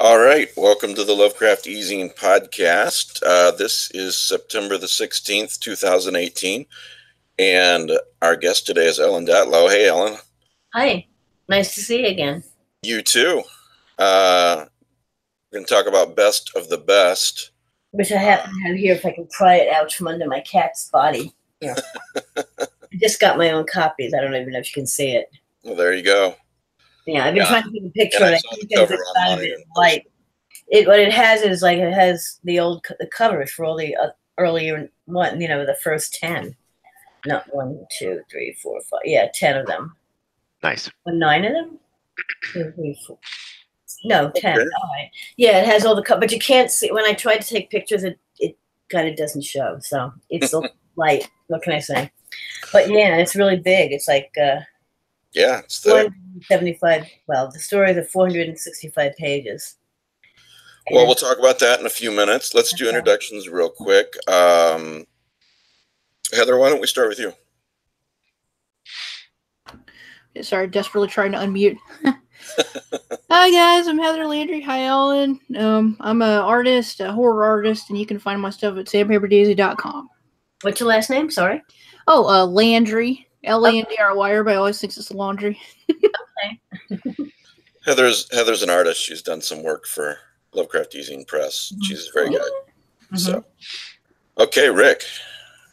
All right, welcome to the Lovecraft eZine podcast. Uh, this is September the 16th, 2018, and our guest today is Ellen Datlow. Hey, Ellen. Hi, nice to see you again. You too. Uh, we're going to talk about best of the best. Which I happen to have here if I can pry it out from under my cat's body. Yeah. I just got my own copies. I don't even know if you can see it. Well, there you go. Yeah, I've been Yeah. trying to take a picture And of it. the cover it's kind of online. light. It what it has is like it has the old co- the covers for all the uh, earlier one, you know, the first ten. Not one, two, three, four, five. Yeah, ten of them. Nice. Or nine of them. Two, three, four. No, ten. Okay. All right. Yeah, it has all the co- but you can't see when I tried to take pictures. It it kind of doesn't show. So it's a light. What can I say? But yeah, it's really big. It's like. uh Yeah, it's the 475 well the stories are 465 pages Well, we'll talk about that in a few minutes. Let's do introductions real quick. Um, Heather, why don't we start with you? Sorry, desperately trying to unmute. Hi guys, I'm Heather Landry. Hi Ellen. Um, I'm an artist, a horror artist, and you can find my stuff at sandpaperdaisy.com. what's your last name sorry Oh, uh, Landry. L A N D R Y. Everybody always thinks it's laundry. Heather's Heather's an artist. She's done some work for Lovecraft eZine Press. Mm-hmm. She's very good. So, okay, Rick,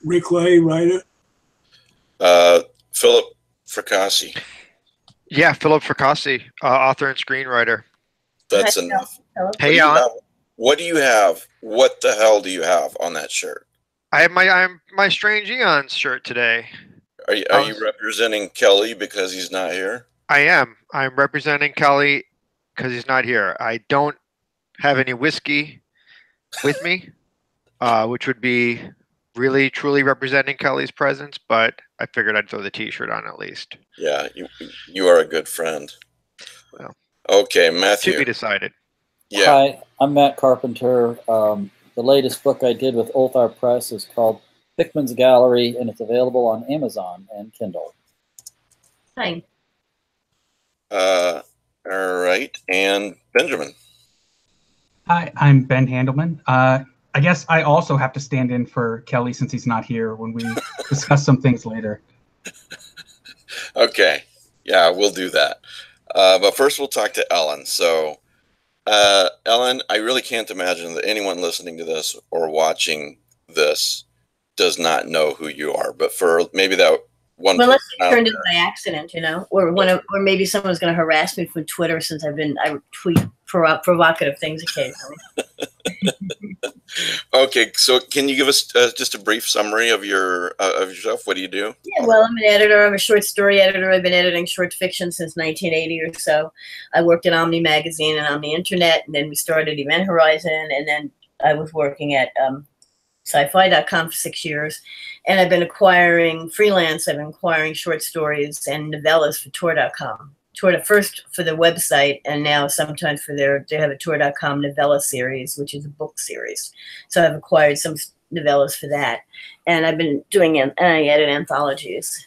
Rick Lai, writer. uh, Philip Fracassi. Yeah, Philip Fracassi, uh, author and screenwriter. That's Hi, Phil. enough. Hello? What do Hey, you have- What do you have? What the hell do you have on that shirt? I have my I'm my Strange Eons shirt today. Are you are I you representing Kelly because he's not here? I am. I'm representing Kelly because he's not here. I don't have any whiskey with me, uh, which would be really truly representing Kelly's presence. But I figured I'd throw the T-shirt on at least. Yeah, you you are a good friend. Well. Okay, Matthew. To be Matthew. decided. Yeah, Hi, I'm Matt Carpenter. Um, the latest book I did with Ulthar Press is called Hickman's Gallery, and it's available on Amazon and Kindle. Hi. uh, all right, and Benjamin. Hi, I'm Ben Handelman. Uh, I guess I also have to stand in for Kelly since he's not here when we discuss some things later. Okay, yeah, we'll do that. Uh, but first, we'll talk to Ellen. So, uh, Ellen, I really can't imagine that anyone listening to this or watching this does not know who you are. But for maybe that one, well let's person say out it turned in by accident you know or one of, or maybe someone's going to harass me from twitter since i've been i tweet provo- provocative things occasionally Okay, so can you give us uh, just a brief summary of your uh, of yourself? What do you do? yeah well i'm an editor i'm a short story editor i've been editing short fiction since 1980 or so i worked at omni magazine and on the internet and then we started event horizon and then i was working at um, sci-fi.com for six years and i've been acquiring freelance i've been acquiring short stories and novellas for tor.com tor first for the website and now sometimes for their they have a tor.com novella series which is a book series. So i've acquired some novellas for that. And i've been doing an and i edit anthologies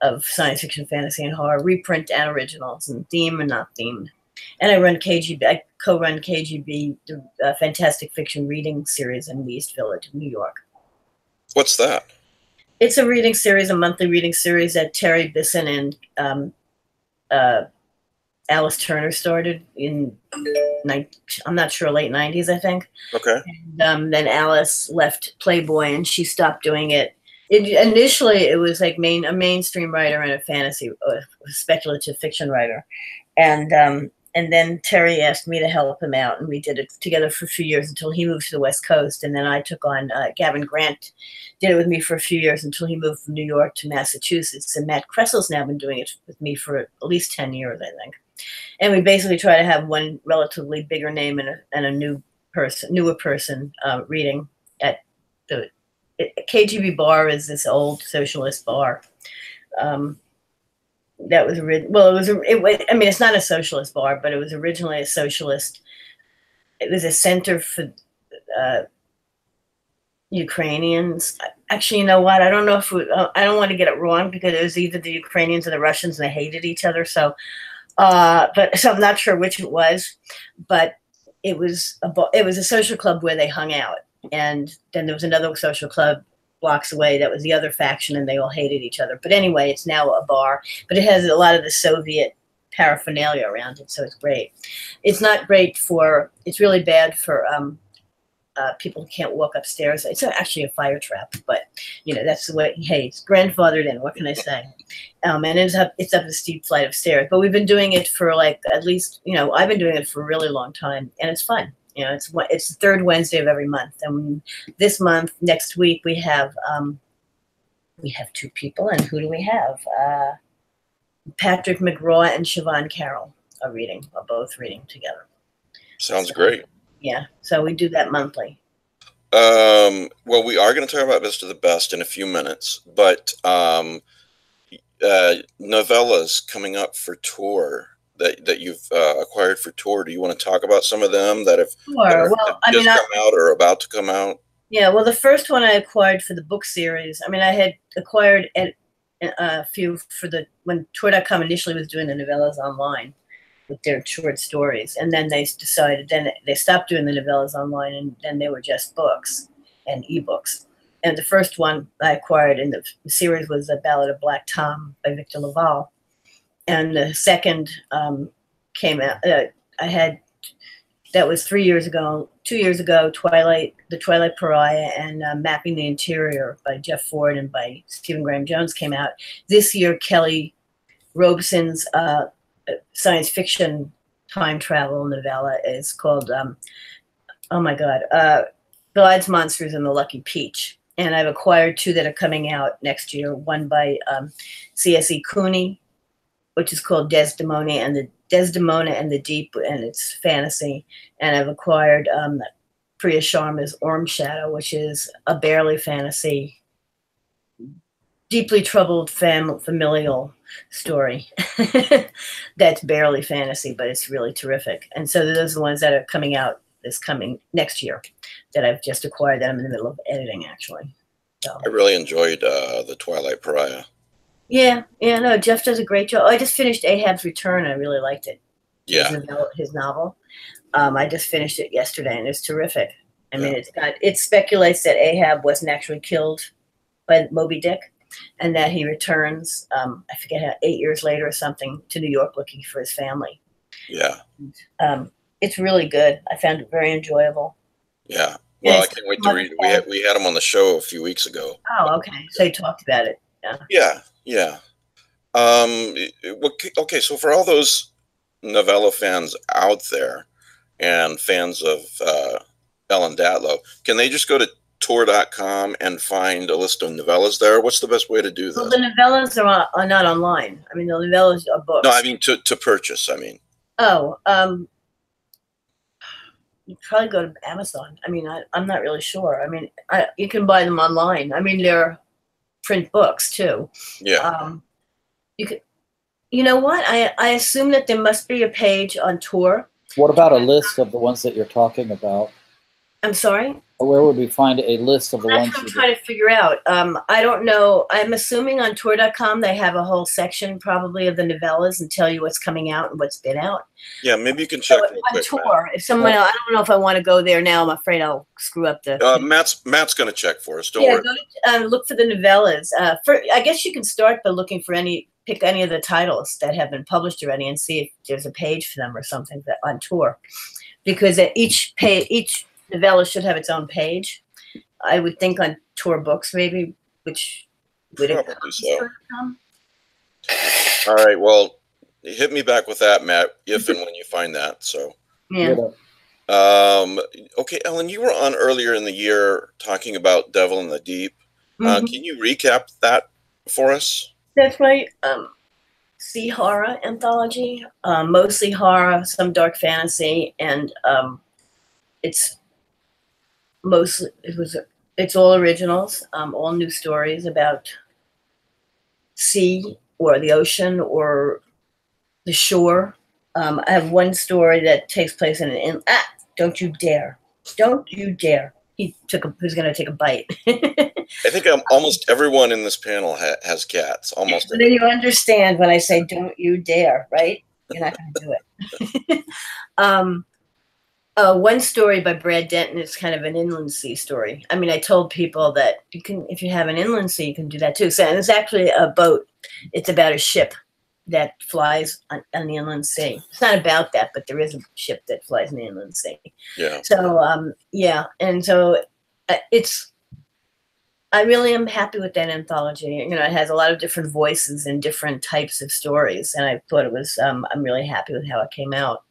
of science fiction fantasy and horror reprint and originals and theme and not themed and I run KGB. I co-run KGB, the uh, Fantastic Fiction Reading Series in the East Village, New York. What's that? It's a reading series, a monthly reading series that Terry Bisson and um, uh, Alice Turner started in, I'm not sure, late 90s, I think. Okay, And um, then Alice left Playboy and she stopped doing it. it. Initially, it was like main a mainstream writer and a fantasy, uh, speculative fiction writer, and um, and then Terry asked me to help him out, and we did it together for a few years until he moved to the West Coast, and then I took on uh, Gavin Grant, did it with me for a few years until he moved from New York to Massachusetts, and Matt Kressel's now been doing it with me for at least ten years, I think, and we basically try to have one relatively bigger name and a, and a new person, newer person uh, reading at the KGB bar is this old socialist bar. Um, that was well, it was. It, wa- I mean, it's not a socialist bar, but it was originally a socialist. It was a center for uh, Ukrainians. Actually, you know what? I don't know if we, uh, I don't want to get it wrong because it was either the Ukrainians or the Russians, and they hated each other. So, uh, but so I'm not sure which it was. But it was a it was a social club where they hung out, and then there was another social club blocks away that was the other faction, and they all hated each other. But anyway, it's now a bar, but it has a lot of the Soviet paraphernalia around it, so it's great. It's not great for. It's really bad for um, uh, people who can't walk upstairs. It's actually a fire trap, but you know that's the way. Hey, it's grandfathered in. What can I say? Um, and it's up it's up a steep flight of stairs. But we've been doing it for like at least you know I've been doing it for a really long time, and it's fun. You know, it's Wed- it's the third Wednesday of every month, and this month next week we have um, we have two people, and who do we have? Uh, Patrick McGraw and Siobhan Carroll are reading, are both reading together. Sounds great. Yeah, so we do that monthly. Um, well, we are going to talk about Best of the Best in a few minutes, but um, uh, novellas coming up for Tor that, that you've uh, acquired for Tor. Do you want to talk about some of them that have, that are- Well, I just mean, I, come out or about to come out? Yeah, well, the first one I acquired for the book series. I mean, I had acquired a, a few for the when Tor.com initially was doing the novellas online with their short stories, and then they decided then they stopped doing the novellas online, and then they were just books and ebooks. And the first one I acquired in the series was the Ballad of Black Tom by Victor LaValle, and the second um, came out. Uh, I had that was three years ago. Two years ago, Twilight, the Twilight Pariah, and uh, Mapping the Interior by Jeff Ford and by Stephen Graham Jones came out. This year, Kelly Robson's uh, science fiction time travel novella is called, um, oh my God, uh, Monsters and the Lucky Peach. And I've acquired two that are coming out next year. One by um, C.S.E. Cooney, which is called Desdemona and the Desdemona and the Deep, and it's fantasy. And I've acquired um, Priya Sharma's Ormeshadow, which is a barely fantasy, deeply troubled fam- familial story. That's barely fantasy, but it's really terrific. And so those are the ones that are coming out this coming next year that I've just acquired that I'm in the middle of editing actually. So. I really enjoyed uh, the Twilight Pariah. Yeah, yeah, no, Jeff does a great job. I just finished Ahab's Return. I really liked it. Yeah, His novel. His novel. Um, I just finished it yesterday, and it's terrific. I mean, it's got it speculates that Ahab wasn't actually killed by Moby Dick, and that he returns. Um, I forget how eight years later or something to New York looking for his family. yeah, Um, it's really good. I found it very enjoyable. yeah. Yeah, Well, I can't wait to read it. We had, we had him on the show a few weeks ago. Oh, okay. So you talked about it. Yeah, yeah. Um, okay, so for all those novella fans out there and fans of uh, Ellen Datlow, can they just go to Tor.com and find a list of novellas there? What's the best way to do Well, the novellas are, are not online. I mean, the novellas are books. No, I mean to, to purchase. I mean, Oh, um, you probably go to Amazon. I mean, I, I'm not really sure. I mean, I, you can buy them online. I mean, they're print books too. yeah. Um, you could, you know what? I I assume that there must be a page on Tor. What about a list of the ones that you're talking about? I'm sorry. Where would we find a list of the That's ones? what I'm you- trying to figure out. Um, I don't know. I'm assuming on Tor.com they have a whole section probably of the novellas and tell you what's coming out and what's been out. Yeah, maybe you can check So real on quick, Matt. Tor, if someone, else, I don't know if I want to go there now. I'm afraid I'll screw up the. Uh, Matt's Matt's gonna check for us. Don't yeah, worry. go to, um, look for the novellas. Uh, for I guess you can start by looking for any pick any of the titles that have been published already and see if there's a page for them or something that on Tor, because at each page each novella should have its own page. I would think on Tor books maybe, which would it Probably so. come? All right. Well, hit me back with that, Matt, if and when you find that. So. Yeah. Um, okay, Ellen, you were on earlier in the year talking about Devil in the Deep. Uh, Mhm. can you recap that for us? That's right. Um, sea horror anthology, um, mostly horror, some dark fantasy, and um, it's mostly it was it's all originals, um, all new stories about sea or the ocean or the shore. Um, I have one story that takes place in an in. Ah, don't you dare! Don't you dare! He took a. Who's going to take a bite? I think um, almost everyone in this panel ha- has cats. Almost. So then you understand when I say "Don't you dare," right? You're not going to do it. um, uh, one story by Brad Denton is kind of an inland sea story. I mean, I told people that you can, if you have an inland sea, you can do that too. So, and it's actually a boat. It's about a ship that flies on, on the inland sea. It's not about that, but there is a ship that flies in the inland sea. Yeah. So, um, yeah, and so uh, it's. I really am happy with that anthology. You know, it has a lot of different voices and different types of stories, and I thought it was. Um, I'm really happy with how it came out.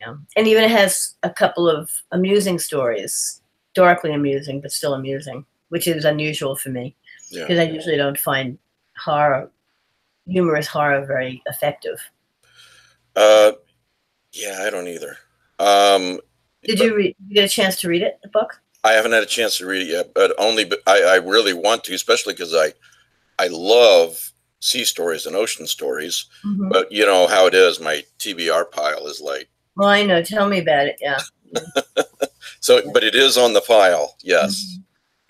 Yeah. And even it has a couple of amusing stories, darkly amusing, but still amusing, which is unusual for me Yeah. because I usually don't find horror, humorous horror, very effective. Uh, yeah, I don't either. Um, Did you, read, you get a chance to read it, the book? I haven't had a chance to read it yet, but only but I, I really want to, especially because I I love sea stories and ocean stories. Mhm. But you know how it is. My TBR pile is like Well, I know. Tell me about it. Yeah. so, but it is on the file. Yes.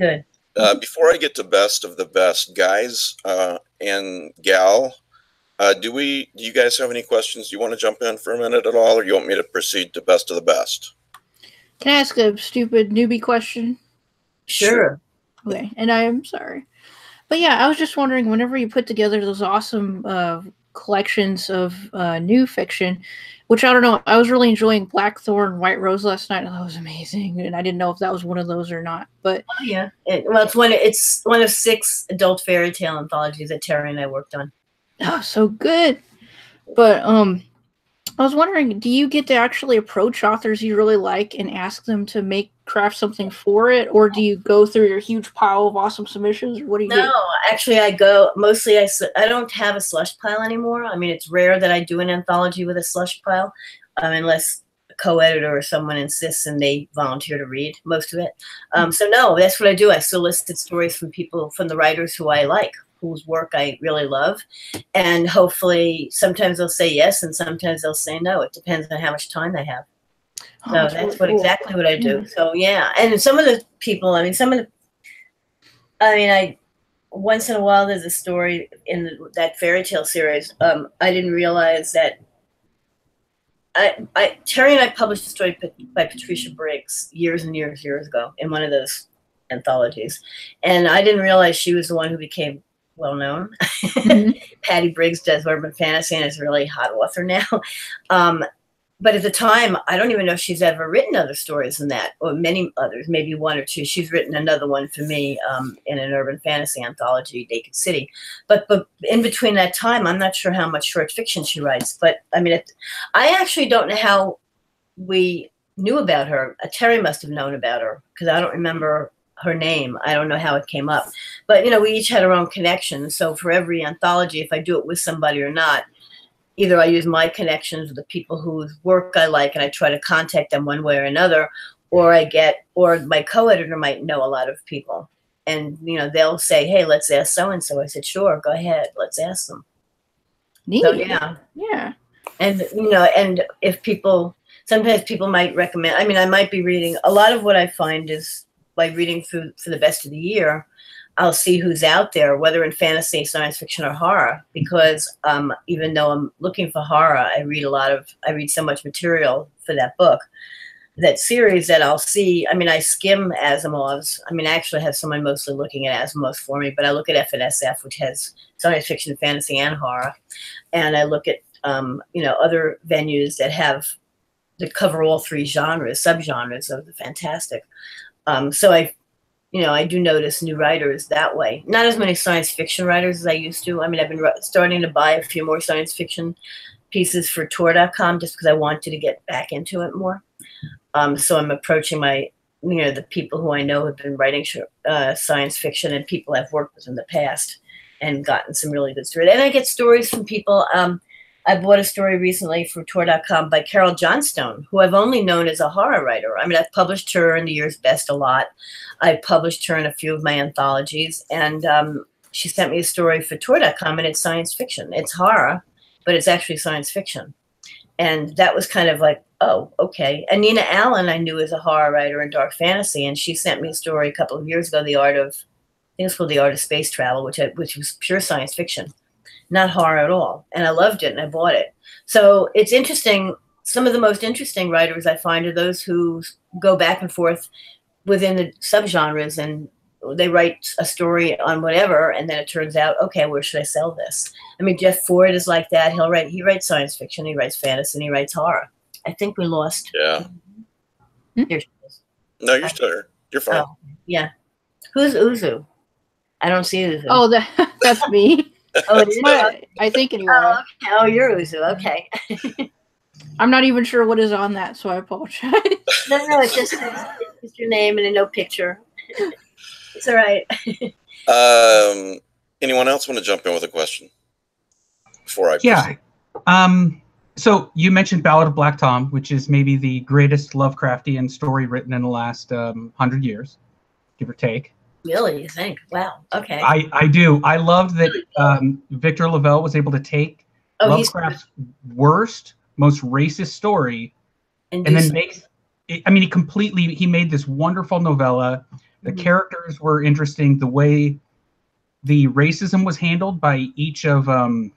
Good. Uh, before I get to best of the best, guys uh, and gal, uh, do we? Do you guys have any questions? Do you want to jump in for a minute at all, or you want me to proceed to best of the best? Can I ask a stupid newbie question? Sure. Okay, and I am sorry. But yeah, I was just wondering whenever you put together those awesome uh, collections of uh, new fiction, which I don't know, I was really enjoying Blackthorn, White Rose last night. and That was amazing, and I didn't know if that was one of those or not. But Oh, yeah. It, well, it's one. It's one of six adult fairy tale anthologies that Terry and I worked on. oh, so good. But um, I was wondering, do you get to actually approach authors you really like and ask them to make craft something for it, or do you go through your huge pile of awesome submissions? What do you do? No, actually, I go mostly. I I don't have a slush pile anymore. I mean, it's rare that I do an anthology with a slush pile, um, unless a co-editor or someone insists and they volunteer to read most of it. Um, so no, that's what I do. I solicit stories from people from the writers who I like, whose work I really love, and hopefully sometimes they'll say yes and sometimes they'll say no. It depends on how much time they have. Oh, So that's that's really what cool. exactly what I do. So yeah, and some of the people, I mean, some of the, I mean, I once in a while there's a story in the, that fairy tale series. Um, I didn't realize that. I, I Terry and I published a story by, Patricia Briggs years and years years ago in one of those anthologies, and I didn't realize she was the one who became well known. Mhm. Patty Briggs does urban fantasy and is a really hot author now. Um, but at the time, I don't even know if she's ever written other stories than that, or many others, maybe one or two. She's written another one for me um, in an urban fantasy anthology, Naked City. But but in between that time, I'm not sure how much short fiction she writes. But I mean, it, I actually don't know how we knew about her. Uh, Terry must have known about her because I don't remember her name. I don't know how it came up. But you know, we each had our own connections. So for every anthology, if I do it with somebody or not, either I use my connections with the people whose work I like and I try to contact them one way or another, or I get, or my co-editor might know a lot of people. And you know, they'll say, Hey, let's ask so and so. I said, Sure, go ahead, let's ask them. Neat. So yeah. Yeah. And you know, and if people sometimes people might recommend I mean, I might be reading a lot of what I find is by reading through for the best of the year, I'll see who's out there, whether in fantasy, science fiction, or horror. Because um, even though I'm looking for horror, I read a lot of I read so much material for that book, that series that I'll see. I mean, I skim Asimov's. I mean, I actually have someone mostly looking at Asimov's for me, but I look at F&SF, which has science fiction, fantasy, and horror, and I look at um, you know other venues that have that cover all three genres, subgenres of the fantastic. Um, so I you know, I do notice new writers that way. Not as many science fiction writers as I used to. I mean, I've been starting to buy a few more science fiction pieces for Tor.com just because I wanted to get back into it more. Um, so I'm approaching my, you know, the people who I know have been writing uh, science fiction and people I've worked with in the past and gotten some really good stories. And I get stories from people. Um, I bought a story recently for Tor.com by Carole Johnstone, who I've only known as a horror writer. I mean, I've published her in the year's best a lot. I published her in a few of my anthologies, and um, she sent me a story for Tor.com, and it's science fiction. It's horror, but it's actually science fiction. And that was kind of like, oh, okay. And Nina Allan, I knew as a horror writer in dark fantasy, and she sent me a story a couple of years ago, The Art of, I think it's called The Art of Space Travel, which I, which was pure science fiction, not horror at all. And I loved it, and I bought it. So it's interesting some of the most interesting writers I find are those who go back and forth within the subgenres and they write a story on whatever and then it turns out okay where should i sell this i mean jeff ford is like that he'll write he writes science fiction he writes fantasy and he writes horror i think we lost Yeah. Hmm? Here she is. No, you're still here. You're fine. Oh, yeah who's uzu i don't see uzu Oh, that, that's me. Oh, it is? My- I think anyway. oh, okay. oh you're uzu okay I'm not even sure what is on that, so I apologize. no no it's just it's just your name and a no picture it's all right Um, anyone else want to jump in with a question before I? Yeah. proceed? Um, so you mentioned Ballad of Black Tom, which is maybe the greatest Lovecraftian story written in the last um, hundred years, give or take. Really you think wow okay I, I do. I loved that um, Victor LaValle was able to take oh Lovecraft's worst, most racist story and, and then makes. I mean, he completely he made this wonderful novella. The Mhm. characters were interesting. The way the racism was handled by each of um,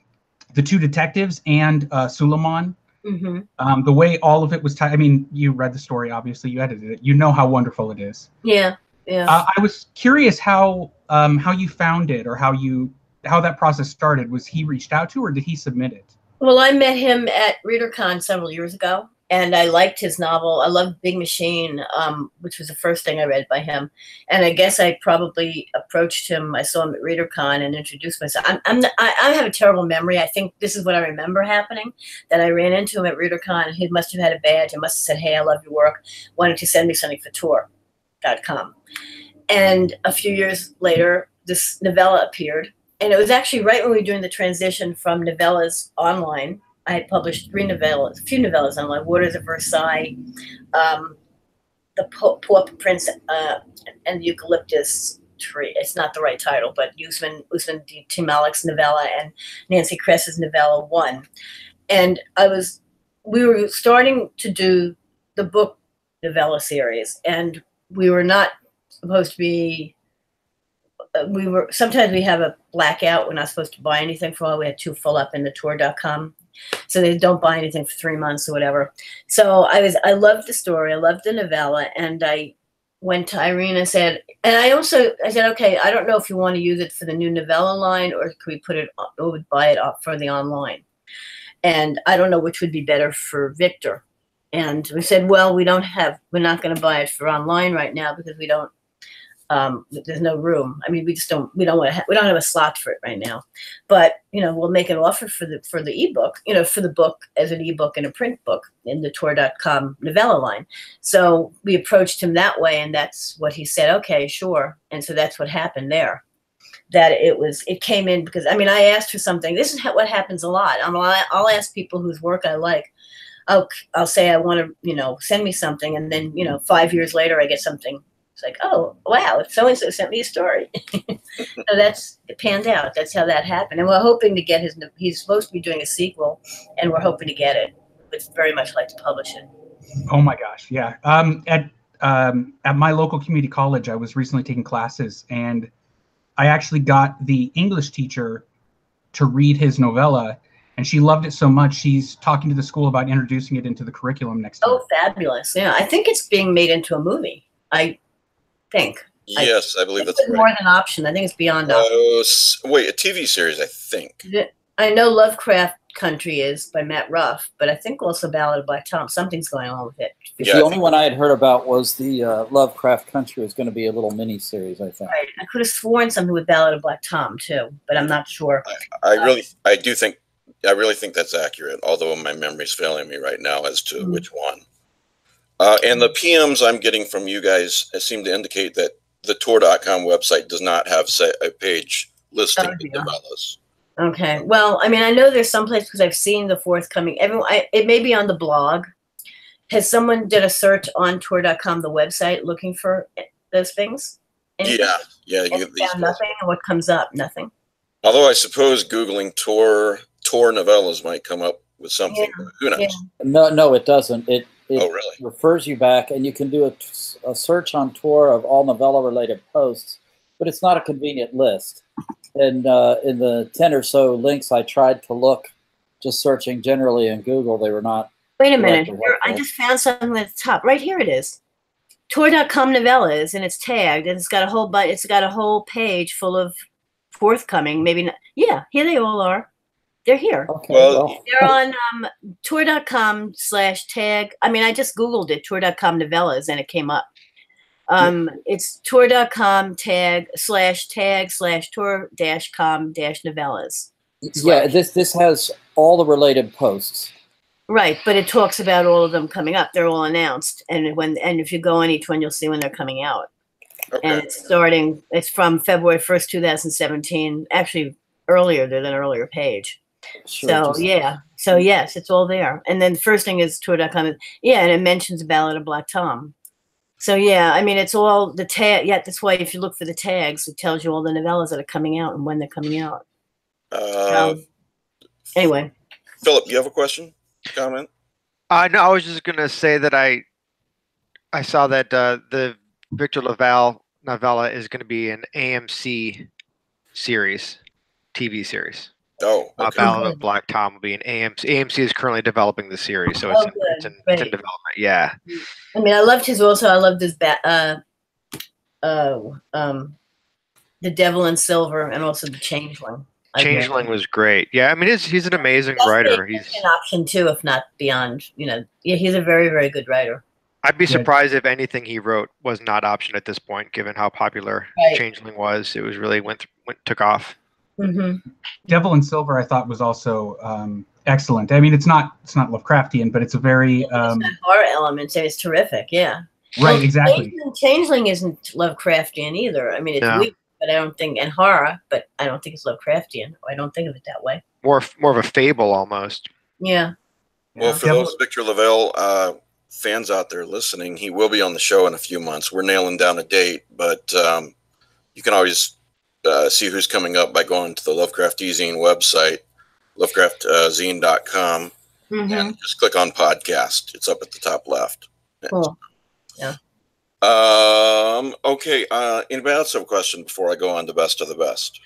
the two detectives and uh, Suleiman. Mhm. Um, the way all of it was. I mean, you read the story. Obviously, you edited it. You know how wonderful it is. yeah yeah Uh, I was curious how um, how you found it or how you how that process started. Was he reached out to or did he submit it? Well, I met him at ReaderCon several years ago, and I liked his novel. I loved Big Machine, um, which was the first thing I read by him. And I guess I probably approached him. I saw him at ReaderCon and introduced myself. I'm, I'm not- I, I have a terrible memory. I think this is what I remember happening. That I ran into him at ReaderCon, he must have had a badge. I must have said, "Hey, I love your work. Why don't you send me something for Tor.com?" And a few years later, this novella appeared and it was actually right when we were doing the transition from novellas online. I had published three novellas, a few novellas online: Waters of Versailles, um, the Po- Poor Prince, uh, and the Eucalyptus Tree. It's not the right title, but Usman Usman D. T. Malik's novella and Nancy Kress's novella one. And I was, we were starting to do the book novella series, and we were not supposed to be uh, we were sometimes we have a blackout. We're not supposed to buy anything for a while. We had two full up in the Tor.com. So they don't buy anything for three months or whatever. So I was I loved the story, I loved the novella, and I went to Irene and said, and I also I said, okay, I don't know if you want to use it for the new novella line or could we put it or would buy it up for the online. And I don't know which would be better for Victor. And we said, well, we don't have, we're not going to buy it for online right now because we don't um, there's no room. I mean, we just don't we don't want to ha- we don't have a slot for it right now. But you know, we'll make an offer for the for the ebook. You know, for the book as an ebook and a print book in the Tor.com novella line. So we approached him that way, and that's what he said. Okay, sure. And so that's what happened there. That it was it came in because I mean I asked for something. This is ha- what happens a lot. I'm I'll ask people whose work I like. I'll I'll say I want to you know send me something, and then you know five years later I get something it's like, oh wow, so and so sent me a story. so that's it panned out. That's how that happened, and we're hoping to get his. He's supposed to be doing a sequel, and we're hoping to get it. Would very much like to publish it. Oh my gosh, yeah. Um, at um, at my local community college, I was recently taking classes, and I actually got the English teacher to read his novella, and she loved it so much. She's talking to the school about introducing it into the curriculum next year. Oh, fabulous! Yeah, I think it's being made into a movie. I think. Yes, I believe It's that's more right. than option. I think it's beyond option. Oh, wait, a TV series, I think. I know Lovecraft Country is by Matt Ruff, but I think also Ballad of Black Tom. Something's going on with it. Yeah, the I only one I had heard about was the uh, Lovecraft Country was going to be a little mini series, I think. Right. I could have sworn something with Ballad of Black Tom too, but I'm not sure. I really, I do think, I really think that's accurate. Although my memory's failing me right now as to Mhm. which one. Uh, and the PMs I'm getting from you guys seem to indicate that the Tor.com website does not have say, a page listing Oh, novellas. Okay. Well, I mean, I know there's some place because I've seen the forthcoming. Everyone, I, it may be on the blog. Has someone did a search on Tor.com, the website, looking for those things? Anything? Yeah, yeah. You And get these nothing. And what comes up? Nothing. Although I suppose googling Tor Tor novellas might come up with something. Yeah, Who knows? yeah. No, no, it doesn't. It it Oh, really? refers you back, and you can do a, a search on Tor of all novella-related posts, but it's not a convenient list. And uh, in the ten or so links I tried to look, just searching generally in Google, they were not Wait a minute. Here, I just found something at the top. Right here it is. Tor.com novellas, and it's tagged, and it's got a whole but it's got a whole page full of forthcoming. Maybe not. Yeah, here they all are. They're here. Okay. Well- Well, They're on um, Tor.com slash tag. I mean, I just Googled it, Tor.com novellas, and it came up. Um, it's Tor.com tag slash tag slash tor dash com dash novellas. yeah, this this has all the related posts. Right, but it talks about all of them coming up. They're all announced, and when and if you go on each one, you'll see when they're coming out. And it's starting. It's from February first, two thousand seventeen. Actually, earlier than an earlier page. Sure, so just- yeah, so yes, it's all there. And then the first thing is Tor.com. Yeah, and it mentions Ballad of Black Tom. So yeah, I mean it's all the tag. Yeah, that's why if you look for the tags, it tells you all the novellas that are coming out and when they're coming out. Uh, Um, anyway, Philip, you have a question? Comment? Uh, no, I was just gonna say that I I saw that uh, the Victor LaValle novella is going to be an AMC series, TV series. Oh, Uh, okay. Ballad of Black Tom will be an AMC. AMC is currently developing the series, so it's, Oh, in, it's, in, it's in development. Yeah, I mean I loved his also. I loved his ba- uh, uh, um, the Devil in Silver and also the Changeling. I Changeling them. was great. Yeah, I mean, he's he's an amazing That's writer. He's an option too, if not beyond. You know, yeah, he's a very very good writer. I'd be surprised if anything he wrote was not option at this point, given how popular Right. Changeling was. It was really went, th- went took off. Hmm Devil in Silver, I thought was also um, excellent. I mean, it's not it's not Lovecraftian, but it's a very um, it's horror element. and it's terrific. Yeah. right, Well, exactly. Changeling, Changeling isn't Lovecraftian either. I mean, it's No. weird, but I don't think and horror, but I don't think it's Lovecraftian. I don't think of it that way. More more of a fable almost. Yeah. Well, Yeah. for Devil- those Victor LaValle uh, fans out there listening, he will be on the show in a few months. We're nailing down a date, but um, you can always uh, see who's coming up by going to the Lovecraft Zine website, lovecraftzine.com, hmm and just click on podcast. It's up at the top left. Cool. Um, okay. Uh, anybody else have a question before I go on to best of the best?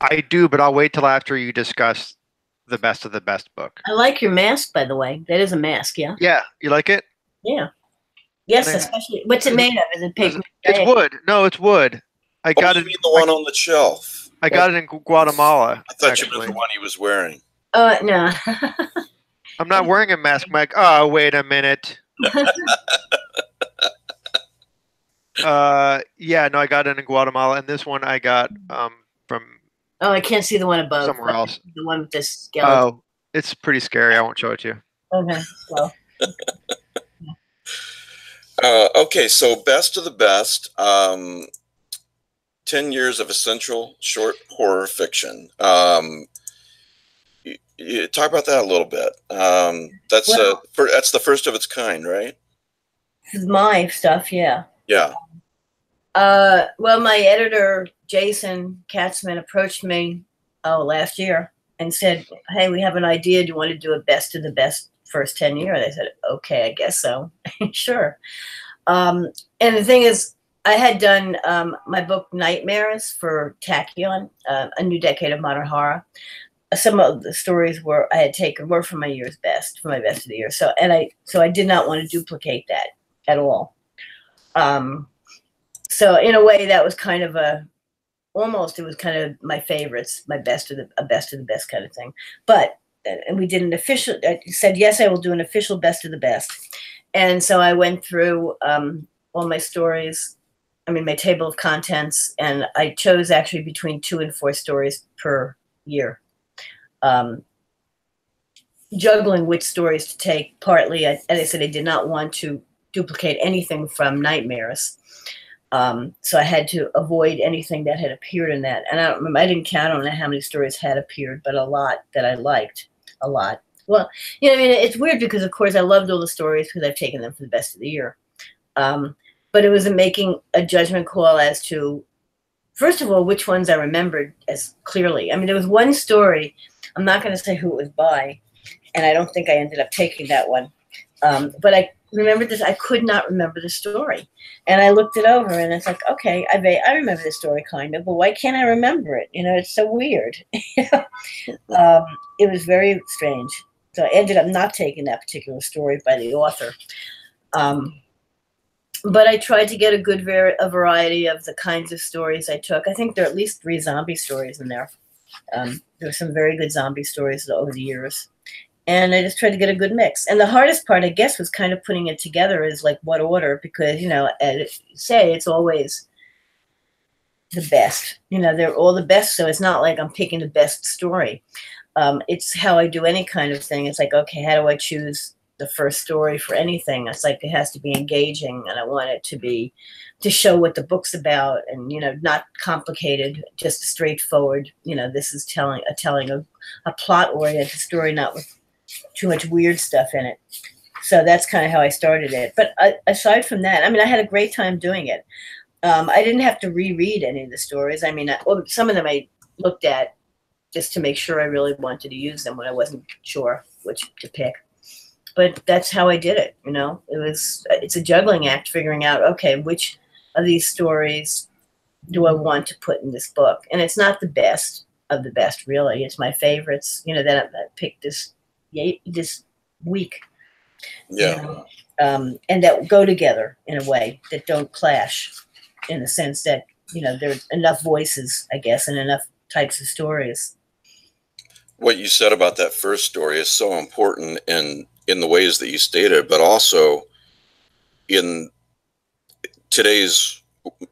I do, but I'll wait till after you discuss the best of the best book. I like your mask, by the way. That is a mask. Yeah. Yeah, you like it? Yeah. Yes, especially. What's it made of? Is it paper? It's wood. No, it's wood. I got you it. mean the one on the shelf? I got it in Guatemala. I thought you actually. meant the one he was wearing. Oh no. I'm not wearing a mask, Mike. Oh, wait a minute. uh, yeah, no, I got it in Guatemala, and this one I got um from oh, I can't see the one above. somewhere else. The one with this skeleton. Oh, it's pretty scary. I won't show it to you. Okay. Well, Uh, okay, so best of the best. Um, 10 years of essential short horror fiction. Um, you, you talk about that a little bit. Um, that's uh, Well- fir- that's the first of its kind, right? this is my stuff. Yeah. Yeah. Uh, well, my editor Jason Katzman approached me oh last year and said, "Hey, we have an idea. Do you want to do a best of the best first ten year?" I said, "Okay, I guess so. sure." Um, and the thing is, I had done um, my book Nightmares for Tachyon, uh, a new decade of modern horror. Some of the stories were I had taken were from my year's best, for my best of the year. So, and I so I did not want to duplicate that at all. Um, so in a way that was kind of a almost it was kind of my favorites my best of the best of the best kind of thing but and we did an official i said yes i will do an official best of the best and so i went through um, all my stories i mean my table of contents and i chose actually between two and four stories per year um, juggling which stories to take partly I, as i said i did not want to duplicate anything from nightmares um, so I had to avoid anything that had appeared in that. And I don't I didn't count on how many stories had appeared, but a lot that I liked a lot. Well, you know, I mean, it's weird because, of course, I loved all the stories because I've taken them for the best of the year. Um, but it was a making a judgment call as to, first of all, which ones I remembered as clearly. I mean, there was one story, I'm not going to say who it was by, and I don't think I ended up taking that one. Um, but I remembered this, I could not remember the story. And I looked it over and it's like, okay, I, I remember the story kind of, but why can't I remember it? You know, it's so weird. um, it was very strange. So I ended up not taking that particular story by the author. Um, but I tried to get a good var- a variety of the kinds of stories I took. I think there are at least three zombie stories in there. Um, there were some very good zombie stories over the years. And I just tried to get a good mix. And the hardest part, I guess, was kind of putting it together is like what order, because, you know, as say it's always the best. You know, they're all the best. So it's not like I'm picking the best story. Um, it's how I do any kind of thing. It's like, okay, how do I choose the first story for anything? It's like it has to be engaging, and I want it to be to show what the book's about, and you know, not complicated, just straightforward. You know, this is telling a telling a, a plot oriented story, not with too much weird stuff in it. So that's kind of how I started it. But uh, aside from that, I mean, I had a great time doing it. Um, I didn't have to reread any of the stories. I mean, I, well, some of them I looked at just to make sure I really wanted to use them when I wasn't sure which to pick. But that's how I did it. You know, it was it's a juggling act figuring out okay which of these stories do I want to put in this book, and it's not the best of the best really. It's my favorites. You know that I, I picked this this week. Yeah. You know, um, and that go together in a way that don't clash in the sense that you know there's enough voices i guess and enough types of stories what you said about that first story is so important in in the ways that you stated but also in today's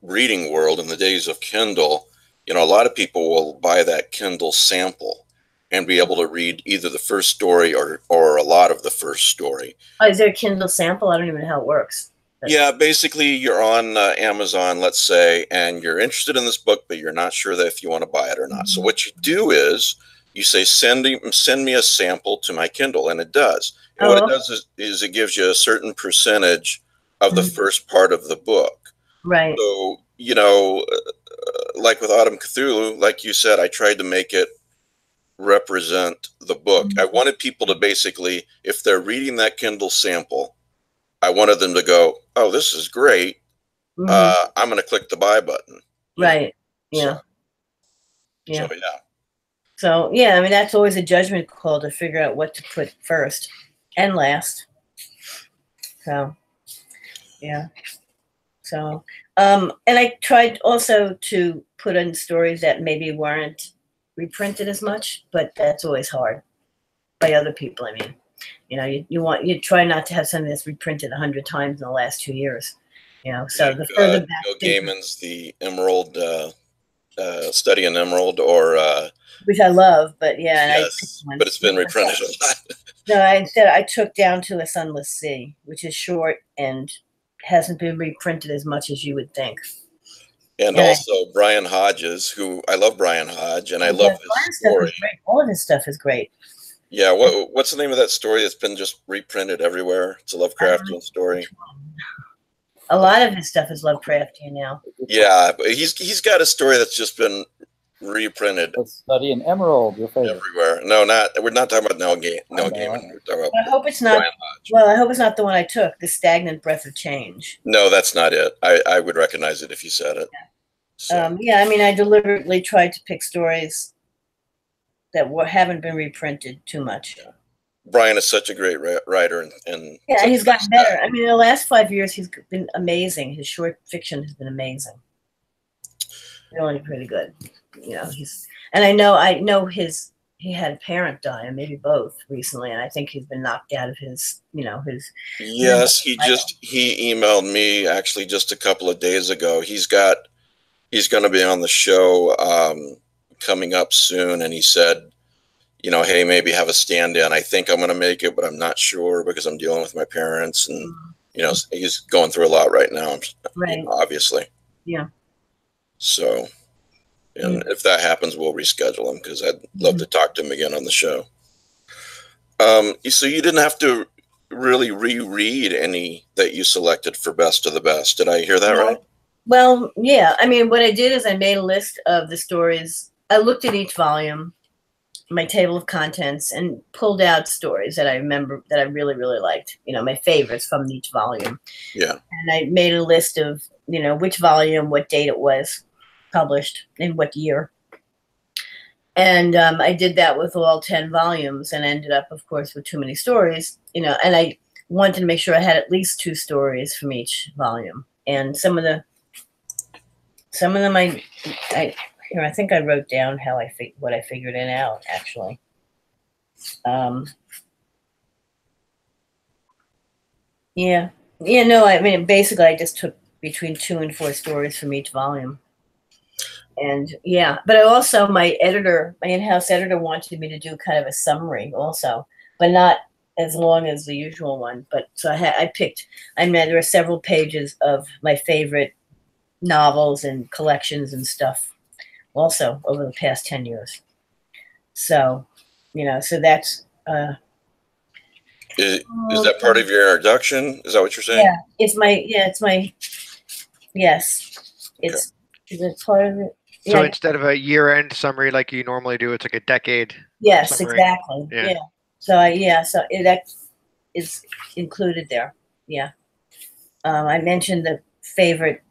reading world in the days of kindle you know a lot of people will buy that kindle sample and be able to read either the first story or or a lot of the first story oh is there a kindle sample i don't even know how it works yeah, basically, you're on uh, Amazon, let's say, and you're interested in this book, but you're not sure that if you want to buy it or not. So what you do is you say, "Send me, send me a sample to my Kindle," and it does. What it does is, is, it gives you a certain percentage of the mm-hmm. first part of the book. Right. So you know, uh, like with Autumn Cthulhu, like you said, I tried to make it represent the book. Mm-hmm. I wanted people to basically, if they're reading that Kindle sample I wanted them to go, "Oh, this is great. Mm-hmm. Uh, I'm going to click the buy button." Right. Yeah. So, yeah. So, yeah. So yeah, I mean that's always a judgment call to figure out what to put first and last. So, yeah. So, um, and I tried also to put in stories that maybe weren't reprinted as much, but that's always hard by other people. I mean, you know, you, you want you try not to have something that's reprinted a hundred times in the last two years. You know, so the further uh, back. Gaiman's the Emerald uh, uh, Study in Emerald, or uh, which I love, but yeah, yes, but it's been reprinted a lot. no, I instead I took down to a Sunless Sea, which is short and hasn't been reprinted as much as you would think. And, and also I, Brian Hodges, who I love Brian Hodge, and I love his story. All of his stuff is great. Yeah, what, what's the name of that story that's been just reprinted everywhere? It's a Lovecraftian story. A lot of his stuff is Lovecraftian now. Yeah, but he's he's got a story that's just been reprinted. Let's study an emerald, your favorite. Everywhere. No, not we're not talking about Neil, Ga- Neil Gaiman. We're talking about I hope it's not. Well, I hope it's not the one I took. The stagnant breath of change. No, that's not it. I I would recognize it if you said it. Yeah. So. Um, yeah, I mean, I deliberately tried to pick stories that were, haven't been reprinted too much. Brian is such a great writer, and, and yeah, he's gotten better. I mean, the last five years, he's been amazing. His short fiction has been amazing. Really, pretty good. You know, he's and I know I know his he had a parent die, and maybe both recently, and I think he's been knocked out of his, you know, his. Yes, he just he emailed me actually just a couple of days ago. He's got he's going to be on the show. Um, coming up soon, and he said, you know, hey, maybe have a stand-in. I think I'm going to make it, but I'm not sure because I'm dealing with my parents, and you know, he's going through a lot right now. Right. You know, obviously. Yeah. So, and if that happens, we'll reschedule him because I'd love mm-hmm. to talk to him again on the show. Um, so you didn't have to really reread any that you selected for best of the best. Did I hear that right? Well, yeah. I mean, what I did is I made a list of the stories I looked at each volume, my table of contents, and pulled out stories that I remember that I really, really liked. You know, my favorites from each volume. Yeah. And I made a list of, you know, which volume, what date it was published, and what year. and um, I did that with all ten volumes, and ended up, of course, with too many stories. You know, and I wanted to make sure I had at least two stories from each volume, and some of the some of them I I here I think I wrote down how I fig- what I figured it out actually. Um, yeah, yeah, no, I mean basically I just took between two and four stories from each volume. And yeah, but I also my editor, my in-house editor wanted me to do kind of a summary also, but not as long as the usual one. But so I had I picked I mean there are several pages of my favorite novels and collections and stuff also over the past 10 years. So, you know, so that's uh Is, is that part of your introduction? Is that what you're saying? yeah, it's my yeah, it's my yes. It's is it part of it? So Yeah, instead of a year-end summary like you normally do, it's like a decade. yes, summary. exactly. Yeah. Yeah. So I yeah, so it, that is included there. Yeah. Um, I mentioned the favorite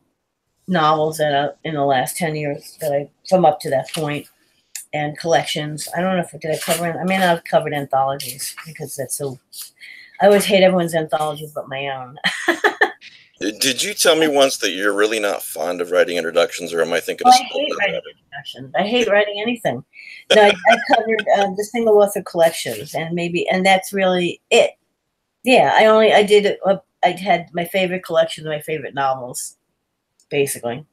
novels that uh, in the last 10 years that I from up to that point and collections. I don't know if did I cover I may not have covered anthologies because that's so I always hate everyone's anthologies but my own. Did you tell me once that you're really not fond of writing introductions, or am I thinking of I hate writing introductions. I hate writing anything. No, I, I covered uh, the single author collections, and maybe, and that's really it. Yeah, I only I did. Uh, I had my favorite collection of my favorite novels, basically.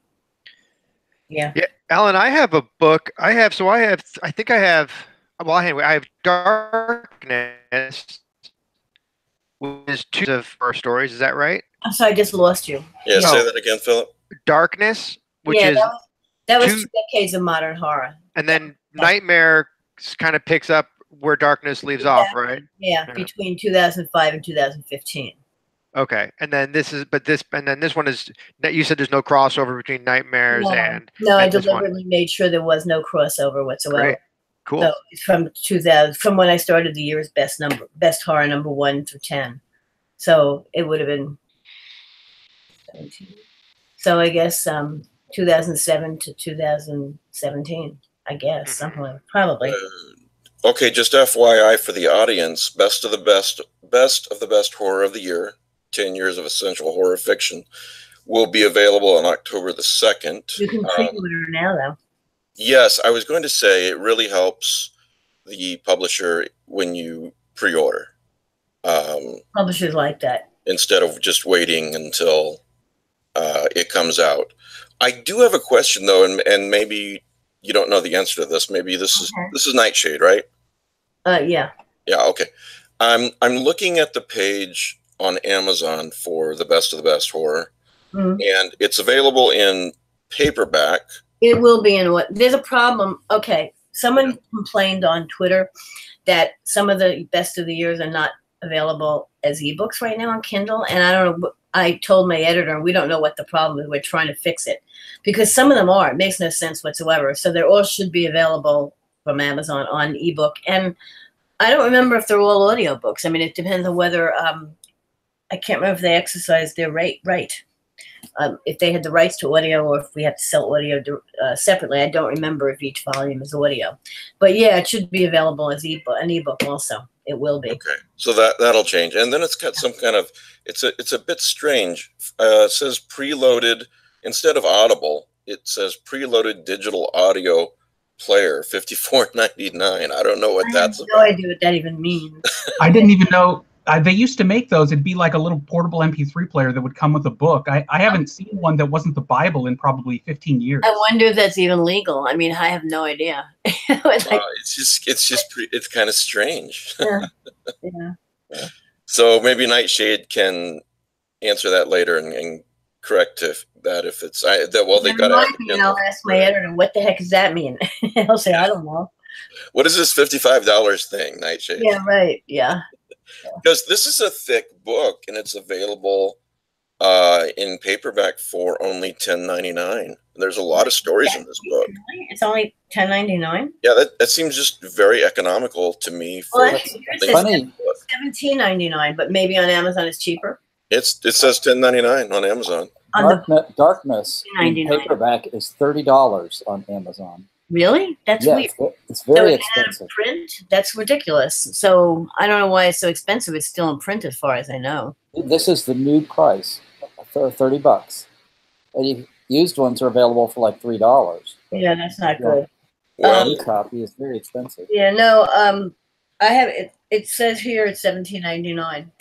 Yeah. Yeah, Alan, I have a book. I have so I have I think I have well anyway, I have Darkness which is two of our stories, is that right? I'm sorry, I just lost you. Yeah, No. say that again, Philip. Darkness, which yeah, is that was, that was two- two decades of modern horror. and then Nightmare kind of picks up where Darkness leaves off, right? Yeah, Yeah. between 2005 and 2015. Okay. And then this is but this and then this one is that you said there's no crossover between Nightmares No. and No, I and this one. deliberately made sure there was no crossover whatsoever. Great. Cool. So from 2000, from when I started the year's best number, best horror number one through 10. So it would have been 17. So I guess um, 2007 to 2017, I guess, Mhm. something like probably. Uh, okay, just FYI for the audience, best of the best, best of the best horror of the year, 10 years of essential horror fiction, will be available on October the 2nd. You can Um, pre-order now, though. yes, I was going to say it really helps the publisher when you pre order um, Publishers like that. instead of just waiting until uh, it comes out. I do have a question though, and, and maybe you don't know the answer to this. Maybe this is Okay. this is Nightshade, right? Uh, yeah. Yeah, okay. I'm I'm looking at the page on Amazon for the best of the best horror, Mhm. and it's available in paperback. It will be in what there's a problem. Okay, someone complained on Twitter that some of the best of the years are not available as ebooks right now on Kindle, and I don't know. I told my editor we don't know what the problem is. We're trying to fix it because some of them are. It makes no sense whatsoever. So they all should be available from Amazon on ebook, and I don't remember if they're all audiobooks. I mean, it depends on whether um, I can't remember if they exercise their rate right um, if they had the rights to audio or if we have to sell audio uh, separately. I don't remember if each volume is audio, but yeah, it should be available as ebook, an ebook also. It will be. Okay, so that that'll change, and then it's got some kind of it's a it's a bit strange. Uh, it says preloaded instead of Audible. It says preloaded digital audio player fifty four ninety nine. I don't know what I that's have no about. idea what that even means. I didn't even know uh, they used to make those. It'd be like a little portable MP3 player that would come with a book. I, I haven't seen one that wasn't the Bible in probably 15 years. I wonder if that's even legal. I mean, I have no idea. It's like, Uh, it's just it's just pre- it's kind of strange. yeah. Yeah. So maybe Nightshade can answer that later and, and correct if that if it's I that well they got Remind to me and I'll ask my editor, what the heck does that mean? I'll say, I don't know. what is this fifty five dollars thing Nightshade? Yeah, right. Yeah. Because this is a thick book and it's available uh, in paperback for only ten ninety nine. There's a lot of stories in this book. It's only ten ninety nine. Yeah, that, that seems just very economical to me. For Well, actually, yours Funny. seventeen ninety nine, but maybe on Amazon it's cheaper. it's it says ten ninety nine on Amazon. On the Darkness, Darkness in paperback is thirty dollars on Amazon. Really? That's yeah, weird. it's, it's very it's out of expensive. print? That's ridiculous. So I don't know why it's so expensive. It's still in print, as far as I know. This is the new price, for thirty bucks. And used ones are available for like three dollars. Yeah, that's not Yeah. good. Well, Um, New copy is very expensive. Yeah, no. Um, I have it. It says here it's seventeen ninety nine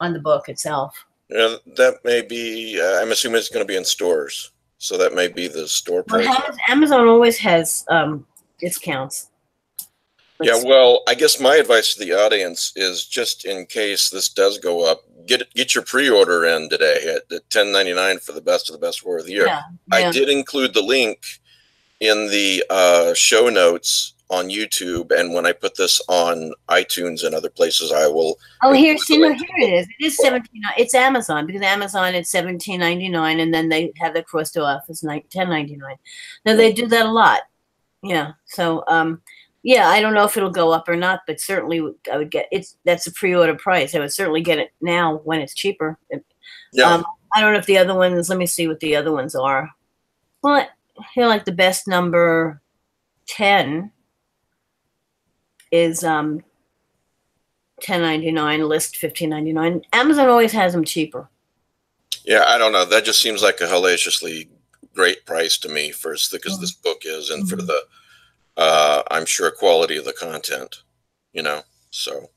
on the book itself. yeah, that may be. Uh, I'm assuming it's going to be in stores, so that may be the store price. Amaz- Amazon always has um discounts. Yeah, well, I guess my advice to the audience is just in case this does go up, get it- get your pre-order in today at the 10.99 for the best of the best horror of the year. yeah, I did include the link in the uh, show notes on YouTube, and when I put this on iTunes and other places, I will. Oh, here, see, no, here it is. It is seventeen. It's Amazon because Amazon it's seventeen ninety nine, and then they have the crossed off as ten ninety nine. Now they do that a lot. Yeah. So, um, yeah, I don't know if it'll go up or not, but certainly I would get it's that's a pre order price. I would certainly get it now when it's cheaper. Yeah, Um, I don't know if the other ones. Let me see what the other ones are. Well, here, like the best number ten is um ten ninety nine. List fifteen ninety nine. Amazon always has them cheaper. yeah. I don't know. That just seems like a hellaciously great price to me for as thick as this book is, and for Mhm. the, uh, I'm sure quality of the content. You know, so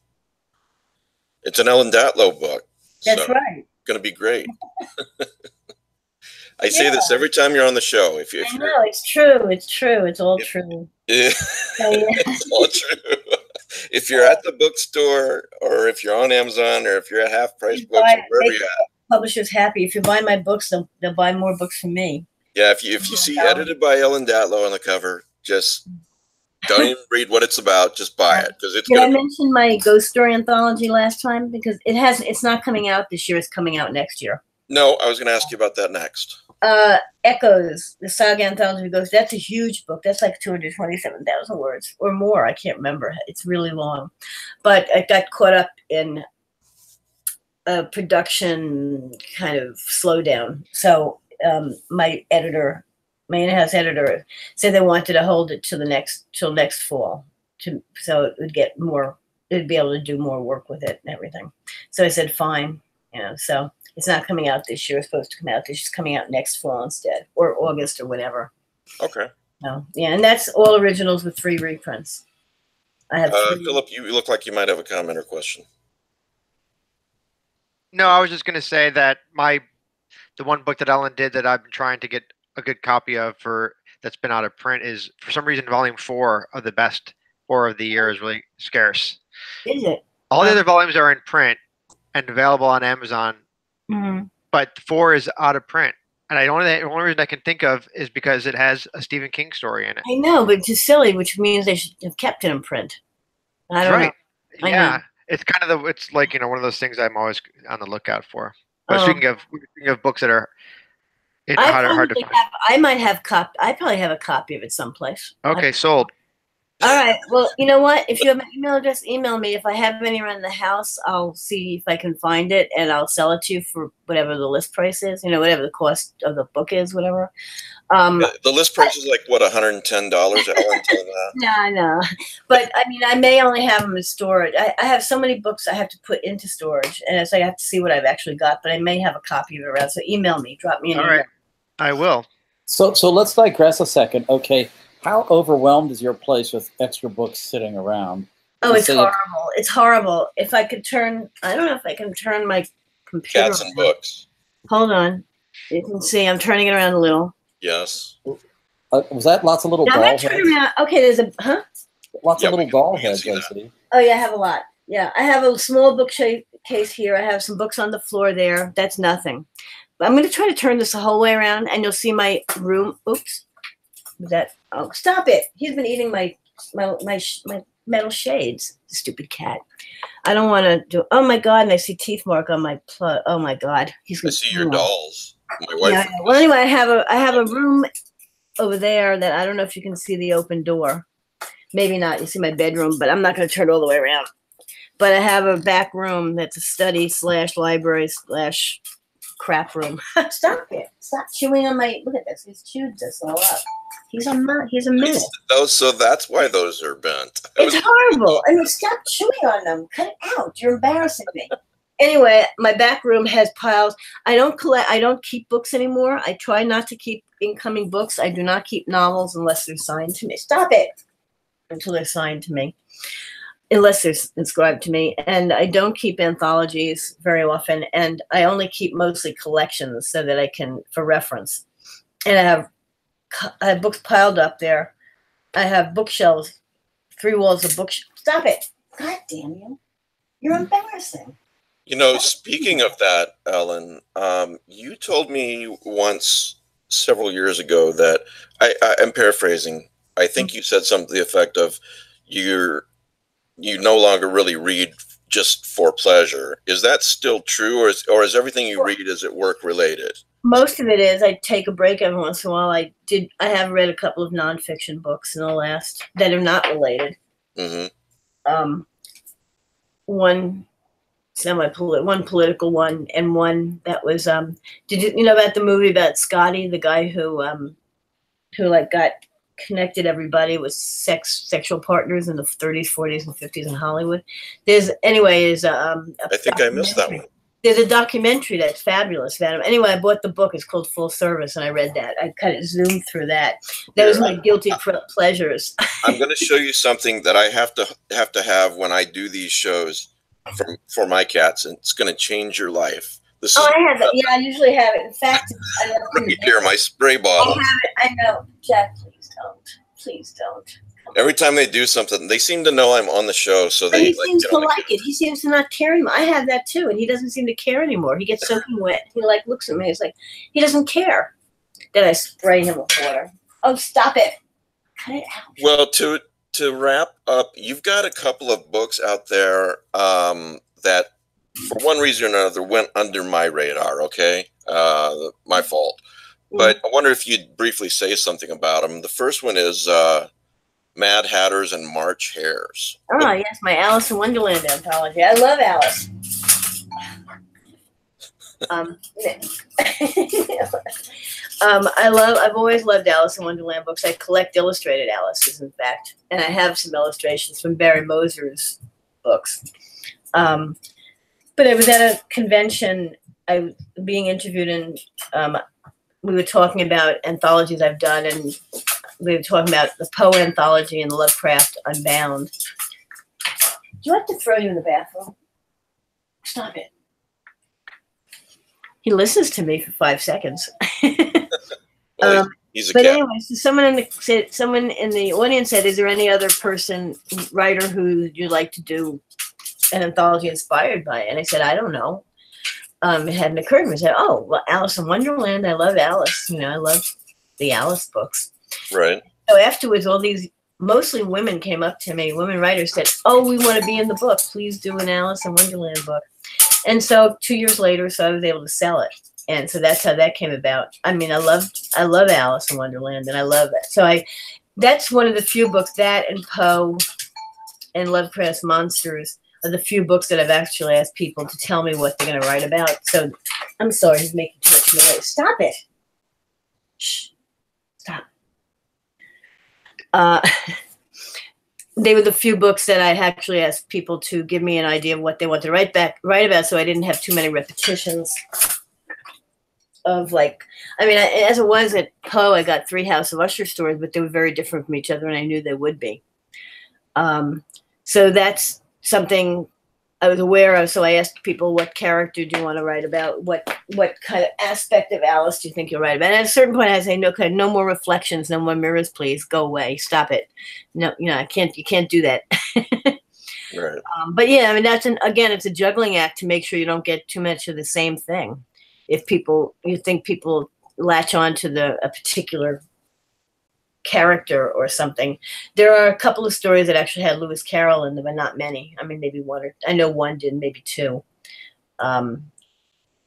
it's an Ellen Datlow book. That's so. right. going to be great. I say this every time you're on the show. If, you, if I you're, know it's true. It's true. It's all If- true. it's So, yeah. all true. If you're at the bookstore, or if you're on Amazon, or if you're at Half Price You Books, buy wherever you're at, Publishers happy. If you buy my books, they'll, they'll buy more books from me. yeah. If you if oh you Oh, see God. edited by Ellen Datlow on the cover, just don't even read what it's about. Just buy it because it's Did I mention my ghost story anthology last time? Because it has it's not coming out this year. It's coming out next year. No, I was going to ask you about that next. Uh echoes the saga anthology goes that's a huge book. That's like 227000 words or more. I can't remember. It's really long. But i got caught up in a production kind of slowdown. So um my editor my in-house editor said they wanted to hold it to the next till next fall to so it would get more it'd be able to do more work with it and everything. So i said fine you know so it's not coming out this year. It's supposed to come out this. It's coming out next fall instead, or August, or whatever. Okay, No, yeah, and that's all originals with three reprints. I have. uh. Philip, you look like you might have a comment or question. No, I was just gonna say that my the one book that Ellen did that I've been trying to get a good copy of for that's been out of print is for some reason volume four of the best horror of the year is really scarce. Is it? All the other volumes are in print and available on Amazon, Mhm. but four is out of print. And I only the only reason I can think of is because it has a Stephen King story in it. I know, but it's silly, which means they should have kept it in print. I don't right. I know. Yeah. It's kind of the it's like, you know, one of those things I'm always on the lookout for. But Oh. speaking of speaking of books that are it, know. I, hard, hard to find. have, I might have cop. I probably have a copy of it someplace. I- Okay, sold. All right. Well, you know what? If you have my email address, email me. If I have any around the house, I'll see if I can find it and I'll sell it to you for whatever the list price is. You know, whatever the cost of the book is, whatever. Um, The, the list price is like what, one hundred and ten dollars? Ellen, tell them. No, I know. But I mean, I may only have them in storage. I, I have so many books I have to put into storage, and so I have to see what I've actually got. But I may have a copy of it around. So email me, drop me an All email. right. I will. So, so let's digress a second. Okay, how overwhelmed is your place with extra books sitting around? Oh, it's say it- horrible. It's horrible. If I could turn, I don't know if I can turn my computer. Cats and around. books. Hold on. You can see I'm turning it around a little. Yes. Uh, was that lots of little Now, I'm doll heads? around. Okay, there's a huh? Lots Yeah, of little can- doll heads, see Oh yeah, I have a lot. Yeah, I have a small bookcase here. I have some books on the floor there. That's nothing. But I'm going to try to turn this the whole way around, and you'll see my room. Oops, Was that oh, stop it! He's been eating my my my my metal shades. Stupid cat. I don't want to do. Oh my god! And I see teeth mark on my plug. Oh my god! He's I gonna see your dolls. My wife. Yeah. Well, anyway, I have a I have a room over there that I don't know if you can see the open door. Maybe not. You see my bedroom, but I'm not going to turn it all the way around. But I have a back room that's a study slash library slash crap room. Stop it! Stop chewing on my. Look at this. He's chewed this all up. He's a he's a minute. Those, so that's why those are bent. I It's horrible. I mean, stop chewing on them. Cut it out. You're embarrassing me. Anyway, my back room has piles. I don't collect. I don't keep books anymore. I try not to keep incoming books. I do not keep novels unless they're signed to me. Stop it. Until they're signed to me, unless they're inscribed to me. And I don't keep anthologies very often. And I only keep mostly collections so that I can for reference. And I have I have books piled up there. I have bookshelves three walls of books. Stop it. God damn you. You're embarrassing. You know, speaking of that, Ellen, um, you told me once several years ago that I, I am paraphrasing. I think you said something to the effect of you're you no longer really read just for pleasure. Is that still true, or is or is everything you read is it work related? Most of it is I take a break every once in a while. I did I have read a couple of nonfiction books in the last that are not related. hmm Um one semi one political one and one that was um did you you know about the movie about Scotty, the guy who um who like got connected everybody with sex sexual partners in the 30s, 40s, and 50s in Hollywood. There's anyway is um a I think I missed that one. There's a documentary that's fabulous about him. Anyway, I bought the book. It's called Full Service, and I read that. I kind of zoomed through that. That was my guilty pleasures. I'm going to show you something that I have to have to have when I do these shows for for my cats, and it's going to change your life. This Oh, I have it. Yeah, I usually have it. In fact, I it right here, my spray I bottle. have it. I know. Jack, please don't. Please don't. Every time they do something, they seem to know I'm on the show, so But they he like seems to like it. He seems to not care anymore. I have that too, and he doesn't seem to care anymore. He gets soaking wet. He like looks at me. He's like, he doesn't care. Then I spray him with water. Oh, stop it! Cut it out. Well, to to wrap up, you've got a couple of books out there um, that, for one reason or another, went under my radar. Okay, uh, my fault. But I wonder if you'd briefly say something about them. The first one is uh, Mad Hatters and March Hares. Oh yes, my Alice in Wonderland anthology. I love Alice. Um, um, I love. I've always loved Alice in Wonderland books. I collect illustrated Alice's, in fact, and I have some illustrations from Barry Moser's books. Um, but I was at a convention. I was being interviewed, and um, we were talking about anthologies I've done, and we were talking about the Poe anthology and the Lovecraft Unbound. Do you have to throw you in the bathroom? Stop it. He listens to me for five seconds. Well, Um, he's a but cat. anyway, so someone in the said, someone in the audience said, "Is there any other person writer who you'd like to do an anthology inspired by?" And I said, "I don't know." Um, it hadn't occurred to me. I said, "Oh, well, Alice in Wonderland. I love Alice. You know, I love the Alice books." Right. So afterwards, all these mostly women came up to me. Women writers said, "Oh, we want to be in the book. Please do an Alice in Wonderland book." And so two years later, so I was able to sell it, and so that's how that came about. I mean, I love I love Alice in Wonderland, and I love it. So I that's one of the few books that and Poe and Lovecraft's Monsters are the few books that I've actually asked people to tell me what they're going to write about. So I'm sorry, he's making too much noise. Stop it. Shh. Uh, they were the few books that I actually asked people to give me an idea of what they want to write back write about, so I didn't have too many repetitions of like. I mean, I, as it was at Poe, I got three House of Usher stories, but they were very different from each other, and I knew they would be. Um, so that's something I was aware of. So I asked people, "What character do you want to write about? What what kind of aspect of Alice do you think you'll write about?" And at a certain point, I say, "No, okay, no more reflections, no more mirrors, please. Go away. Stop it. No, you know, I can't. You can't do that." Right. Um, but yeah, I mean that's an again, it's a juggling act to make sure you don't get too much of the same thing. If people, you think people latch on to the a particular character or something, there are a couple of stories that actually had Lewis Carroll in them, but not many. I mean, maybe one or I know one did, maybe two. Um,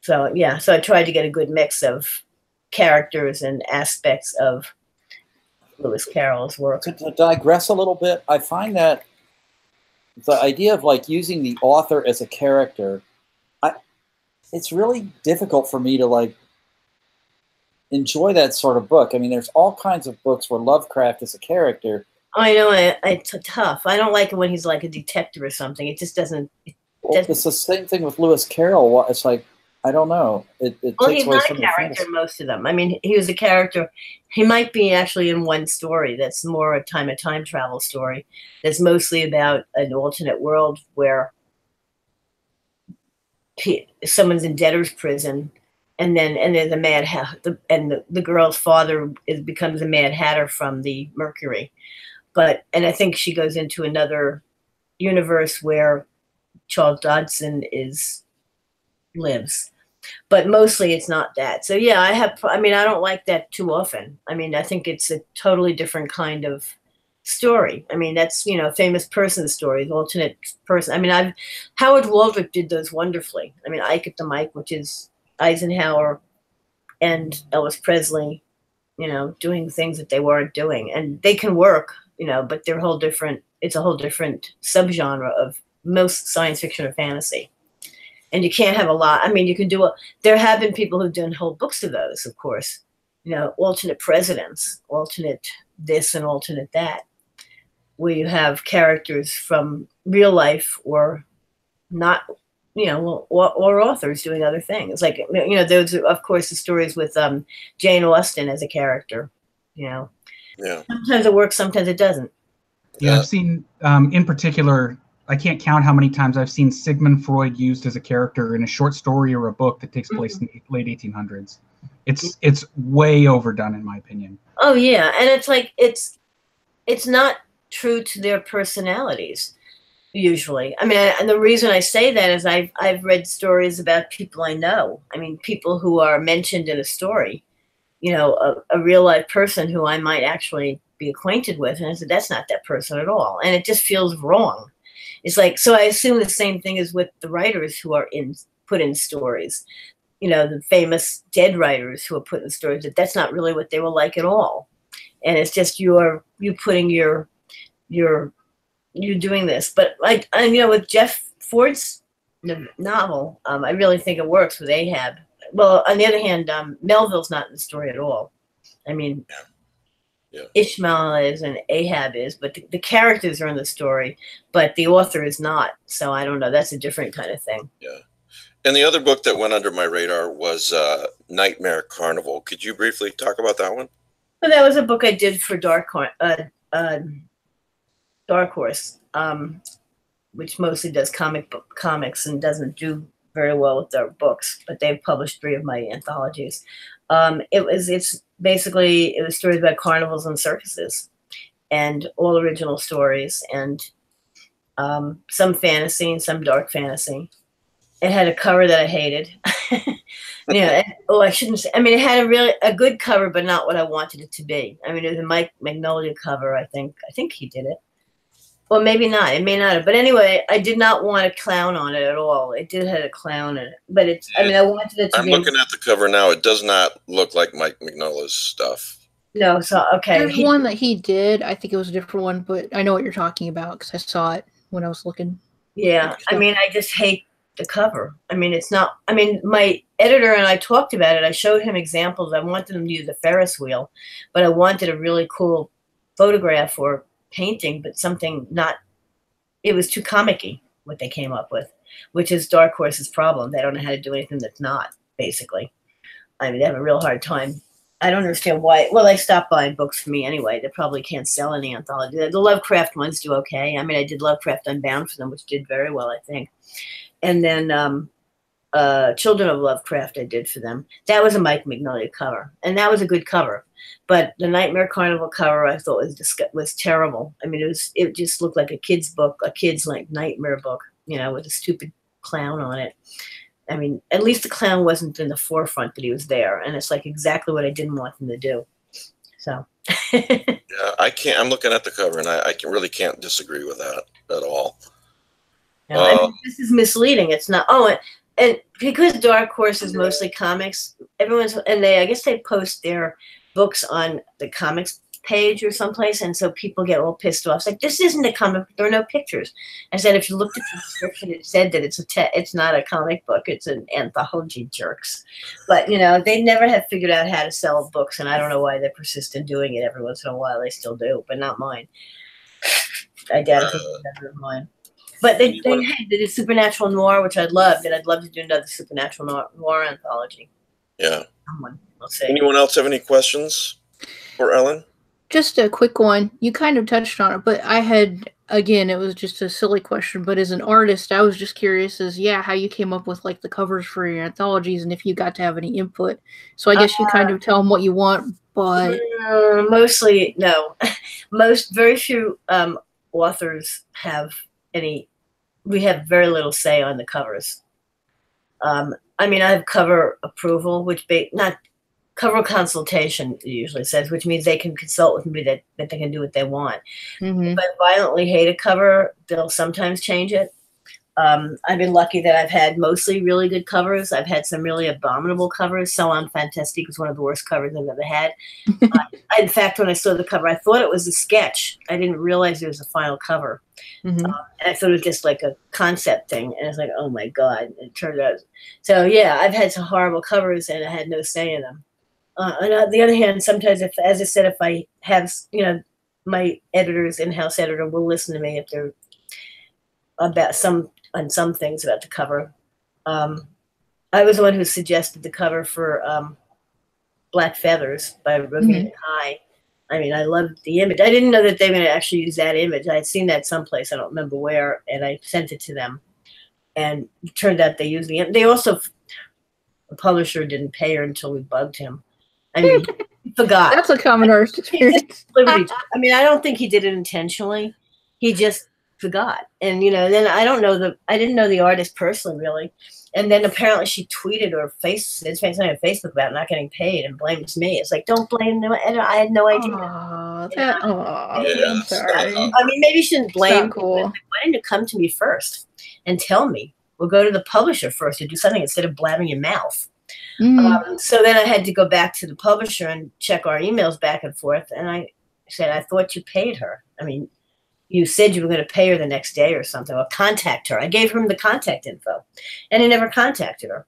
so yeah, so I tried to get a good mix of characters and aspects of Lewis Carroll's work. to, to digress a little bit, I find that the idea of like using the author as a character, I, it's really difficult for me to like enjoy that sort of book. I mean, there's all kinds of books where Lovecraft is a character. I know it's tough. I don't like it when he's like a detective or something. It just doesn't. Well, That's- it's the same thing with Lewis Carroll. It's like I don't know. It, it Well, takes he's not a some of the character most of them. I mean, he was a character. He might be actually in one story that's more a time a time travel story. That's mostly about an alternate world where someone's in debtor's prison, and then and then the mad ha- the, and the, the girl's father is becomes a mad hatter from the Mercury, but and I think she goes into another universe where Charles Dodgson is lives but mostly it's not that. So yeah, I have. I mean, I don't like that too often. I mean, I think it's a totally different kind of story. I mean, that's you know, famous person stories, alternate person. I mean, I've Howard Waldrop did those wonderfully. I mean, Ike at the Mic, which is Eisenhower and Elvis Presley, you know, doing things that they weren't doing, and they can work, you know, but they're whole different. It's a whole different subgenre of most science fiction or fantasy and you can't have a lot. I mean, you can do a. There have been people who've done whole books of those, of course. You know, alternate presidents, alternate this and alternate that, where you have characters from real life or not, you know, or, or authors doing other things. Like you know, those are, of course the stories with um, Jane Austen as a character. You know, Yeah. sometimes it works, sometimes it doesn't. Yeah, Uh, I've seen, um, in particular, I can't count how many times I've seen Sigmund Freud used as a character in a short story or a book that takes place in the late 1800s. It's it's way overdone, in my opinion. Oh yeah, and it's like it's it's not true to their personalities usually. I mean, and the reason I say that is I've I've read stories about people I know. I mean, people who are mentioned in a story. You know, a, a real life person who I might actually be acquainted with, and I said that's not that person at all, and it just feels wrong. It's like so. I assume the same thing is with the writers who are in put in stories you know the famous dead writers who are put in stories that that's not really what they were like at all and it's just you're you putting your your you doing this but like and you know with jeff ford's novel um, i really think it works with ahab well on the other hand um, melville's not in the story at all i mean Yeah. ishmael is and ahab is but the, the characters are in the story but the author is not so i don't know that's a different kind of thing Yeah. And the other book that went under my radar was uh, Nightmare Carnival. Could you briefly talk about that one? Well, that was a book I did for Dark Horse, uh, uh, Dark Horse, um, which mostly does comic book comics and doesn't do very well with their books. But they've published three of my anthologies. Um, it was it's basically it was stories about carnivals and circuses, and all original stories, and um, some fantasy and some dark fantasy. It had a cover that I hated. yeah. and- Oh, I shouldn't say. I mean, it had a really a good cover, but not what I wanted it to be. I mean, it was a Mike Mignola cover. I think. I think he did it. Well, maybe not. It may not have. But anyway, I did not want a clown on it at all. It did have a clown in it, but it's. I mean, I wanted it to I'm be. looking at the cover now. It does not look like Mike Mignola's stuff. no, so okay. There's he- one that he did. I think it was a different one, but I know what you're talking about because I saw it when I was looking. Yeah, I mean, I just hate the cover. I mean, it's not. I mean, my editor and I talked about it. I showed him examples. I wanted him to use a Ferris wheel, but I wanted a really cool photograph or painting, but something not. It was too comic-y what they came up with, which is Dark Horse's problem. They don't know how to do anything that's not basically. I mean, they have a real hard time. I don't understand why. Well, they stopped buying books for me anyway. They probably can't sell any anthology. The Lovecraft ones do okay. I mean, I did Lovecraft Unbound for them, which did very well, I think. And then um, uh, Children of Lovecraft, I did for them. That was a Mike Mignola cover, and that was a good cover. But the Nightmare Carnival cover, I thought was disgu- was terrible. I mean, it was it just looked like a kid's book, a kid's like nightmare book, you know, with a stupid clown on it. I mean, at least the clown wasn't in the forefront, but he was there, and it's like exactly what I didn't want them to do. So, Yeah, I can't. I'm looking at the cover, and I, I can, really can't disagree with that at all. know, I Uh, mean, this is misleading. It's not. Oh, and, because Dark Horse is mostly comics, everyone's and they I guess they post their books on the comics page or someplace, and so people get all pissed off. It's like this isn't a comic. There are no pictures. I said if you looked at the description, it said that it's a te- it's not a comic book. It's an anthology. Jerks, but you know they never have figured out how to sell books, and I don't know why they persist in doing it. Every once in a while, they still do, but not mine. I doubt it's uh, never mine. But they, they, had- they did supernatural noir, which I'd love, and I'd love to do another supernatural noir, noir anthology. Yeah. Someone, we'll see. Anyone else have any questions for Ellen? Just a quick one. You kind of touched on it, but I had again, it was just a silly question. But as an artist, I was just curious as yeah, how you came up with like the covers for your anthologies and if you got to have any input. So I guess you kind of tell them what you want, but Uh, mostly no. Most very few um, authors have any. We have very little say on the covers. Um, I mean, I have cover approval, which ba- not cover consultation it usually says, which means they can consult with me that, that they can do what they want. mhm. If I violently hate a cover, they'll sometimes change it. Um, I've been lucky that I've had mostly really good covers. I've had some really abominable covers. Salon Fantastique was one of the worst covers I've ever had. uh, in fact, when I saw the cover, I thought it was a sketch. I didn't realize it was a final cover. Mhm. Uh, and I thought it was just like a concept thing. And it's like, oh my God. It turned out. So yeah, I've had some horrible covers and I had no say in them. Uh, and on the other hand, sometimes if, as I said, if I have, you know, my editors, in-house editor will listen to me if they're about some, on some things about the cover. Um, I was the one who suggested the cover for um, Black Feathers by Ravina High. I mean, I loved the image. I didn't know that they were going to actually use that image. I had seen that someplace. I don't remember where, and I sent it to them. And it turned out they used the. They also, the publisher didn't pay her until we bugged him. I mean, he forgot. that's a common artist experience. I mean, I don't think he did it intentionally. He just forgot. And you know, then I don't know the I didn't know the artist personally really. And then apparently she tweeted or face said something on Facebook about not getting paid and blames me. It's like don't blame them. I I had no idea. Aw, that, aw, Yeah, I'm sorry. I mean, maybe you shouldn't It's blame. not cool. Why didn't you come to me first and tell me? We'll go to the publisher first to do something instead of blabbing your mouth. Mm. Um, so then I had to go back to the publisher and check our emails back and forth. And I said, I thought you paid her. I mean, you said you were going to pay her the next day or something, or contact her. I gave him the contact info, and he never contacted her.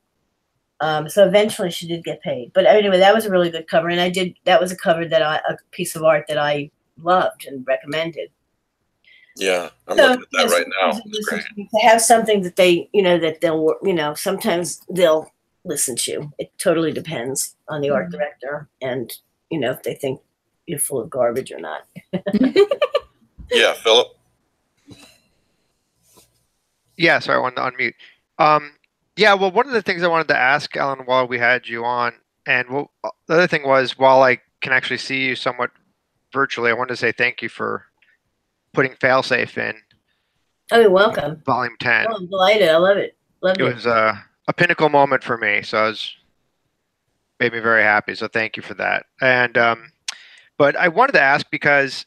Um, so eventually, she did get paid. But anyway, that was a really good cover, and I did. That was a cover that I, a piece of art that I loved and recommended. Yeah, I'm So, looking at that yes, right now. yes, It's great. To have something that they, you know, that they'll, you know, sometimes they'll listen to. It totally depends on the art Mhm. director and, you know, if they think you're full of garbage or not. Yeah, Philip. Yeah, sorry, I wanted to unmute. Um, yeah, well, one of the things I wanted to ask Ellen while we had you on, and well, the other thing was while I can actually see you somewhat virtually, I wanted to say thank you for putting Failsafe in Oh, you're welcome. Volume 10. Oh, I'm delighted. I love it. Love It it. was uh, a pinnacle moment for me, so I was made me very happy. So thank you for that. And um, but I wanted to ask because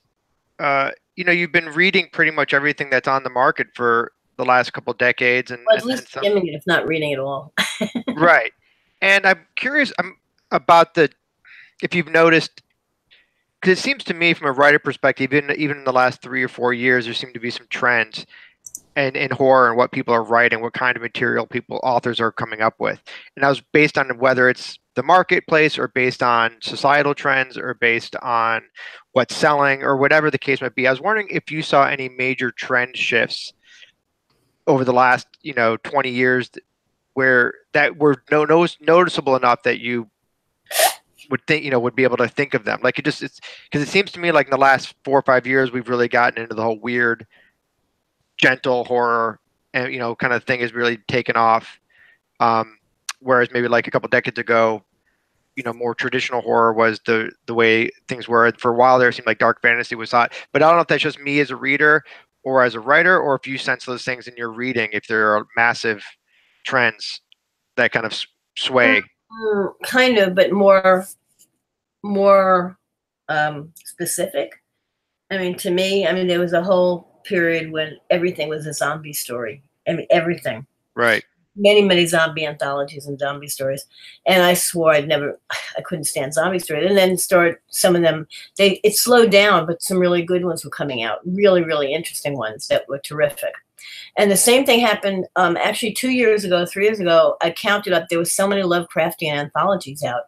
uh, you know you've been reading pretty much everything that's on the market for the last couple decades, and, Well, at and- and least some- skimming it, if not reading it all. right and i'm curious i'm about the if you've noticed because it seems to me from a writer perspective even even in the last three or four years there seem to be some trends and in horror and what people are writing what kind of material people authors are coming up with. And that was based on whether it's the marketplace or based on societal trends or based on what's selling or whatever the case might be. I was wondering if you saw any major trend shifts over the last you know 20 years where that were no, no noticeable enough that you would think you know would be able to think of them. Like it just it's because it seems to me like in the last four or five years we've really gotten into the whole weird gentle horror and you know kind of thing has really taken off um whereas maybe like a couple decades ago you know more traditional horror was the the way things were for a while there it seemed like dark fantasy was hot but i don't know if that's just me as a reader or as a writer or if you sense those things in your reading if there are massive trends that kind of sway. Mm, kind of, but more, more um, specific. I mean, to me, I mean, there was a whole period when everything was a zombie story. I mean, everything. Right. many many zombie anthologies and zombie stories and i swore i'd never i couldn't stand zombie stories and then start some of them they it slowed down but some really good ones were coming out really really interesting ones that were terrific and the same thing happened um, actually two years ago three years ago i counted up there was so many lovecraftian anthologies out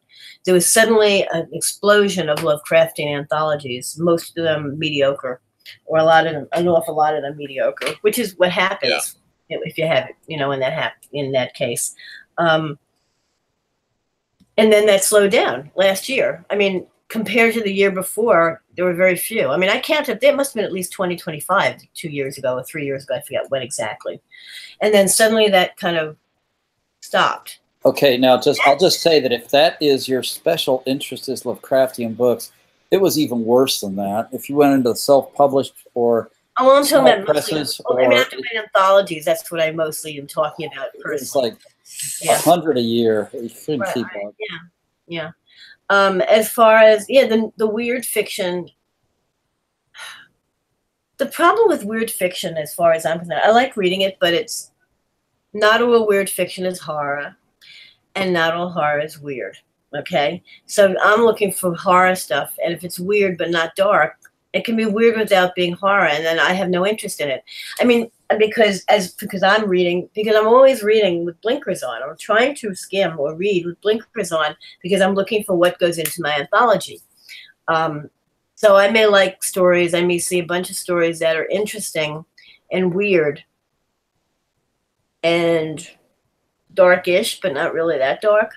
there was suddenly an explosion of lovecraftian anthologies most of them mediocre or a lot of them an awful lot of them mediocre which is what happens if you have it, you know, in that hap- in that case. Um, and then that slowed down last year. I mean, compared to the year before, there were very few. I mean, I counted, there must have been at least 20, 25 two years ago or three years ago. I forget when exactly. And then suddenly that kind of stopped. Okay, now just I'll just say that if that is your special interest is Lovecraftian books, it was even worse than that. If you went into self-published or I'm talking Small about presses or- I'm talking about anthologies. That's what I mostly am talking about it's personally. like a Yeah. hundred a year, you couldn't Right, keep right, up. Yeah, yeah. Um, as far as yeah, the the weird fiction. The problem with weird fiction, as far as I'm concerned, I like reading it, but it's not all weird fiction is horror, and not all horror is weird. Okay, so I'm looking for horror stuff, and if it's weird but not dark, it can be weird without being horror, and then I have no interest in it. I mean, because as because I'm reading because I'm always reading with blinkers on. I'm trying to skim or read with blinkers on because I'm looking for what goes into my anthology. Um, so I may like stories. I may see a bunch of stories that are interesting and weird and darkish, but not really that dark.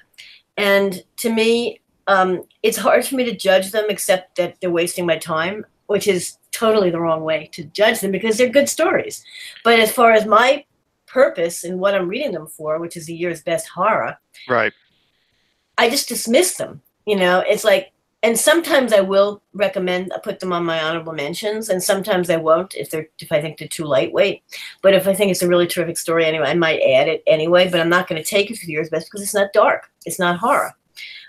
And to me, um, it's hard for me to judge them except that they're wasting my time, which is totally the wrong way to judge them because they're good stories. But as far as my purpose and what I'm reading them for, which is the year's best horror, Right. I just dismiss them. You know, it's like, and sometimes I will recommend, I put them on my honorable mentions, and sometimes I won't if they're if I think they're too lightweight. But if I think it's a really terrific story anyway, I might add it anyway. But I'm not going to take it for the year's best because it's not dark. It's not horror.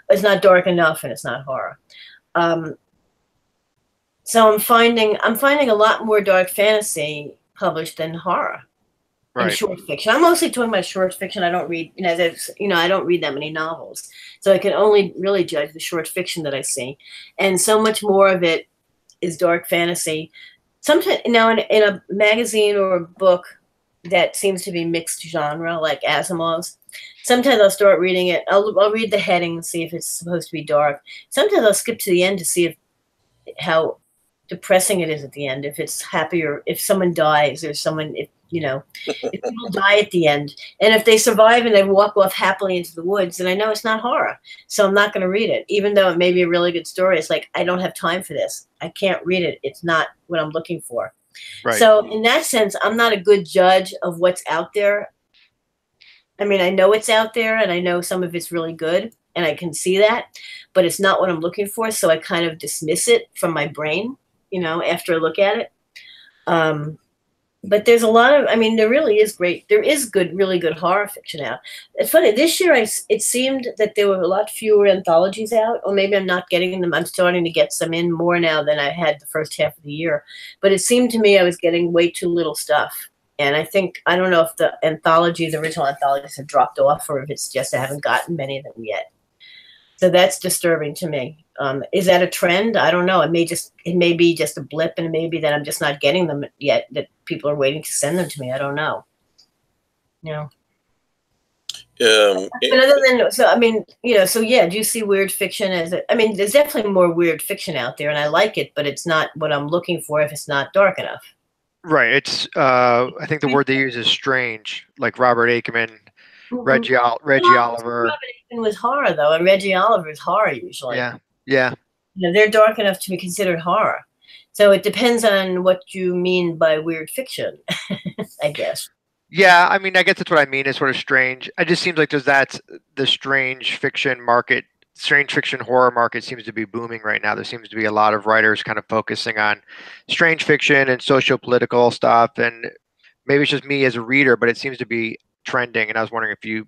It's not dark enough, and it's not horror. Um, so I'm finding I'm finding a lot more dark fantasy published than horror and short fiction. I'm mostly talking about short fiction. I don't read, you know, there's, you know, I don't read that many novels, so I can only really judge the short fiction that I see, and so much more of it is dark fantasy. Sometimes now in, in a magazine or a book that seems to be mixed genre, like Asimov's. Sometimes I'll start reading it. I'll, I'll read the heading and see if it's supposed to be dark. Sometimes I'll skip to the end to see if how depressing it is at the end. If it's happy or if someone dies or someone, if you know, if people die at the end, and if they survive and they walk off happily into the woods, then I know it's not horror. So I'm not going to read it, even though it may be a really good story. It's like I don't have time for this. I can't read it. It's not what I'm looking for. Right. So in that sense, I'm not a good judge of what's out there. I mean, I know it's out there, and I know some of it's really good, and I can see that, but it's not what I'm looking for. So I kind of dismiss it from my brain, you know, after I look at it. Um, but there's a lot of, I mean, there really is great. There is good, really good horror fiction out. It's funny. This year, I it seemed that there were a lot fewer anthologies out, or maybe I'm not getting them. I'm starting to get some in more now than I had the first half of the year. But it seemed to me I was getting way too little stuff. And I think I don't know if the anthologies, the original anthologies, have dropped off, or if it's just I haven't gotten many of them yet. So that's disturbing to me. Um, is that a trend? I don't know. It may just it may be just a blip, and it may be that I'm just not getting them yet. That people are waiting to send them to me. I don't know. You know. Um, But other than so, I mean, you know, so yeah, do you see weird fiction as a, I mean, there's definitely more weird fiction out there, and I like it, but it's not what I'm looking for if it's not dark enough. Right. It's uh I think the word they use is strange, like Robert Aickman, Reggie Ol- Reggie Well, Oliver. Robert Aiken was horror though, and Reggie Oliver is horror usually. Yeah. Yeah. You know, they're dark enough to be considered horror. So it depends on what you mean by weird fiction, I guess. Yeah, I mean, I guess that's what I mean. Is sort of strange. It just seems like there's that the strange fiction market, strange fiction horror market seems to be booming right now. There seems to be a lot of writers kind of focusing on strange fiction and social political stuff, and maybe it's just me as a reader, but it seems to be trending. And I was wondering if you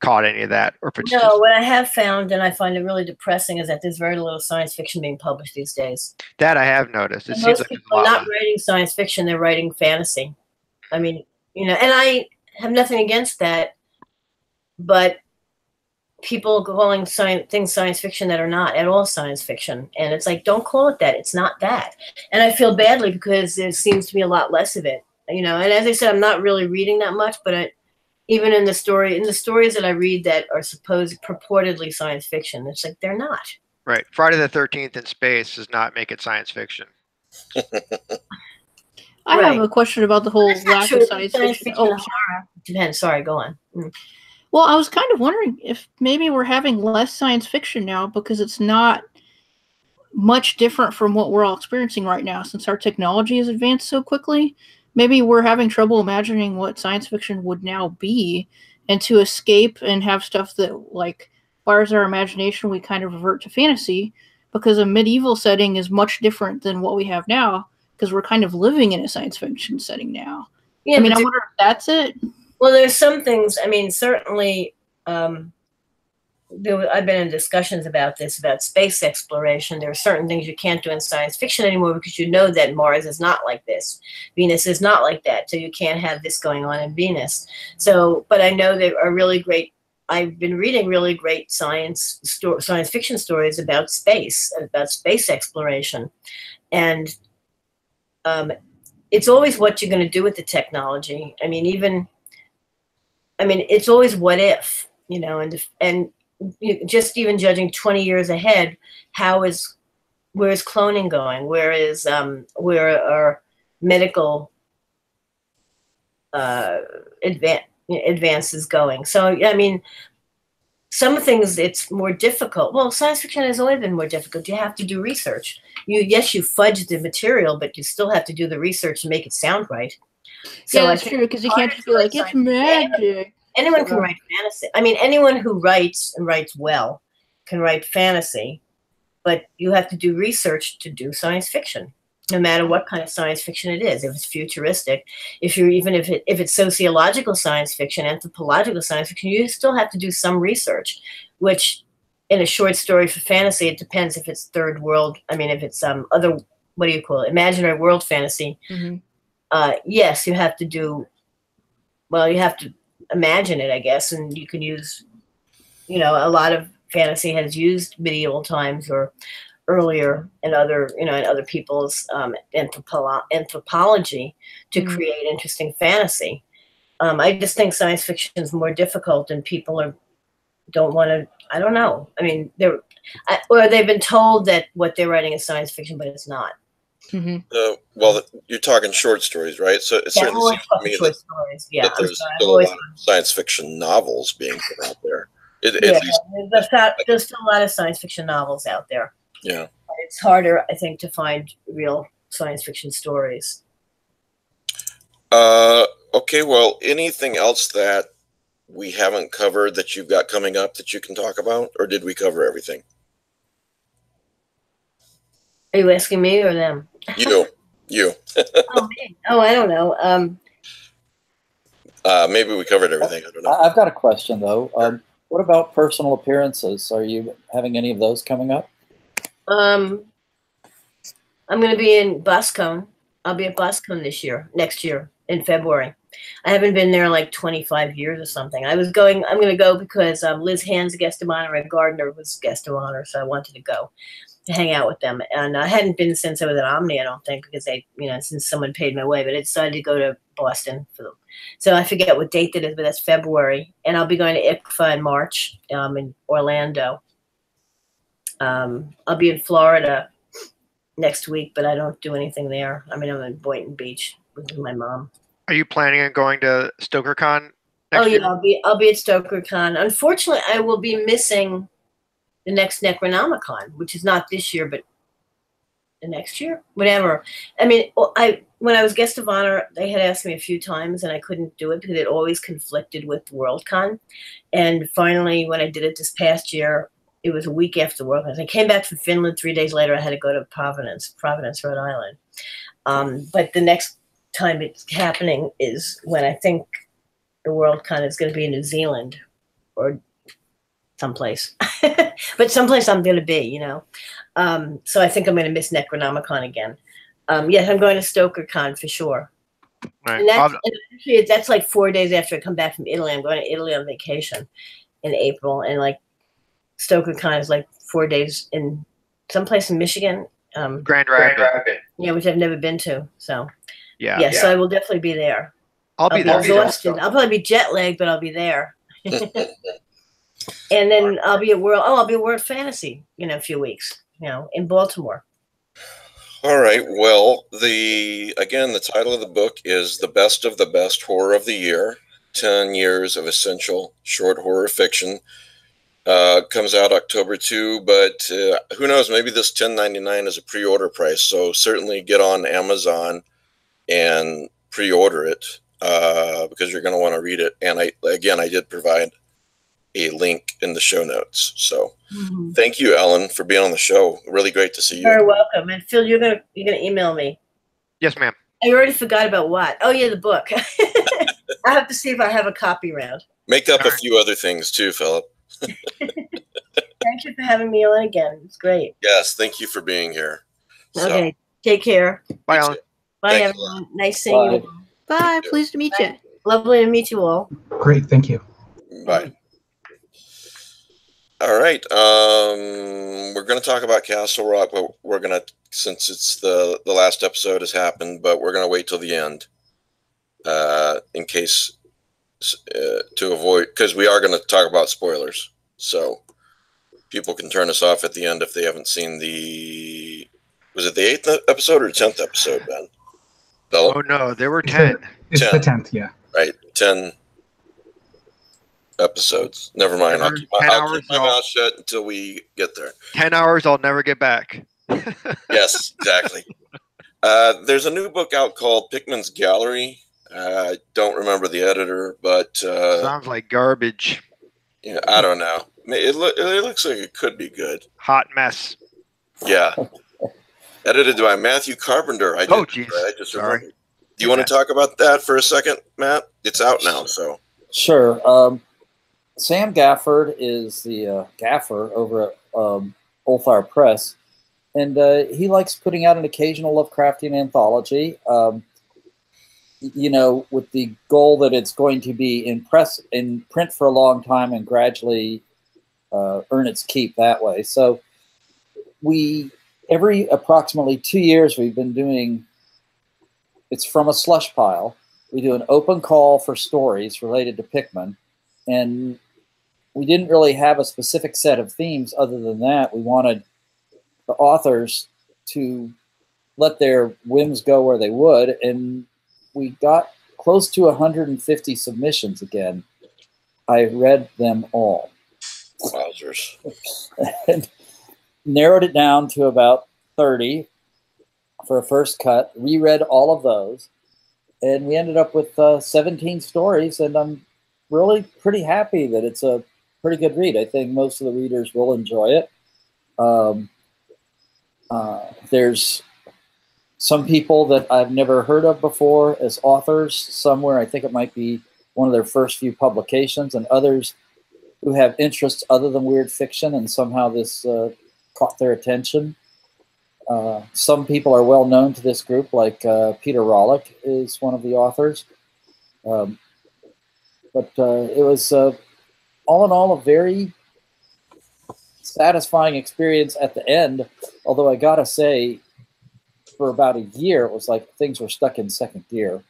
caught any of that, or if it's No, just what I have found, and I find it really depressing, is that there's very little science fiction being published these days. that I have noticed. It And seems most like people are not writing science fiction; they're writing fantasy. I mean, you know, and I have nothing against that. but people calling science things science fiction that are not at all science fiction and it's like don't call it that it's not that and i feel badly because there seems to be a lot less of it you know and as i said i'm not really reading that much but I, even in the story in the stories that i read that are supposed purportedly science fiction it's like they're not Right. Friday the Thirteenth in space does not make it science fiction. I Right. have a question about the whole That's lack true. of science Science fiction. fiction Oh, and horror depends sorry go on Mm. Well, I was kind of wondering if maybe we're having less science fiction now because it's not much different from what we're all experiencing right now since our technology has advanced so quickly. Maybe we're having trouble imagining what science fiction would now be and to escape and have stuff that like fires our imagination, we kind of revert to fantasy because a medieval setting is much different than what we have now because we're kind of living in a science fiction setting now. yeah I mean, I wonder if that's it. Well, there's some things. I mean, certainly, um, there, I've been in discussions about this about space exploration. There are certain things you can't do in science fiction anymore because you know that Mars is not like this, Venus is not like that, so you can't have this going on in Venus. So, but I know there are really great. I've been reading really great science sto- science fiction stories about space, about space exploration, and um, it's always what you're going to do with the technology. I mean, even I mean, it's always what if, you know, and and just even judging 20 years ahead, how is where is cloning going? Where is um where are medical uh advan- advances going? So I mean, some things it's more difficult. Well, science fiction has always been more difficult. You have to do research. You yes, you fudge the material, but you still have to do the research to make it sound right. yeah, that's true because you can't just be like it's magic. Anyone can write fantasy. I mean, anyone who writes and writes well can write fantasy, but you have to do research to do science fiction, no matter what kind of science fiction it is. If it's futuristic, if you're even if it if it's sociological science fiction, anthropological science fiction, you still have to do some research, which in a short story for fantasy, it depends if it's third world. I mean, if it's um other what do you call it, imaginary world fantasy Mhm. uh, yes, you have to do. Well, you have to imagine it, I guess, and you can use. You know, a lot of fantasy has used medieval times or earlier and other, you know, and other people's um, anthropo- anthropology to Mhm. create interesting fantasy. Um, I just think science fiction is more difficult, and people are don't want to. I don't know. I mean, they're I, or they've been told that what they're writing is science fiction, but it's not. Mhm. Uh, well, you're talking short stories, right? So it Yeah, certainly seems to me short that, stories. Yeah, that there's sorry, still a lot of science fiction novels being put out there. It, yeah, least, there's, a- there's still a lot of science fiction novels out there. yeah. It's harder, I think, to find real science fiction stories. Uh, okay. Well, anything else that we haven't covered that you've got coming up that you can talk about, or did we cover everything? Are you asking me or them? You, you. oh, me. oh, I don't know. Um, Uh, maybe we covered everything. I don't know. I- I've got a question though. Um, what about personal appearances? Are you having any of those coming up? um, I'm going to be in Boscone. I'll be at Boscone this year, next year in February. I haven't been there in like 25 years or something. I was going. I'm going to go because um, Liz Hand's guest of honor and Gardner was guest of honor, so I wanted to go to hang out with them. And I hadn't been since I was at Omni, I don't think, because they, you know, since someone paid my way. But I decided to go to Boston for them. So I forget what date that is, but that's February. And I'll be going to ICFA in March um, in Orlando. Um, I'll be in Florida next week, but I don't do anything there. I mean, I'm in Boynton Beach with my mom. Are you planning on going to StokerCon next oh year? yeah, I'll be I'll be at StokerCon. Unfortunately, I will be missing the next Necronomicon, which is not this year, but the next year, whatever. I mean, I when I was guest of honor, they had asked me a few times, and I couldn't do it because it always conflicted with WorldCon. And finally, when I did it this past year, it was a week after WorldCon. I came back from Finland three days later. I had to go to Providence, Providence, Rhode Island. Um, but the next time it's happening is when I think the WorldCon is going to be in New Zealand or someplace, but someplace I'm going to be, you know. Um, so I think I'm going to miss Necronomicon again. Um, yes, I'm going to StokerCon for sure. Right. And that's, and actually, that's like four days after I come back from Italy. I'm going to Italy on vacation in April, and like StokerCon is like four days in someplace in Michigan. Um, Grand Rapids. yeah, which I've never been to. So Yeah. yeah, so I will definitely be there. I'll be I'll there. be exhausted. I'll probably be jet lagged, but I'll be there. and then I'll be at World. Oh, I'll be at World Fantasy. You know, a few weeks. You know, in Baltimore. All right. Well, the again, the title of the book is "The Best of the Best Horror of the Year: Ten Years of Essential Short Horror Fiction." Uh, comes out October two, but uh, who knows? Maybe this ten ninety nine is a pre order price. So certainly get on Amazon and pre order it uh, because you're going to want to read it. And I again, I did provide a link in the show notes. So mm-hmm. thank you, Ellen, for being on the show. Really great to see you. Very welcome. And Phil, you're gonna you're gonna email me. Yes, ma'am. I already forgot about what. Oh yeah, the book. I have to see if I have a copy round. Make up a Alright. few other things too, Philip. Thank you for having me on again. It's great. Yes, thank you for being here. So, Okay, take care. Bye, You Alan. too. Bye, Thanks everyone. Nice seeing Bye. you. Bye. Pleased to meet you. Lovely to meet you all. Great, thank you. Bye. All right. Um, we're going to talk about Castle Rock, but we're going to, since it's the the last episode has happened, but we're going to wait till the end, uh, in case uh, to avoid because we are going to talk about spoilers. So people can turn us off at the end if they haven't seen the. Was it the eighth episode or tenth episode, Ben? Philip? Oh no, there were It's ten. It's Ten. the tenth, yeah. right? Ten episodes. Never mind. I'll keep, my, I'll keep my off. mouth shut until we get there. Ten hours I'll never get back. Yes, exactly. uh, there's a new book out called Pickman's Gallery. Uh, I don't remember the editor, but uh, Sounds like garbage. yeah, I don't know. It, loo- it looks like it could be good. Hot mess. Yeah. Edited by Matthew Carpenter. I Oh, jeez. I just Sorry. remembered. Do you want to talk about that for a second, Matt? It's out now, so Sure. Um, Sam Gafford is the uh, gaffer over at um, Ulthar Press, and uh, he likes putting out an occasional Lovecraftian anthology. Um, you know, with the goal that it's going to be in press in print for a long time and gradually uh, earn its keep that way. So we every approximately two years we've been doing. It's from a slush pile we do an open call for stories related to Pickman, and we didn't really have a specific set of themes other than that. We wanted the authors to let their whims go where they would, and we got close to 150 submissions again. I read them all wowzers. and narrowed it down to about 30 for a first cut, reread all of those, and we ended up with uh, 17 stories. And I'm really pretty happy that it's a pretty good read. I think most of the readers will enjoy it. Um, uh, there's some people that I've never heard of before as authors somewhere. I think it might be one of their first few publications, and others who have interests other than weird fiction, and somehow this uh, caught their attention. Uh, some people are well known to this group, like uh, Peter Rawlik is one of the authors. Um, but uh, it was, uh, all in all, a very satisfying experience at the end. Although I gotta say, for about a year, it was like things were stuck in second gear.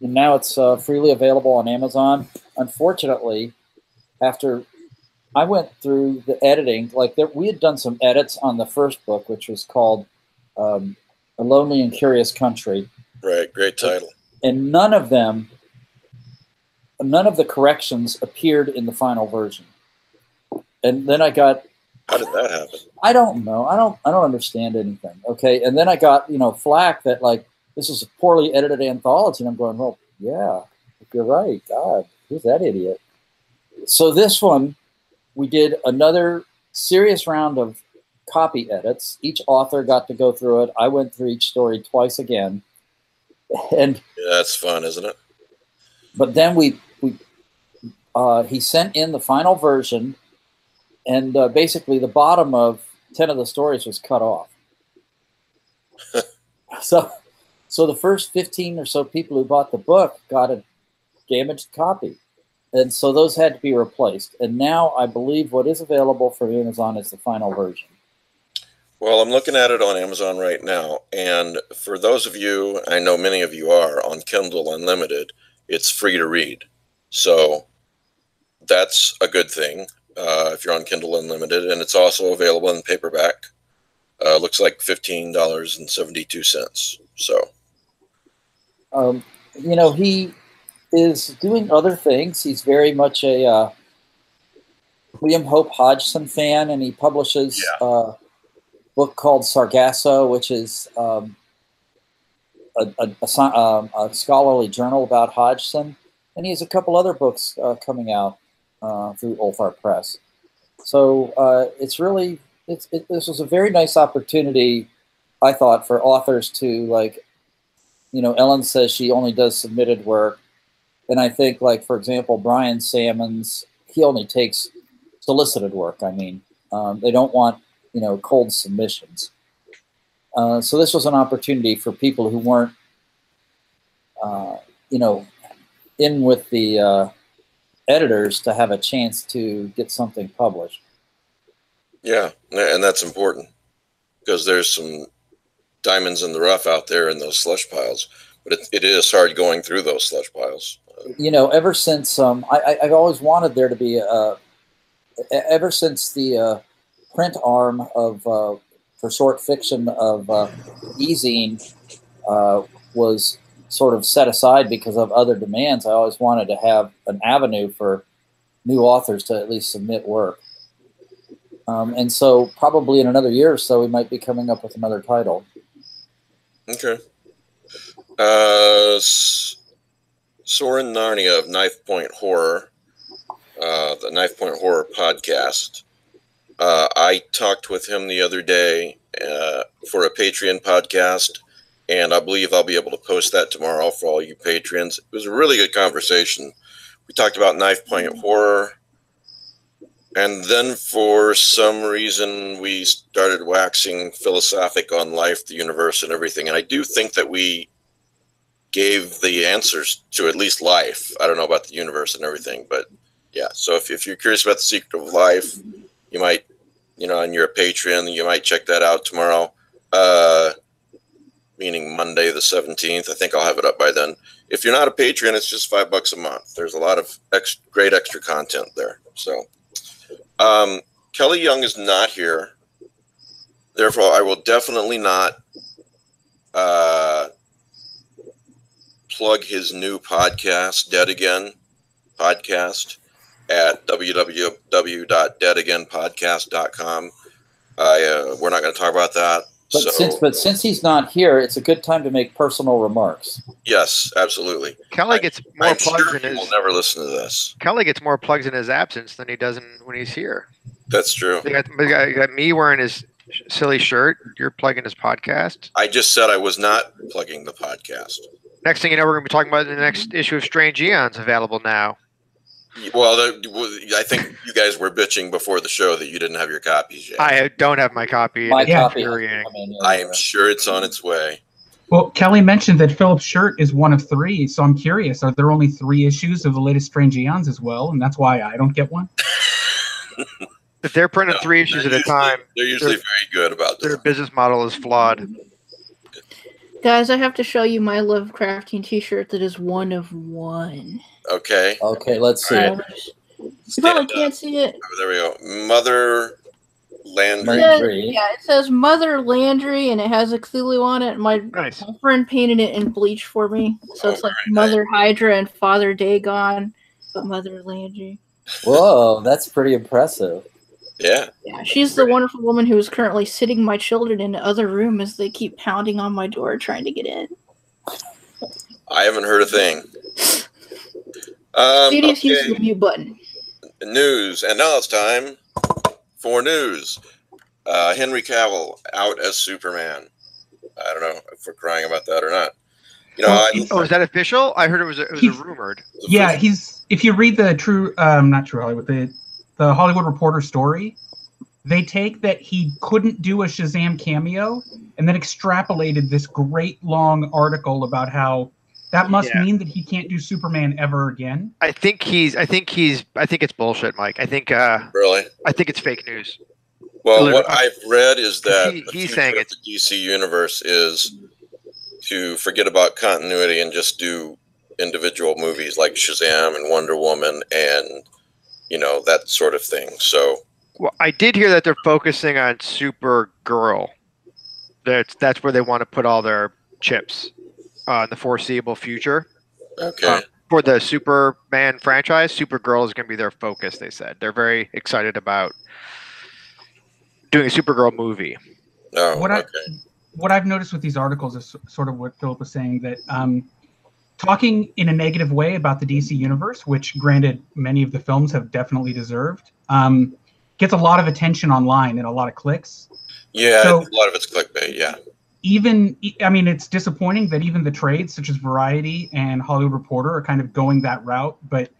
And now it's uh, freely available on Amazon. Unfortunately, after I went through the editing, like there, we had done some edits on the first book, which was called um, "A Lonely and Curious Country," Right, great title. and none of them, none of the corrections appeared in the final version. And then I got How did that happen? I don't know. I don't. I don't understand anything. Okay, and then I got you know flack that like this is a poorly edited anthology, and I'm going, well, yeah, you're right. God, who's that idiot? So this one, we did another serious round of copy edits. Each author got to go through it. I went through each story twice again, and Yeah, that's fun, isn't it? but then we we uh, he sent in the final version, and uh, basically the bottom of ten of the stories was cut off. so So the first 15 or so people who bought the book got a damaged copy. And so those had to be replaced. And now I believe what is available for Amazon is the final version. Well, I'm looking at it on Amazon right now, and for those of you, I know many of you are on Kindle Unlimited, it's free to read. So that's a good thing uh, if you're on Kindle Unlimited, and it's also available in paperback. Uh, looks like fifteen dollars and seventy-two cents. So, um, you know, he is doing other things. He's very much a uh, William Hope Hodgson fan, and he publishes Yeah. a book called Sargasso, which is um, a, a, a, um, a scholarly journal about Hodgson. And he has a couple other books uh, coming out uh, through Ulthar Press. So uh, it's really, it's, it, this was a very nice opportunity, I thought, for authors to like you know, Ellen says she only does submitted work. And I think, like, for example, Brian Sammons, he only takes solicited work. I mean, um, they don't want, you know, cold submissions. Uh, so this was an opportunity for people who weren't, uh, you know, in with the uh, editors to have a chance to get something published. yeah, and that's important because there's some diamonds in the rough out there in those slush piles, but it, it is hard going through those slush piles. you know, ever since um, I, I, I've always wanted there to be a, ever since the uh, print arm of uh, for short fiction of uh, eZine uh, was sort of set aside because of other demands. I always wanted to have an avenue for new authors to at least submit work. Um, and so, probably in another year or so, we might be coming up with another title. Okay. Uh, Soren Narnia of Knife Point Horror, uh, the Knife Point Horror podcast. Uh, I talked with him the other day uh, for a Patreon podcast, and I believe I'll be able to post that tomorrow for all you patrons. It was a really good conversation. We talked about Knife Point Horror, and then for some reason we started waxing philosophic on life, the universe, and everything. And I do think that we gave the answers to at least life. I don't know about the universe and everything, but yeah. So if, if you're curious about the secret of life, you might, you know, and you're a patron, you might check that out tomorrow. Uh, meaning Monday the 17th. I think I'll have it up by then. If you're not a patron, it's just five bucks a month. There's a lot of ex- great extra content there. So, um, Kelly Young is not here. Therefore, I will definitely not uh, plug his new podcast, Dead Again podcast, at www.deadagainpodcast.com. I, uh, we're not going to talk about that. But so, since but since he's not here, it's a good time to make personal remarks. yes, absolutely. Kelly gets more I'm plugs sure in his will never listen to this. Kelly gets more plugs in his absence than he does in, when he's here. That's true. You got, you got, you got me wearing his silly shirt. You're plugging his podcast. I just said I was not plugging the podcast. Next thing you know, we're going to be talking about the next issue of Strange Eons available now. Well, the, I think you guys were bitching before the show that you didn't have your copies yet. I don't have my copy. My It's copy. infuriating. I mean, I am sure it's on its way. Well, Kelly mentioned that Philip's shirt is one of three, so I'm curious: are there only three issues of the latest Strange Eons as well, and that's why I don't get one? If they're printing No, three issues they're at a time, They're usually They're- very good about their business model is flawed. Guys, I have to show you my Lovecrafting T-shirt that is one of one. Okay. Okay, let's see. All right. Um, you Stand up. can't see it. Oh, there we go. Mother Landry. Landry. says- yeah, it says Mother Landry, and it has a Cthulhu on it. My Nice. my friend painted it in bleach for me, so Oh, it's like very Mother Hydra and Father Dagon, but Mother Landry. Whoa, that's pretty impressive. Yeah. Yeah, she's the wonderful woman who is currently sitting my children in the other room as they keep pounding on my door trying to get in. I haven't heard a thing. Um, Studios use the mute button. News. And now it's time for news. Uh, Henry Cavill out as Superman. I don't know if we're crying about that or not. You know, I, Oh, is that official? I heard it was a, it was a rumored. Yeah, he's if you read the true, um, not True Hollywood, the the Hollywood Reporter story, they take that he couldn't do a Shazam cameo and then extrapolated this great long article about how that must Yeah. mean that he can't do Superman ever again. I think he's. I think he's. I think it's bullshit, Mike. I think. uh Really? I think it's fake news. Well, Literally. what I've read is that He- he's saying it's- the DC universe is to forget about continuity and just do individual movies like Shazam and Wonder Woman and you know that sort of thing. So Well, I did hear that they're focusing on Supergirl. That's that's where they want to put all their chips uh, in the foreseeable future okay, Uh, for the Superman franchise. Supergirl is going to be their focus. They said they're very excited about doing a Supergirl movie. oh, what I what I've noticed with these articles is sort of what Philip was saying that um, talking in a negative way about the DC universe, which granted many of the films have definitely deserved, um, gets a lot of attention online and a lot of clicks. yeah, so- a lot of it's clickbait. Yeah, Even, I mean, it's disappointing that even the trades such as Variety and Hollywood Reporter are kind of going that route, but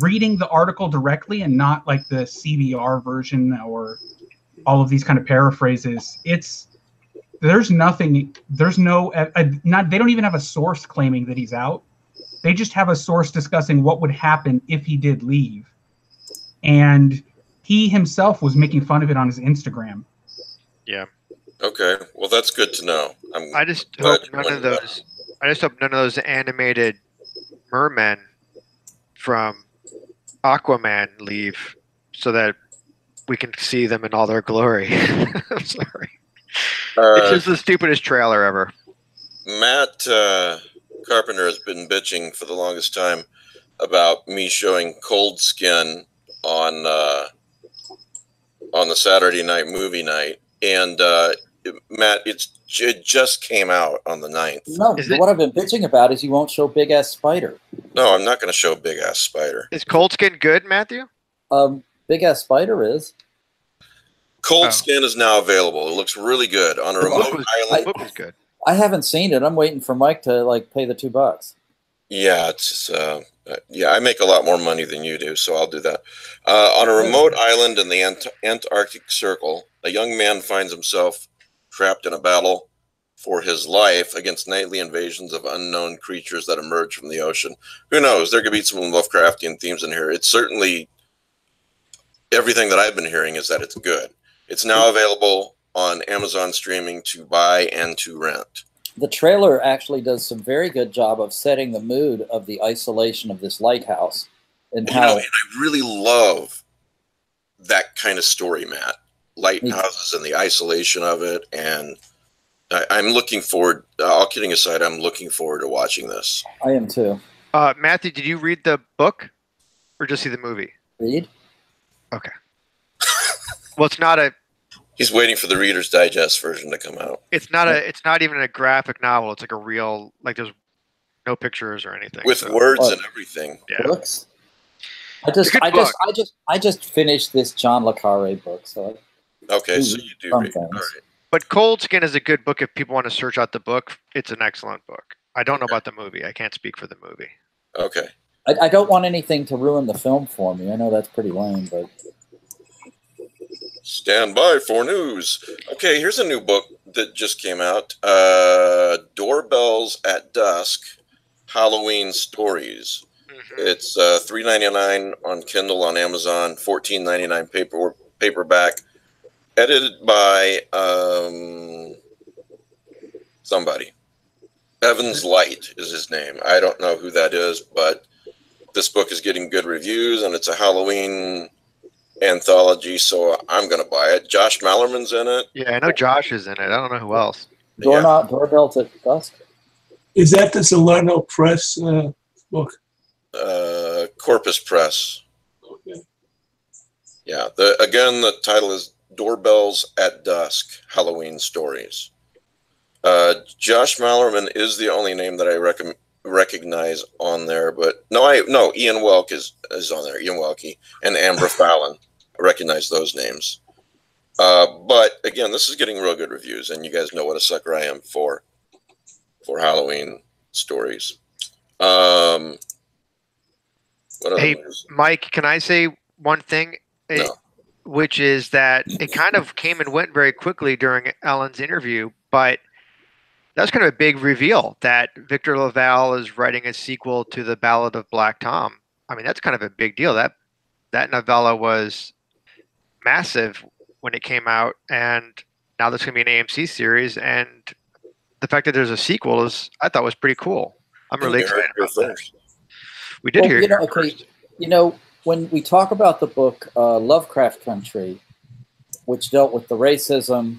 reading the article directly and not like the CBR version or all of these kind of paraphrases, it's there's nothing there's no uh, uh, not they don't even have a source claiming that he's out they just have a source discussing what would happen if he did leave and he himself was making fun of it on his instagram yeah okay. Well, that's good to know. I'm I just hope none of pointed that those. I just hope none of those animated mermen from Aquaman leave, so that we can see them in all their glory. I'm sorry. It's uh, just the stupidest trailer ever. Matt uh, Carpenter has been bitching for the longest time about me showing Cold Skin on uh, on the Saturday night movie night, and uh, Matt, it's it just came out on the 9th. No, Is but it- what I've been bitching about is you won't show Big Ass Spider. No, I'm not going to show Big Ass Spider. Is Cold Skin good, Matthew? Um, Big Ass Spider is. Cold Oh. Skin is now available. It looks really good on a The remote was, the island. book was good. I haven't seen it. I'm waiting for Mike to like pay the two bucks. Yeah, it's just, uh, uh, yeah. I make a lot more money than you do, so I'll do that. Uh, on a remote island in the Ant- Antarctic Circle, a young man finds himself trapped in a battle for his life against nightly invasions of unknown creatures that emerge from the ocean. Who knows? There could be some Lovecraftian themes in here. It's certainly everything that I've been hearing is that it's good. It's now available on Amazon streaming to buy and to rent. The trailer actually does some very good job of setting the mood of the isolation of this lighthouse and You know, and I really love that kind of story, Matt. Lighthouses and the isolation of it, and I, I'm looking forward. Uh, all kidding aside, I'm looking forward to watching this. I am too. Uh, Matthew, did you read the book or just see the movie? Read. Well, it's not a. He's waiting for the Reader's Digest version to come out It's not a. It's not even a graphic novel. It's like a real. Like there's no pictures or anything. with so- words Oh. and everything. Yeah. Books. I just, good I just. I just, I just finished this John le Carre book. So Okay, so you do read. All right. But Cold Skin is a good book if people want to search out the book. It's an excellent book. I don't know about the movie. I can't speak for the movie. Okay. I, I don't want anything to ruin the film for me. I know that's pretty lame, but Stand by for news. Okay, here's a new book that just came out. Uh, Doorbells at Dusk, Halloween Stories. It's uh, three ninety nine on Kindle on Amazon, fourteen ninety nine paper paperback, edited by um, somebody. Evans Light is his name. I don't know who that is, but this book is getting good reviews, and it's a Halloween anthology, so I'm gonna buy it. Josh Malerman's in it. Yeah, I know Josh is in it. I don't know who else. door Yeah. not doorbell to dusk. Is that the Salerno Press uh, book? Uh, Corpus Press. Okay. Yeah. The again, the title is Doorbells at Dusk: Halloween Stories. Uh, Josh Malerman is the only name that I recom- recognize on there, but no, I no Ian Welke is is on there. Ian Welke and Amber Fallon. I recognize those names. Uh, but again, this is getting real good reviews, and you guys know what a sucker I am for for Halloween stories. Um, Hey? Mike, can I say one thing? No. which is that it kind of came and went very quickly during Ellen's interview, but that was kind of a big reveal that Victor LaValle is writing a sequel to the Ballad of Black Tom. I mean, that's kind of a big deal. That that novella was massive when it came out, and now there's going to be an AMC series, and the fact that there's a sequel is I thought was pretty cool. I'm really excited it here about that. We did Well, hear you know, okay, first. you know, when we talk about the book uh, Lovecraft Country, which dealt with the racism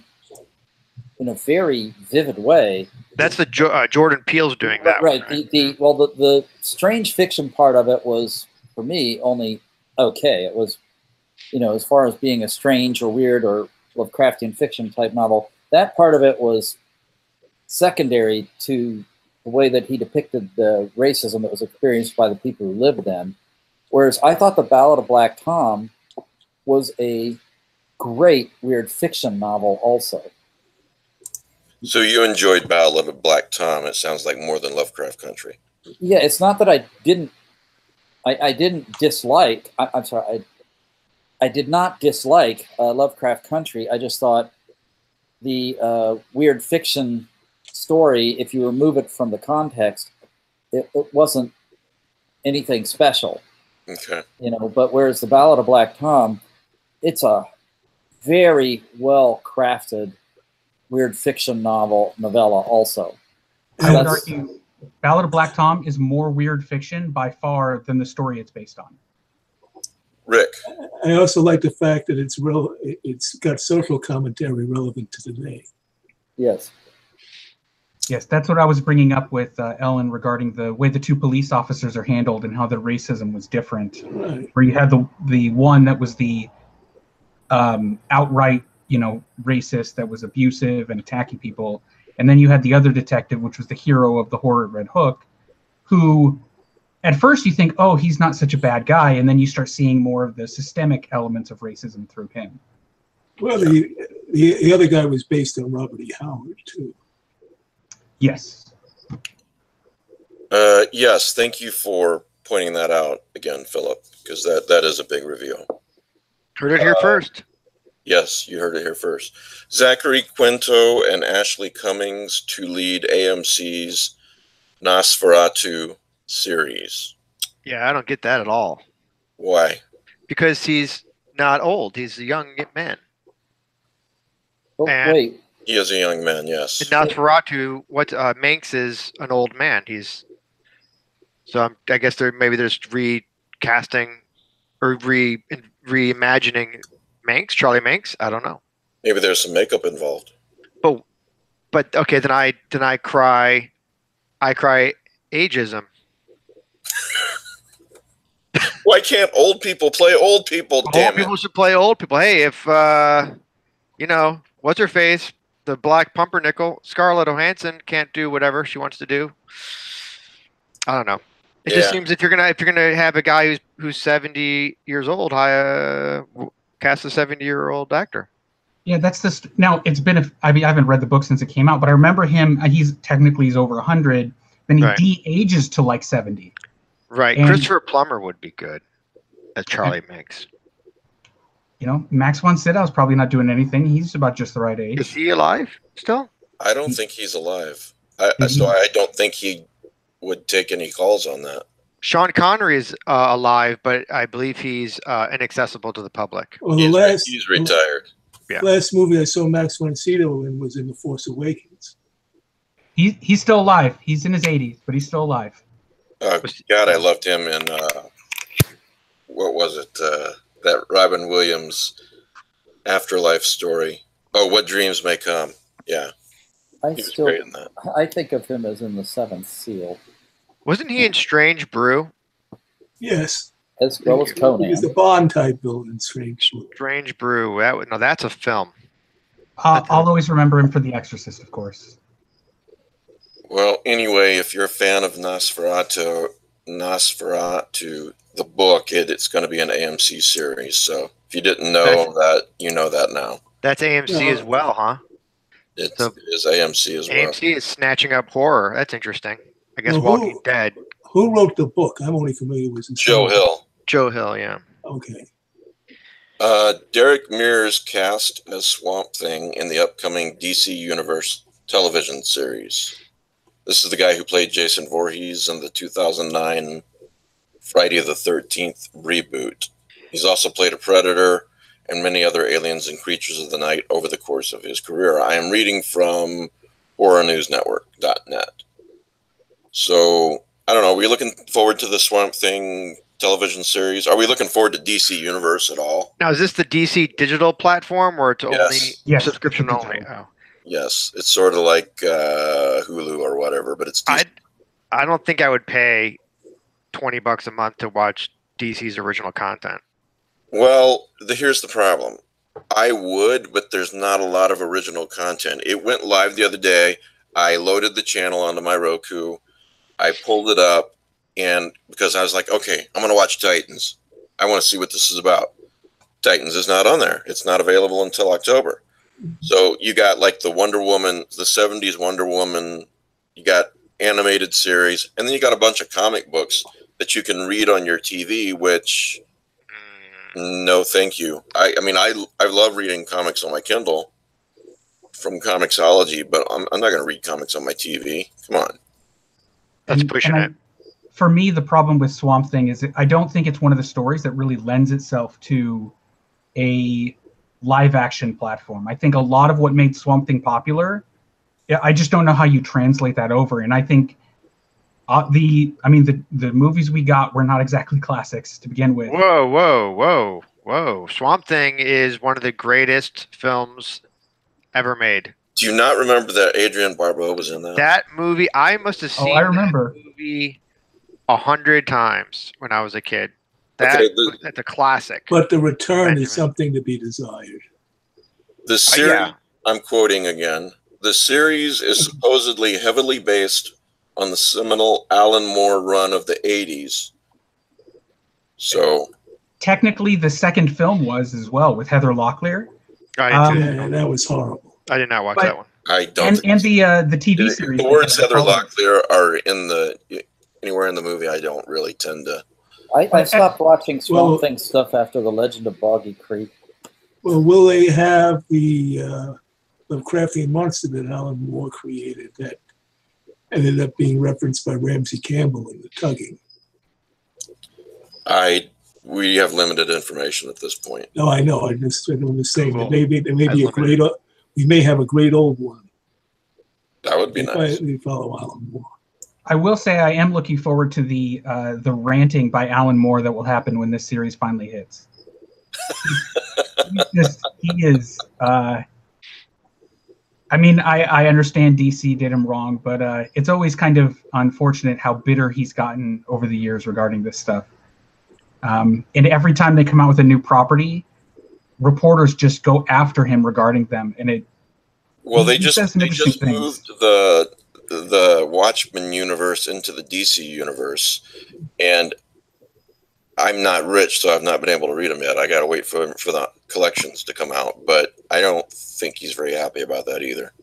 in a very vivid way, That's the jo- uh, Jordan Peele's doing that. right? one, The, the well, the, the strange fiction part of it was for me only okay. It was, you know, as far as being a strange or weird or Lovecraftian fiction type novel, that part of it was secondary to the way that he depicted the racism that was experienced by the people who lived then. Whereas I thought the Ballad of Black Tom was a great weird fiction novel, also. So you enjoyed Ballad of Black Tom. It sounds like more than Lovecraft Country. yeah, it's not that I didn't, I, I didn't dislike. I, I'm sorry, I, I did not dislike uh, Lovecraft Country. I just thought the uh, weird fiction story, if you remove it from the context, it, it wasn't anything special, Okay. you know. But whereas the Ballad of Black Tom, it's a very well crafted weird fiction novel novella, also. I would argue Ballad of Black Tom is more weird fiction by far than the story it's based on. Rick. I also like the fact that it's real. It's got social commentary relevant to today. Yes. Yes, that's what I was bringing up with uh, Ellen regarding the way the two police officers are handled and how the racism was different. Right. Where you had the the one that was the um, outright, you know, racist that was abusive and attacking people, and then you had the other detective, which was the hero of the horror Red Hook, who at first you think, oh, he's not such a bad guy, and then you start seeing more of the systemic elements of racism through him. Well, the, the the other guy was based on Robert E. Howard too. Yes. Uh, yes, thank you for pointing that out again, Philip, because that, that is a big reveal. Heard it here first. Yes, you heard it here first. Zachary Quinto and Ashleigh Cummings to lead AMC's NOS4A2 series. Yeah, I don't get that at all. Why? Because he's not old. He's a young man. Oh, And- wait, He is a young man, yes. In NOS4A2, what uh, Manx is an old man. He's so I'm, I guess they're maybe they're just recasting or re reimagining Manx, Charlie Manx. I don't know. Maybe there's some makeup involved. But but okay, then I then I cry, I cry ageism. Why can't old people play old people? Damn old it. people should play old people. Hey, if uh, you know what's her face, the Black Pumpernickel, Scarlett Johansson can't do whatever she wants to do. I don't know. It just seems if you're gonna if you're gonna have a guy who's who's 70 years old, uh, cast a 70 year old actor. Yeah, that's the st- now. It's been. A, I mean, I haven't read the book since it came out, but I remember him. uh, He's technically he's over hundred. Then he Right. de-ages to like seventy. Right, And- Christopher Plummer would be good as Charlie Manx. You know, Max von Sydow's probably not doing anything. He's about just the right age. Is he alive still? I don't think he's alive. I, I- so I don't think he would take any calls on that. Sean Connery is uh, alive, but I believe he's uh, inaccessible to the public. Well, the He's, last he's retired. Yeah. last movie I saw Max von Sydow in was in The Force Awakens. He he's still alive. He's in his eighties, but he's still alive. Uh, God, I loved him in uh, what was it? Uh, that Robin Williams afterlife story. Oh, what dreams may come. Yeah, I he was still great in that. I think of him as in the Seventh Seal, Wasn't he in Strange Brew? Yes, as well as he Conan. was the Bond type villain in Strange. Brew. Strange Brew. That would- no, that's a film. Uh, That's I'll always remember him for The Exorcist, of course. Well, anyway, if you're a fan of NOS4A2, NOS4A2, the book, it, it's going to be an AMC series. So if you didn't know That's- that, you know that now. That's AMC Yeah. as well, huh? It's, So- it is AMC as well. AMC is snatching up horror. That's interesting. I guess Well, who- Walking Dead. Who wrote the book? I'm only familiar with Joe Hill. Joe Hill, yeah. Okay. Uh, Derek Mears cast as Swamp Thing in the upcoming DC Universe television series. This is the guy who played Jason Voorhees in the 2009 Friday the 13th reboot. He's also played a Predator and many other aliens and creatures of the night over the course of his career. I am reading from HorrorNewsNetwork.net. So, I don't know. Are we looking forward to the Swamp Thing television series? Are we looking forward to DC Universe at all? Now, is this the DC digital platform or it's Yes. only Yes, subscription it's only? Oh. Yes, it's sort of like uh, Hulu or whatever, but it's. I I don't think I would pay twenty bucks a month to watch DC's original content. Well, the, here's the problem. I would, but there's not a lot of original content. It went live the other day. I loaded the channel onto my Roku. I pulled it up, and because I was like, okay, I'm going to watch Titans. I want to see what this is about. Titans is not on there. It's not available until October. So you got like the Wonder Woman, the 70s Wonder Woman, you got animated series, and then you got a bunch of comic books that you can read on your TV, which Mm, no, thank you. I, I mean, I I love reading comics on my Kindle from Comixology, but I'm, I'm not going to read comics on my TV. Come on. That's And- pushing and I- it. For me, the problem with Swamp Thing is that I don't think it's one of the stories that really lends itself to a live action platform. I think a lot of what made Swamp Thing popular, I just don't know how you translate that over. And I think uh, the, I mean, the the movies we got were not exactly classics to begin with. Whoa, whoa, whoa, whoa! Swamp Thing is one of the greatest films ever made. Do you not remember that Adrienne Barbeau was in that? That movie, I must have seen. Oh, seen I that remember. movie a hundred times when I was a kid. That Okay, the- that's a classic. But the return Benjamin. is something to be desired. the series, yeah. I'm quoting again. The series is supposedly heavily based on the seminal Alan Moore run of the 80s. So, Technically, the second film was as well with Heather Locklear I, Um, did, Yeah, that was horrible. I did not watch but- that one. I don't and and the uh, the TV the, series. the words Heather Locklear are in the anywhere in the movie. I don't really tend to. I, I stopped watching Swamp Well- Thing stuff after The Legend of Boggy Creek. Well, will they have the uh, Lovecraftian monster that Alan Moore created that ended up being referenced by Ramsey Campbell in the tugging? I we have limited information at this point. No, I know. I just I was saying Google that maybe there may be a great. We may have a great old one. That would be if nice. I, we follow Alan Moore. I will say I am looking forward to the uh, the ranting by Alan Moore that will happen when this series finally hits. Just, he is. Uh, I mean, I, I understand DC did him wrong, but uh, it's always kind of unfortunate how bitter he's gotten over the years regarding this stuff. Um, and every time they come out with a new property, reporters just go after him regarding them, and it Well, they He just they just things. moved the the Watchmen universe into the DC universe, and I'm not rich, so I've not been able to read them yet. I got to wait for for the collections to come out, but I don't think he's very happy about that either.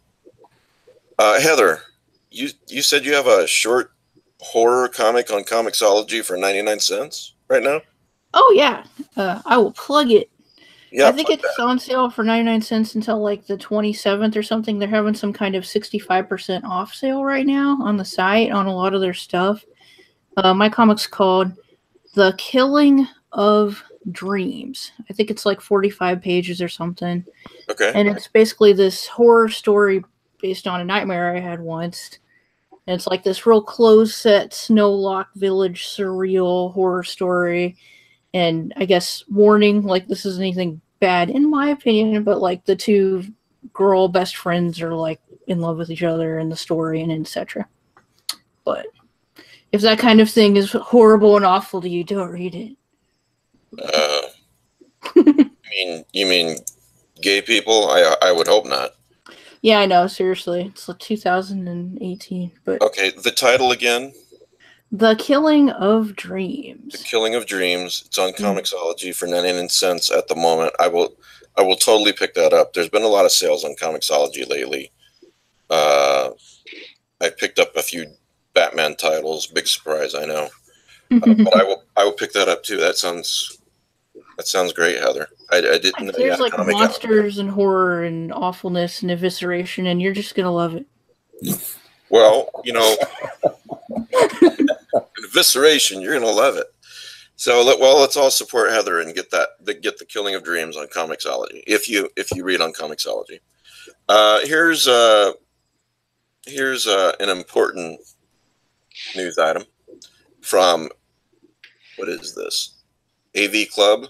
Uh, Heather, you you said you have a short horror comic on Comixology for 99 cents right now. Oh yeah, uh, I will plug it. Yeah, I think it's on sale for 99 cents until like the 27th or something. They're having some kind of 65% off sale right now on the site on a lot of their stuff. Uh, my comic's called The Killing of Dreams. I think it's like 45 pages or something. okay. And it's basically this horror story based on a nightmare I had once. And it's like this real close set, snow lock village surreal horror story. And I guess warning, like this isn't anything bad in my opinion, but like the two girl best friends are like in love with each other in the story and etc. But if that kind of thing is horrible and awful to you, don't read it. Uh, you mean you mean gay people? I I would hope not. Yeah, I know, seriously. It's like 2018. But Okay, the title again. The Killing of Dreams. The Killing of Dreams. It's on Hmm. Comixology for 99 cents at the moment. I will I will totally pick that up. There's been a lot of sales on Comixology lately. Uh, I picked up a few Batman titles. Big surprise, I know. Uh, but I will I will pick that up too. That sounds That sounds great, Heather. I, I didn't There's a like monsters and horror and awfulness and evisceration, and you're just gonna love it. Well, you know, evisceration, you're gonna love it. So let well, let's all support Heather and get that the, get the Killing of Dreams on Comixology. If you if you read on Comixology, uh, here's uh, here's uh, an important news item from what is this? AV Club.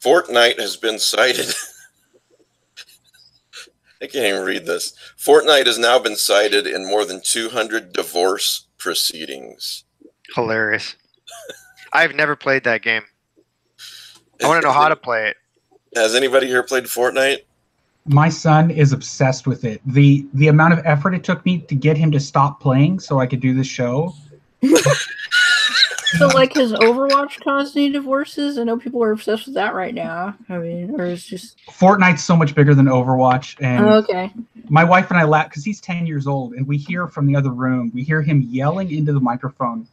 Fortnite has been cited. I can't even read this. Fortnite has now been cited in more than 200 divorce proceedings. Hilarious. I've never played that game. I want to know how to play it. Has anybody here played Fortnite? My son is obsessed with it. the The amount of effort it took me to get him to stop playing so I could do this show. So, like, has Overwatch caused any divorces? I know people are obsessed with that right now. I mean, or it's just Fortnite's so much bigger than Overwatch, and oh, okay. my wife and I laugh because he's 10 years old and we hear from the other room, we hear him yelling into the microphone,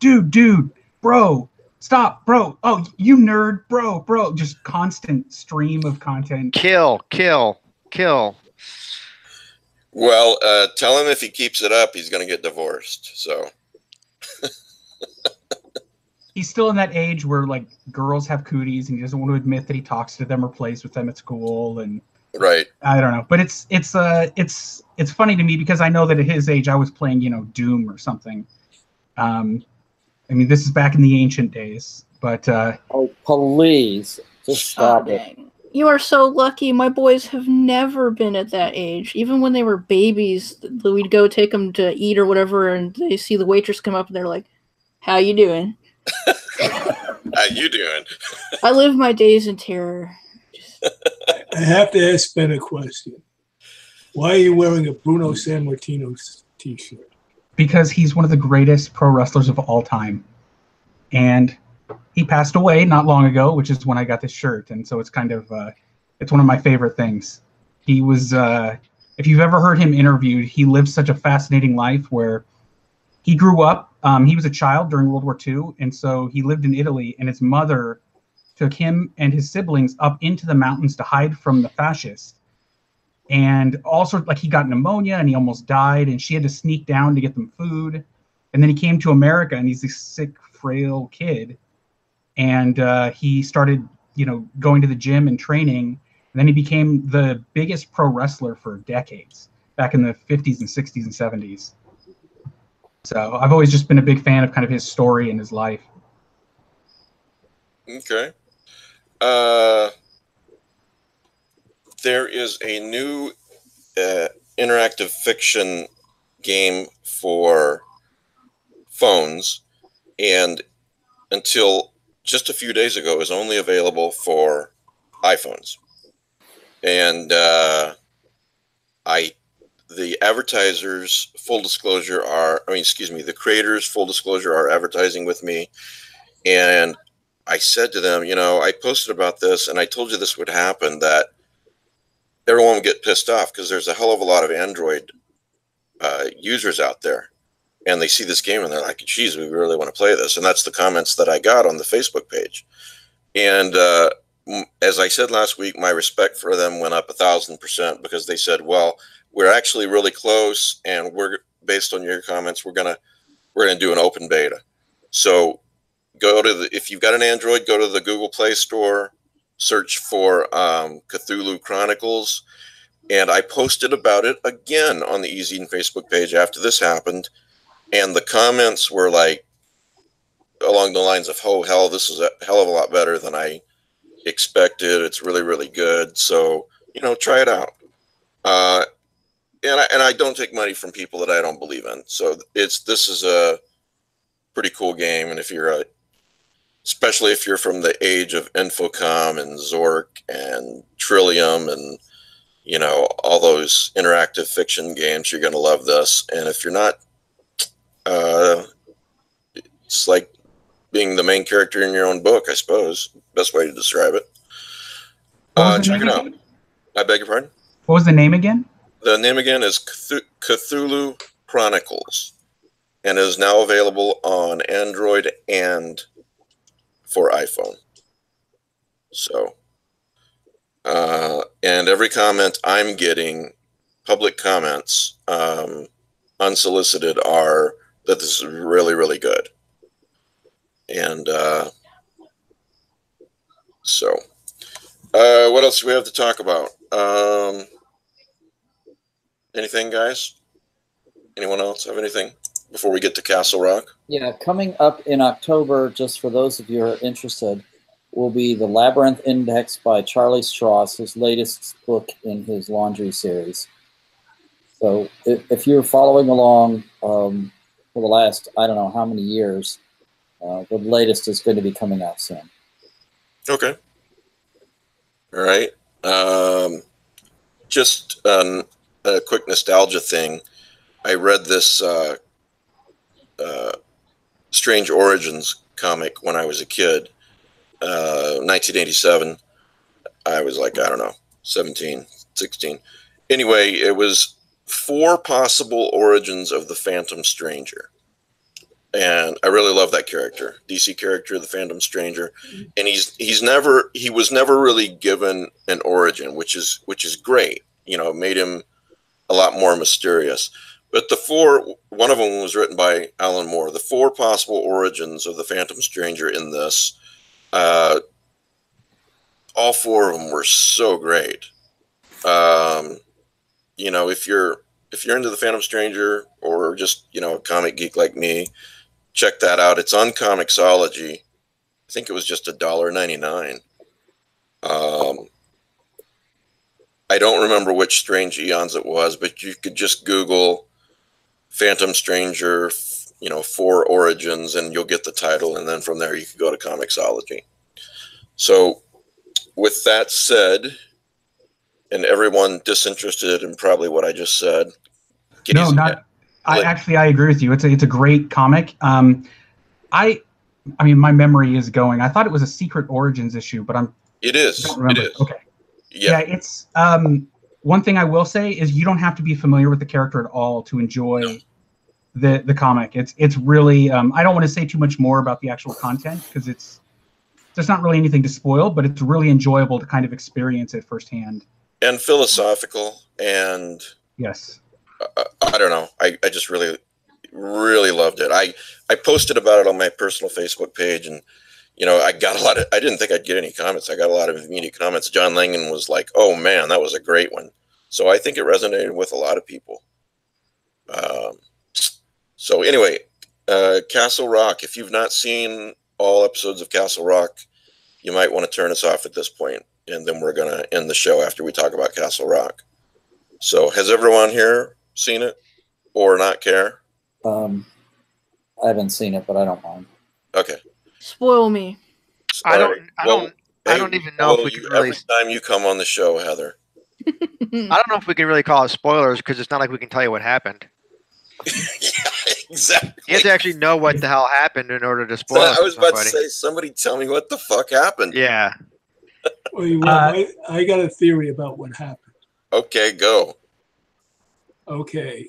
dude, dude, bro, stop, bro. Oh, you nerd, bro, bro. Just constant stream of content. Kill, kill, kill. Well, uh, tell him if he keeps it up, he's going to get divorced. So, He's still in that age where like girls have cooties and he doesn't want to admit that he talks to them or plays with them at school and right. I don't know. But it's it's uh it's it's funny to me because I know that at his age I was playing, you know, Doom or something. Um I mean this is back in the ancient days. But uh Oh, please, just stop it. You are so lucky. My boys have never been at that age. Even when they were babies, we'd go take them to eat or whatever, and they see the waitress come up and they're like, "How you doing?" How you doing? I live my days in terror. I have to ask Ben a question. Why are you wearing a Bruno Sammartino t-shirt? because he's one of the greatest pro wrestlers of all time. And he passed away not long ago, which is when I got this shirt. And so it's kind of uh, it's one of my favorite things. He was uh, if you've ever heard him interviewed, he lived such a fascinating life where he grew up. Um, he was a child during World War II, and so he lived in Italy. And his mother took him and his siblings up into the mountains to hide from the fascists. And also, like he got pneumonia and he almost died, and she had to sneak down to get them food. And then he came to America, and he's this sick, frail kid. And uh, he started, you know, going to the gym and training. And then he became the biggest pro wrestler for decades back in the 50s and 60s and 70s. So I've always just been a big fan of kind of his story and his life. Okay. Uh, there is a new uh, interactive fiction game for phones, and until just a few days ago, it was only available for iPhones. And uh, I, the advertisers, full disclosure, are I mean, excuse me, the creators, full disclosure, are advertising with me, and I said to them, you know, I posted about this and I told you this would happen that everyone would get pissed off because there's a hell of a lot of Android uh, users out there. And they see this game and they're like, geez, we really want to play this. And that's the comments that I got on the Facebook page. And uh, as I said last week, my respect for them went up a thousand percent because they said, well, we're actually really close and we're based on your comments, we're going to, we're to do an open beta. So go to the if you've got an android go to the google play store search for um, cthulhu chronicles and i posted about it again on the eZine facebook page after this happened and the comments were like along the lines of oh hell this is a hell of a lot better than i expected. It's really really good. So you know try it out. Uh, and I, and I don't take money from people that i don't believe in so it's this is a pretty cool game and if you're a especially if you're from the age of Infocom and Zork and Trillium and you know all those interactive fiction games, you're going to love this. And if you're not, uh, it's like being the main character in your own book, I suppose. Best way to describe it. Uh, check it out. I beg your pardon. What was the name again? The name again is Cthulhu Chronicles, and is now available on Android and for iPhone. So, uh, and every comment I'm getting, public comments, um, unsolicited, are that this is really, really good. And uh, so, uh, what else do we have to talk about? Um, anything, guys? Anyone else have anything before we get to Castle Rock? Yeah, coming up in October, just for those of you who are interested, will be The Labyrinth Index by Charlie Stross, his latest book in his Laundry series. So if, if you're following along um, for the last, I don't know how many years, uh, the latest is going to be coming out soon. Okay. All right. Um, just um, a quick nostalgia thing. I read this uh, uh, Strange Origins comic when I was a kid, uh, 1987. I was like, I don't know, 17, 16. Anyway, it was four possible origins of the Phantom Stranger. And I really love that character, DC character, the Phantom Stranger, and he's he's never he was never really given an origin, which is which is great. You know, made him a lot more mysterious. But the four, one of them was written by Alan Moore. The four possible origins of the Phantom Stranger in this, uh, all four of them were so great. Um, you know, if you're if you're into the Phantom Stranger or just you know a comic geek like me, check that out. It's on Comixology. I think it was just a dollar ninety nine. Um, I don't remember which Strange Eons it was, but you could just Google Phantom Stranger, you know, four origins, and you'll get the title, and then from there you could go to Comixology. So, with that said, and everyone disinterested in probably what I just said. No, not. I actually I agree with you. It's a, it's a great comic. Um, I, I mean, my memory is going. I thought it was a Secret Origins issue, but I'm It is. It is. Okay. Yeah. Yeah, it's um one thing I will say is you don't have to be familiar with the character at all to enjoy the the comic. It's it's really um I don't want to say too much more about the actual content because it's there's not really anything to spoil, but it's really enjoyable to kind of experience it firsthand. And philosophical, and Yes. uh, I don't know. I, I just really, really loved it. I, I posted about it on my personal Facebook page, and you know, I got a lot of. I didn't think I'd get any comments. I got a lot of immediate comments. John Langan was like, "Oh man, that was a great one." So I think it resonated with a lot of people. Um, so anyway, uh, Castle Rock. If you've not seen all episodes of Castle Rock, you might want to turn us off at this point, and then we're gonna end the show after we talk about Castle Rock. So has everyone here seen it or not care? Um, I haven't seen it, but I don't mind. Okay. Spoil me. I don't. I Well, don't. I don't even know if we can really. every time you come on the show, Heather. I don't know if we can really call it spoilers because it's not like we can tell you what happened. yeah, exactly. You have to actually know what the hell happened in order to spoil. So I was for about to say, somebody tell me what the fuck happened. Yeah. Well, you know, Uh, I, I got a theory about what happened. Okay, go. Okay.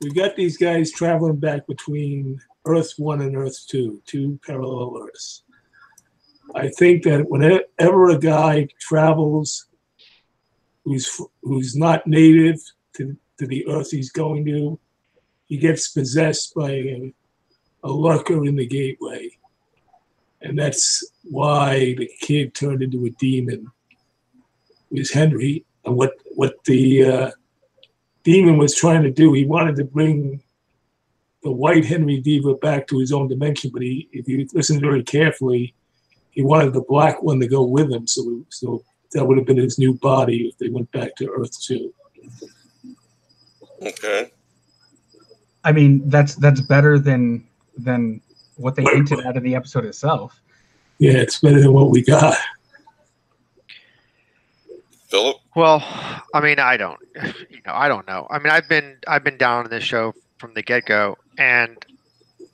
We've got these guys traveling back between Earth 1 and Earth 2, two parallel Earths. I think that whenever a guy travels who's who's not native to, to the Earth he's going to, he gets possessed by a, a lurker in the gateway. And that's why the kid turned into a demon. It was Henry. And what, what the uh, demon was trying to do. He wanted to bring the white Henry Deaver back to his own dimension, but he, if you listen very carefully, he wanted the black one to go with him. So, so that would have been his new body if they went back to Earth too. Okay. I mean, that's that's better than than what they hinted at in the episode itself. Yeah, it's better than what we got. Philip? Well, I mean, I don't. You know, I don't know. I mean, I've been I've been down on this show from the get go, and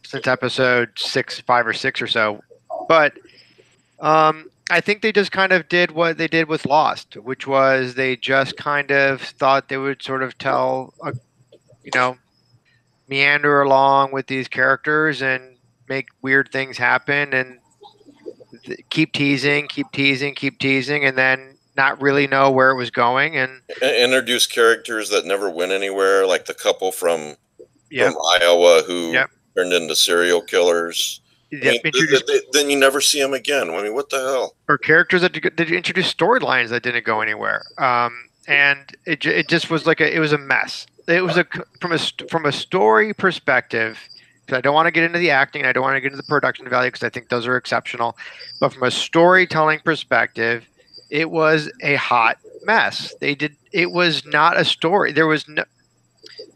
since episode six, five or six or so. But um, I think they just kind of did what they did with Lost, which was they just kind of thought they would sort of tell, a, you know, meander along with these characters and make weird things happen, and th- keep teasing, keep teasing, keep teasing, and then not really know where it was going. And Introduce characters that never went anywhere, like the couple from, yeah, from Iowa who Yep. turned into serial killers. I mean, th- th- then you never see them again. I mean, what the hell? or characters that that introduce storylines that didn't go anywhere. Um, and it it just was like a it was a mess. It was a from a from a story perspective. I don't want to get into the acting. I don't want to get into the production value because I think those are exceptional. But from a storytelling perspective, it was a hot mess. They did. It was not a story. There was no.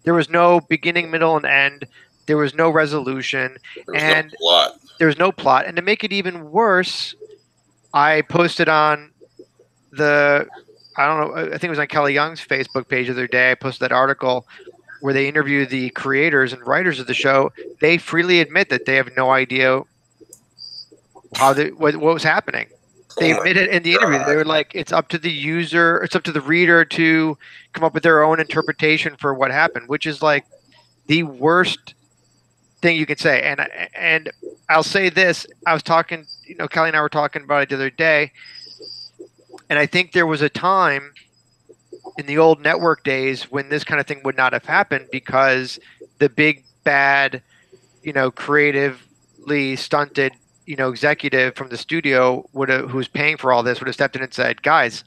There was no beginning, middle, and end. There was no resolution. There was And- no plot. there was no plot. And to make it even worse i posted on the i don't know i think it was on kelly young's facebook page the other day. I posted that article where they interview the creators and writers of the show. They freely admit that they have no idea how the what, what was happening they admitted in the interview they were like it's up to the user it's up to the reader to come up with their own interpretation for what happened which is like the worst thing you can say and and I'll say this. I was talking, you know, Kelly and I were talking about it the other day. And I think there was a time in the old network days when this kind of thing would not have happened because the big bad, you know, creatively stunted, you know, executive from the studio would have who's paying for all this would have stepped in and said, guys,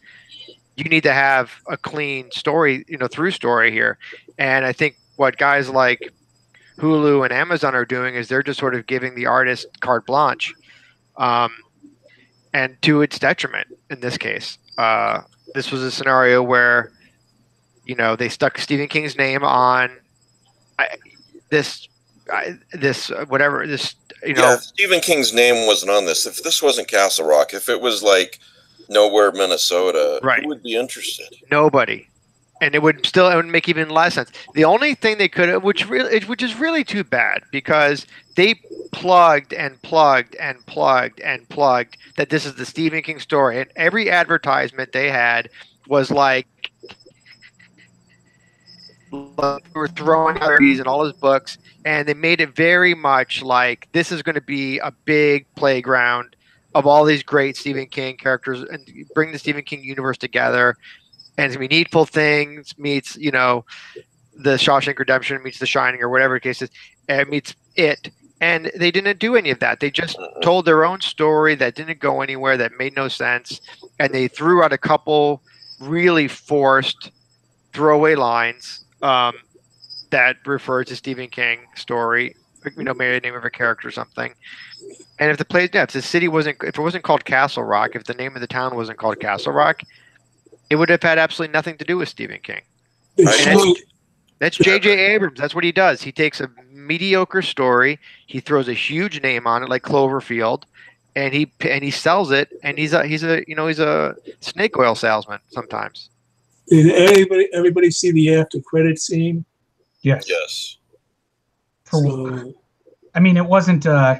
you need to have a clean story, you know, through story here. And I think what guys like Hulu and Amazon are doing is they're just sort of giving the artist carte blanche, um, and to its detriment in this case. Uh, this was a scenario where, you know, they stuck Stephen King's name on I, this, I, this uh, whatever this, you know, yeah, Stephen King's name wasn't on this. If this wasn't Castle Rock, if it was like nowhere Minnesota, Right. who would be interested? nobody and it would still it would make even less sense the only thing they could which really which is really too bad because they plugged and plugged and plugged and plugged that this is the stephen king story and every advertisement they had was like like, we were throwing out these and all his books and they made it very much like this is going to be a big playground of all these great Stephen King characters and bring the Stephen King universe together and it's gonna be needful things meets you know the Shawshank Redemption meets The Shining or whatever the case is and meets it and they didn't do any of that. They just told their own story that didn't go anywhere that made no sense and they threw out a couple really forced throwaway lines um, that referred to Stephen King story you know maybe the name of a character or something and if the place yeah if the city wasn't if it wasn't called Castle Rock if the name of the town wasn't called Castle Rock it would have had absolutely nothing to do with Stephen King. Right. That's J.J. Abrams. That's what he does. He takes a mediocre story, he throws a huge name on it, like Cloverfield, and he and he sells it. And he's a he's a you know he's a snake oil salesman sometimes. Did everybody everybody see the after credit scene? Yes. Yes. For- So I mean, it wasn't. Uh,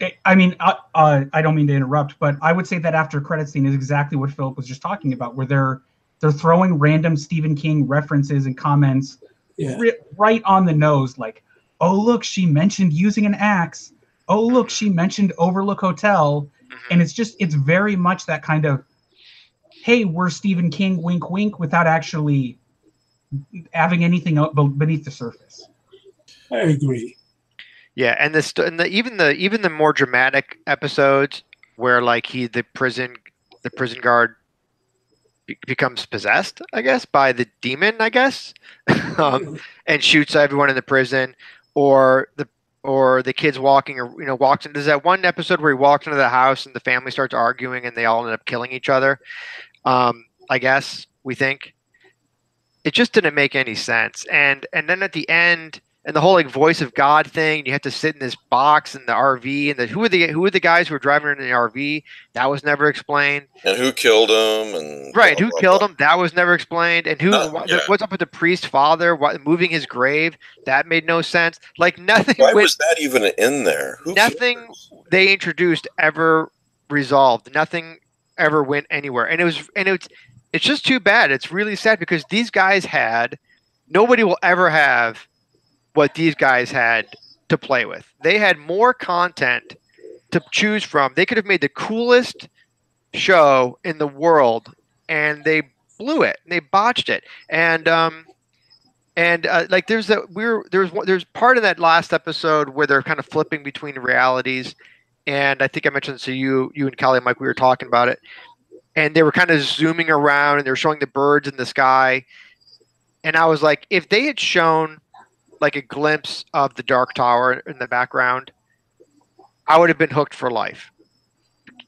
it, I mean, uh, uh, I don't mean to interrupt, but I would say that after credit scene is exactly what Philip was just talking about, where they're they're throwing random Stephen King references and comments yeah, ri- right on the nose, like, "Oh look, she mentioned using an axe. Oh look, she mentioned Overlook Hotel," and it's just it's very much that kind of, "Hey, we're Stephen King, wink, wink," without actually having anything up beneath the surface. I agree. Yeah, and the st- and the even the even the more dramatic episodes where like he the prison the prison guard be- becomes possessed, I guess, by the demon, I guess, um, and shoots everyone in the prison, or the or the kids walking or you know walks into that one episode where he walks into the house and the family starts arguing and they all end up killing each other. Um, I guess we think it just didn't make any sense, and and then at the end and the whole like voice of God thing. You have to sit in this box in the RV, and the who are the who are the guys who are driving in the RV? That was never explained. And who killed him? And Right? blah, Who blah, killed blah. him? That was never explained. And who? Uh, what- yeah. What's up with the priest father? What moving his grave? That made no sense. Like nothing. Why went- was that even in there? Who Nothing- cares? they introduced ever resolved. Nothing ever went anywhere, and it was and it's it's just too bad. It's really sad because these guys had nobody will ever have what these guys had to play with. They had more content to choose from. They could have made the coolest show in the world, and they blew it. And they botched it. And um, and uh, like there's a we're there's there's part of that last episode where they're kind of flipping between realities, and I think I mentioned this to you you and Kelly and Mike we were talking about it, and they were kind of zooming around and they were showing the birds in the sky, and I was like, if they had shown like a glimpse of the Dark Tower in the background, I would have been hooked for life.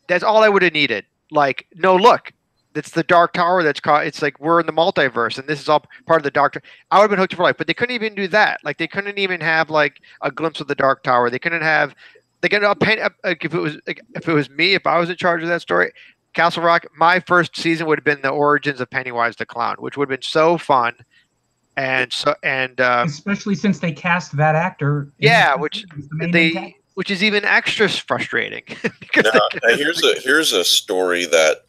That's all I would have needed. Like, no, look, it's the Dark Tower. That's caught. It's like we're in the multiverse, and this is all part of the Dark. I would have been hooked for life, but they couldn't even do that. Like, they couldn't even have like a glimpse of the Dark Tower. They couldn't have. They could have paint. Like, if it was like, if it was me, if I was in charge of that story, Castle Rock, my first season would have been the origins of Pennywise the Clown, which would have been so fun. And so and uh, Especially since they cast that actor. Yeah, the- which the they antagonist. which is even extra frustrating because Now, they- now here's a here's a story that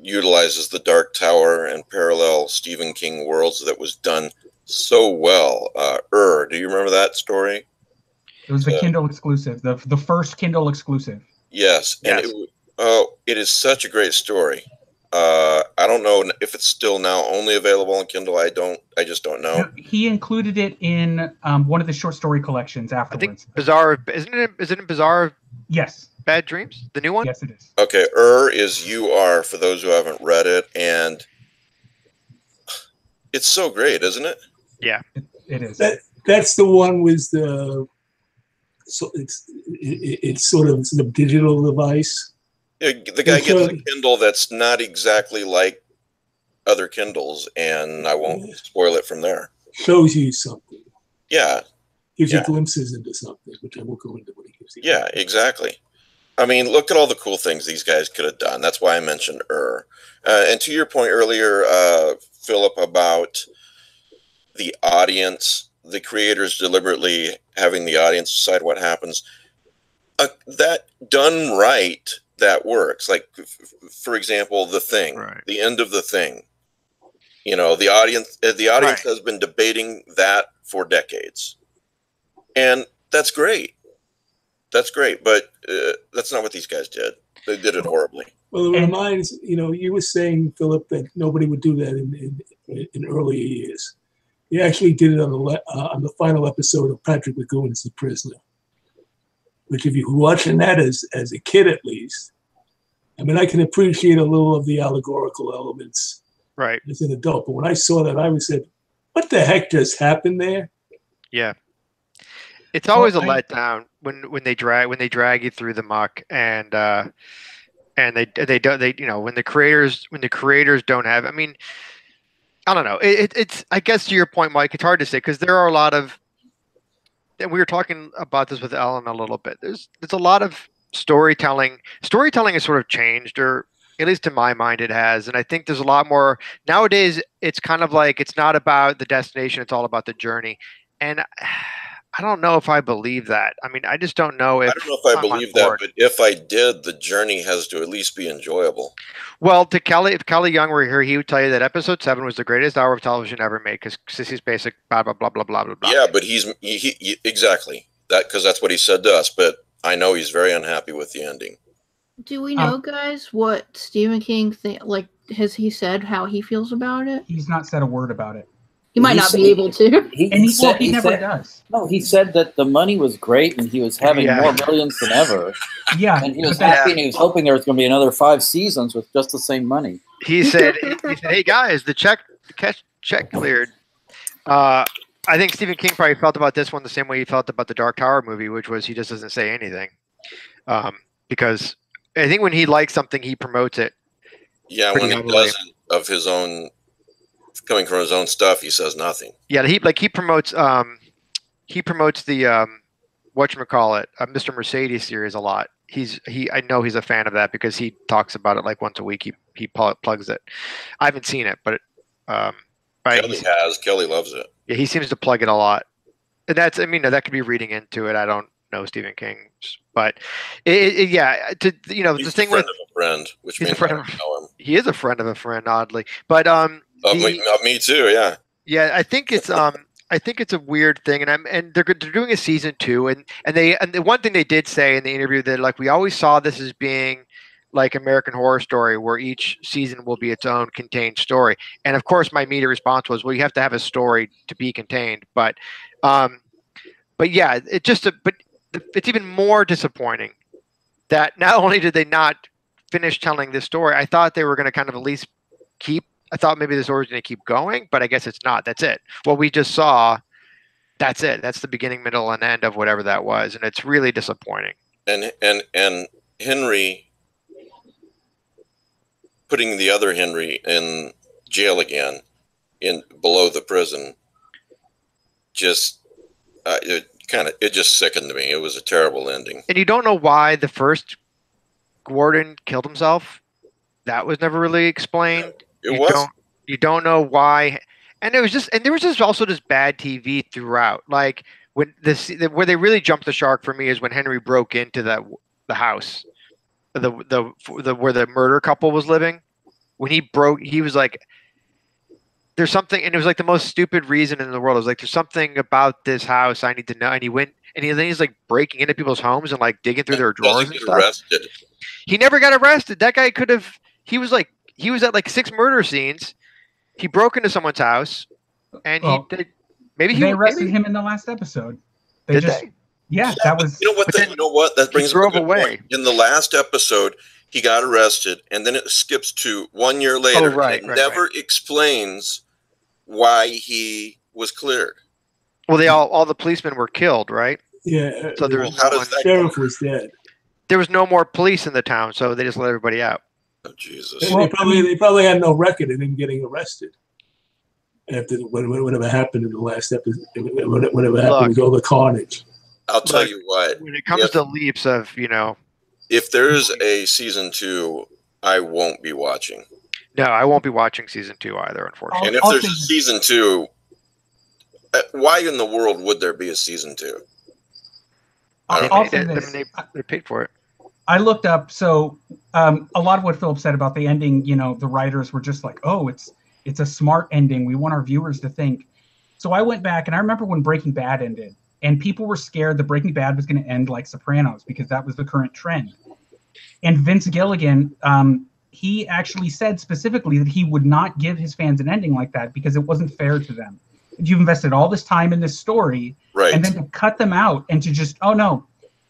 utilizes the Dark Tower and parallel Stephen King worlds that was done so well. Uh, Ur, do you remember that story? It was the Yeah. Kindle exclusive, the the first Kindle exclusive. Yes, and Yes. it, oh, it is such a great story. Uh, I don't know if it's still now only available on Kindle. I don't. I just don't know. He included it in um, one of the short story collections I afterwards. think Bazaar isn't it? Is it in Bazaar yes, Bad Dreams? The new one? yes, it is. Okay, Ur is you are for those who haven't read it, and it's so great, isn't it? Yeah. It is. That that's the one with the so it's it, it's sort of a digital device. Yeah, the guy gets a Kindle that's not exactly like other Kindles, and I won't spoil it from there. Shows you something, Yeah, gives Yeah. you glimpses into something, which I won't go into what he gives you. yeah, exactly. I mean, look at all the cool things these guys could have done. That's why I mentioned Ur. Uh, and to your point earlier, uh, Philip, about the audience, the creators deliberately having the audience decide what happens. Uh, that done right, that works. Like, f- f- for example, the thing, Right. the end of the thing. You know, the audience, uh, the audience Right. has been debating that for decades, and that's great. That's great, but uh, that's not what these guys did. They did it horribly. Well, it And- reminds you know you were saying Philip that nobody would do that in in, in earlier years. He actually did it on the le- uh, on the final episode of Patrick McGoohan as the prisoner. Which, if you were watching that as as a kid at least, I mean, I can appreciate a little of the allegorical elements Right. as an adult. But when I saw that, I was said, "What the heck just happened there?" Yeah. It's always a Well, I- letdown when when they drag when they drag you through the muck and uh and they they don't they you know when the creators when the creators don't have I mean I don't know. It, it, it's I guess to your point Mike it's hard to say because there are a lot of and we were talking about this with Ellen a little bit. There's there's a lot of storytelling. Storytelling has sort of changed or at least in my mind it has and I think there's a lot more. Nowadays it's kind of like it's not about the destination it's all about the journey. And I don't know if I believe that. I mean, I just don't know if. I don't know if I I'm believe that, but if I did, the journey has to at least be enjoyable. Well, to Kelly, if Kelly Young were here, he would tell you that episode seven was the greatest hour of television ever made because Sissy Spacek, blah blah blah blah blah blah blah. Yeah, but he's he, he, he- exactly that because that's what he said to us. But I know he's very unhappy with the ending. Do we Um, know, guys, what Stephen King think? Like, has he said how he feels about it? He's not said a word about it, He might He not said- be able to. He, and he, said, well, he, he never said- does. no, he said that the money was great and he was having Yeah. more millions than ever. Yeah, And he was but that- happy and he was hoping there was going to be another five seasons with just the same money. He said, he said, "Hey guys, the check, the cash check cleared." Uh, I think Stephen King probably felt about this one the same way he felt about the Dark Tower movie, which was he just doesn't say anything, um, because I think when he likes something, he promotes it. Yeah, when he heavily. doesn't of his own coming from his own stuff, he says nothing. Yeah, he like he promotes um he promotes the um whatchamacallit, uh, Mr. Mercedes series a lot. He's he I know he's a fan of that because he talks about it like once a week. He he pl- plugs it. I haven't seen it, but um Kelly has. Kelly loves it. yeah, he seems to plug it a lot. And that's I mean that could be reading into it. I don't know Stephen King, but it, it, it- yeah, to you know He's the a thing friend with of a friend, which means friend I don't know him. he is a friend of a friend, oddly. But um Of The- me, of me too. Yeah. Yeah, I think it's um I think it's a weird thing, and I'm and they're they're doing a season two, and and they and the one thing they did say in the interview that like we always saw this as being like American Horror Story, where each season will be its own contained story. And of course, my immediate response was, well, you have to have a story to be contained. But, um, but yeah, it just a, but it's even more disappointing that not only did they not finish telling this story, I thought they were going to kind of at least keep. I thought maybe this story was going to keep going, but I guess it's not. That's it. What we just saw, that's it. That's the beginning, middle, and end of whatever that was, and it's really disappointing. And and and Henry putting the other Henry in jail again, in below the prison, just uh, it kind of it just sickened me. It was a terrible ending. And you don't know why the first warden killed himself. That was never really explained. It you was Don't, you don't know why, and it was just and there was just also just bad TV throughout. Like when this where they really jumped the shark for me is when Henry broke into that the house, the the the where the murder couple was living. When he broke, he was like, "There's something," and it was like the most stupid reason in the world. It was like, "There's something about this house I need to know." And he went and he then he's like breaking into people's homes and like digging through their drawers doesn't and stuff. arrested. He never got arrested. That guy could have. He was like he was at like six murder scenes. He broke into someone's house, and Well, he did. Maybe he they arrested maybe, him in the last episode. They Did just they? yeah, that was You know what? But the- then you know what? That brings up a drove good away. point. In the last episode, he got arrested, and then it skips to one year oh, later. Oh, right, it right, never explains why he was cleared. Well, they all all the policemen were killed, right? Yeah. So there the was How no does that sheriff was dead. there was no more police in the town, so they just let everybody out. Oh, Jesus. And Well, they probably they probably had no record of him getting arrested. After when- when- whatever happened in the last episode, whatever happened with all the carnage. I'll tell Look, you what. When it comes If- to leaps of you know, If there's a season two, I won't be watching. no, I won't be watching season two either, unfortunately. And if I'll there's a season two, uh, why in the world would there be a season two? I don't I'll They- say they- I mean, they, they paid for it. I looked up so um, a lot of what Philip said about the ending. You know, the writers were just like, "Oh, it's it's a smart ending. We want our viewers to think." So I went back and I remember when Breaking Bad ended, and people were scared that Breaking Bad was going to end like Sopranos because that was the current trend. And Vince Gilligan, um, he actually said specifically that he would not give his fans an ending like that because it wasn't fair to them. You've invested all this time in this story, Right. and then to cut them out and to just oh no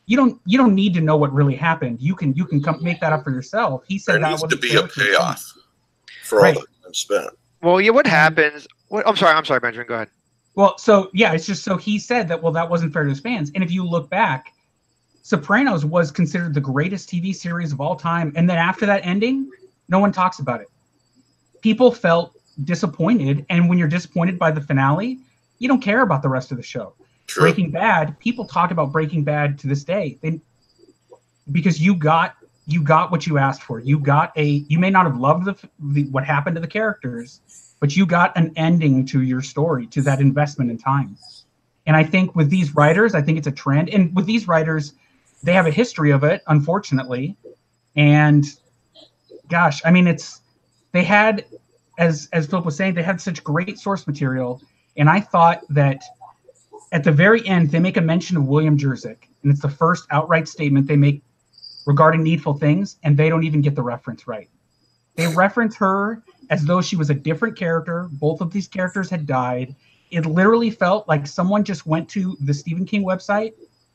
you don't you don't need to know what really happened you can you can come make that up for yourself he said there that needs to be a payoff for Right. all the time spent. Well, yeah. What happens? What? I'm sorry. I'm sorry, Benjamin. Go ahead. well so yeah it's just so he said that well that wasn't fair to his fans and if you look back sopranos was considered the greatest tv series of all time and then after that ending no one talks about it people felt disappointed and when you're disappointed by the finale you don't care about the rest of the show True. Breaking Bad, people talk about Breaking Bad to this day. They, because you got you got what you asked for. You got a you may not have loved the, the what happened to the characters, but you got an ending to your story, to that investment in time. And I think with these writers, I think it's a trend. And with these writers, they have a history of it, unfortunately. And gosh, I mean, it's they had, as as Philip was saying, they had such great source material. And I thought that at the very end, they make a mention of Wilma Jerzyck, and it's the first outright statement they make regarding Needful Things, and they don't even get the reference right. They reference her as though she was a different character. Both of these characters had died. It literally felt like someone just went to the Stephen King website,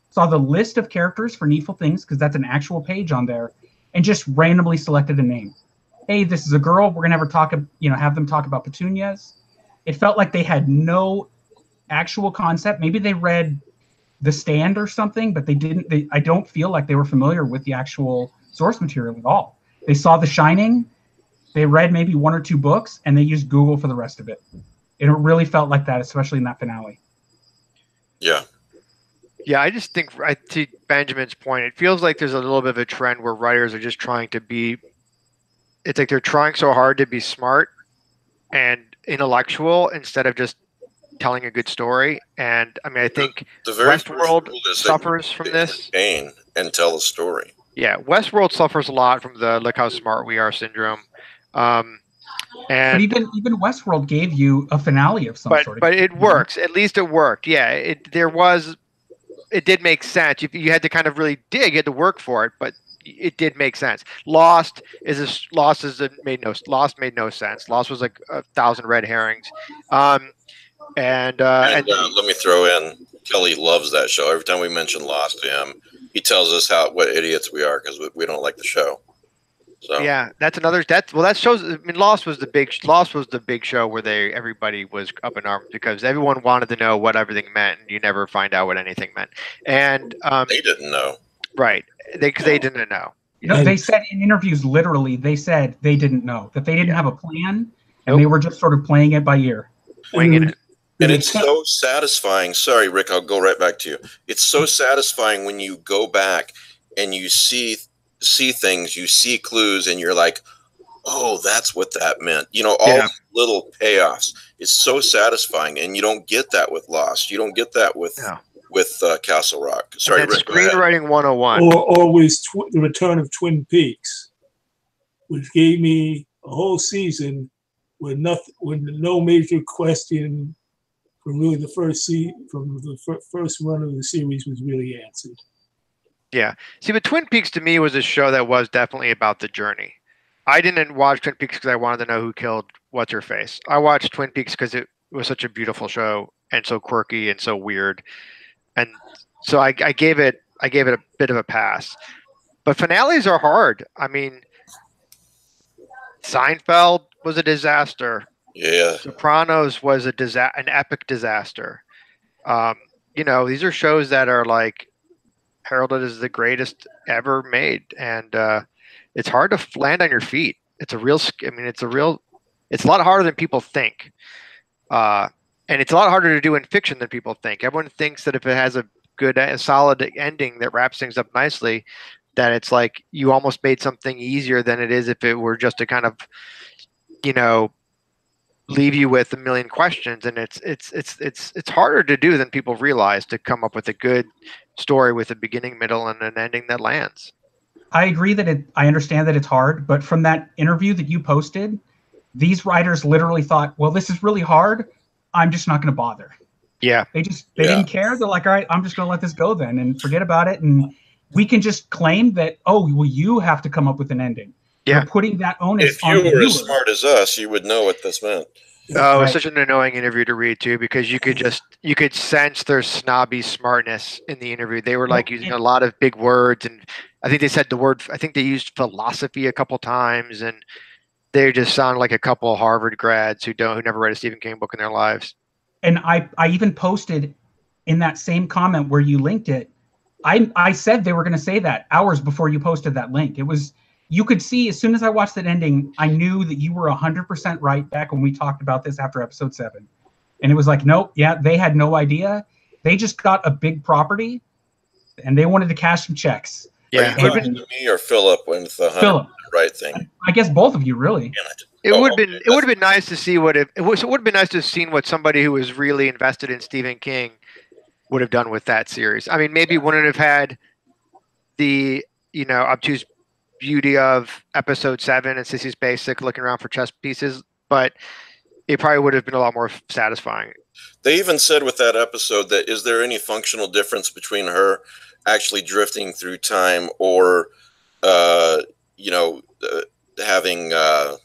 saw the list of characters for Needful Things, because that's an actual page on there, and just randomly selected a name. Hey, this is a girl. We're gonna have her talk, you know, have them talk about petunias. It felt like they had no actual concept. Maybe they read The Stand or something, but they didn't. They, I don't feel like they were familiar with the actual source material at all. They saw The Shining, they read maybe one or two books, and they used Google for the rest of it. It really felt like that, especially in that finale. Yeah. Yeah, I just think I to Benjamin's point, it feels like there's a little bit of a trend where writers are just trying to be. It's like they're trying so hard to be smart and intellectual instead of just telling a good story. And I mean, I think The very first Westworld rule is that suffers from this. entertain and tell a story. Yeah, Westworld suffers a lot from the "look how smart we are" syndrome. Um, And But even even Westworld gave you a finale of some but sort. but it works. At least it worked. Yeah, it there was, it did make sense. You, you had to kind of really dig, you had to work for it, but it did make sense. Lost is a s- Lost is a, made no Lost made no sense. Lost was like a thousand red herrings, um, and uh, And uh, let me throw in Kelly loves that show. Every time we mention Lost to him, he tells us how what idiots we are because we, we don't like the show. So Yeah, that's another. That's well, that shows. I mean, Lost was the big. Lost was the big show where they everybody was up in arms because everyone wanted to know what everything meant, and you never find out what anything meant. And um, they didn't know. right, they 'cause they didn't know. No, they said in interviews, literally, they said they didn't know that they didn't have a plan, and Nope. they were just sort of playing it by ear. Winging it. And the it's te- so satisfying. Sorry, Rick, I'll go right back to you. It's so satisfying when you go back and you see see things, you see clues, and you're like, "Oh, that's what that meant." You know, all Yeah. little payoffs. It's so satisfying, and you don't get that with Lost. You don't get that with No. with uh, Castle Rock. Sorry, And that's Rick. screenwriting 101. or always tw- the return of Twin Peaks, which gave me a whole season with nothing, with no major question from really the first se- from the fir- first run of the series was really answered. Yeah. See, but Twin Peaks to me was a show that was definitely about the journey. I didn't watch Twin Peaks because I wanted to know who killed what's her face. I watched Twin Peaks because it was such a beautiful show and so quirky and so weird, and so I, I gave it I gave it a bit of a pass. But finales are hard. I mean, Seinfeld was a disaster. Yeah, Sopranos was a disa- an epic disaster. Um, you know, these are shows that are like heralded as the greatest ever made, and uh, it's hard to land on your feet. It's a real. I mean, it's a real. It's a lot harder than people think, uh, and it's a lot harder to do in fiction than people think. Everyone thinks that if it has a good, a solid ending that wraps things up nicely, that it's like you almost made something easier than it is if it were just to kind of, you know, leave you with a million questions and it's it's it's it's it's harder to do than people realize to come up with a good story with a beginning middle and an ending that lands I agree that it. I understand that it's hard, but from that interview that you posted, these writers literally thought, "Well, this is really hard. I'm just not going to bother." yeah They just they Yeah. didn't care. They're like, "All right, I'm just going to let this go then and forget about it." And we can just claim that, "Oh, well, you have to come up with an ending." Yeah. You're putting that onus if on you the were viewer. as smart as us, you would know what this meant. oh it was Right. such an annoying interview to read too because you could just you could sense their snobby smartness in the interview they were like using a lot of big words and i think they said the word i think they used philosophy a couple times and they just sound like a couple of harvard grads who don't who never read a stephen king book in their lives and I I even posted in that same comment where you linked it. I I said they were going to say that hours before you posted that link. It was you could see as soon as I watched that ending, I knew that you were hundred percent right back when we talked about this after episode seven, and it was like, nope, yeah, they had no idea. They just got a big property, and they wanted to cash some checks. Are yeah you talking to me or Philip with the Philip, right thing? I guess both of you really. It. It Oh, would have been it would have been nice to see what it, it was it would have been nice to have seen what somebody who was really invested in Stephen King would have done with that series. I mean, maybe wouldn't have had the you know obtuse beauty of episode seven and Sissy Spacek looking around for chess pieces, but it probably would have been a lot more satisfying. They even said with that episode that is there any functional difference between her actually drifting through time or, uh, you know, uh, having uh,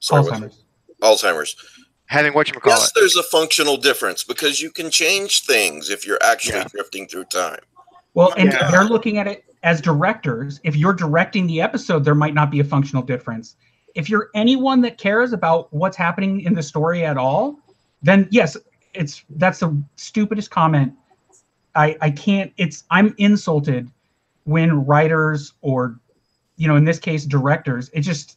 sorry, Alzheimer's. Alzheimer's. Having what you call Yes, it. there's a functional difference because you can change things if you're actually Yeah. drifting through time. Well, and Yeah. they're looking at it as directors. If you're directing the episode, there might not be a functional difference. If you're anyone that cares about what's happening in the story at all, then yes, it's that's the stupidest comment. I I can't. It's I'm insulted when writers or, you know, in this case, directors. It just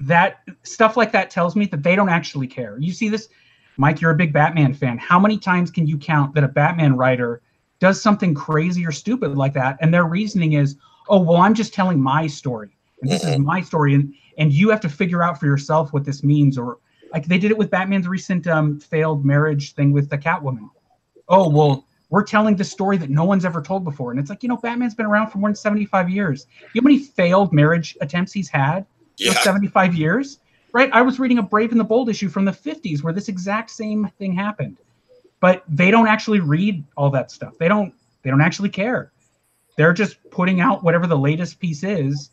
that stuff like that tells me that they don't actually care. You see this, Mike. You're a big Batman fan. How many times can you count that a Batman writer does something crazy or stupid like that and their reasoning is oh well i'm just telling my story and this is my story and and you have to figure out for yourself what this means or like they did it with batman's recent um, failed marriage thing with the catwoman oh well we're telling the story that no one's ever told before and it's like you know batman's been around for more than 75 years you know how many failed marriage attempts he's had Yeah. for 75 years right? I was reading a Brave and the Bold issue from the 50s where this exact same thing happened. But they don't actually read all that stuff. They don't they don't actually care. They're just putting out whatever the latest piece is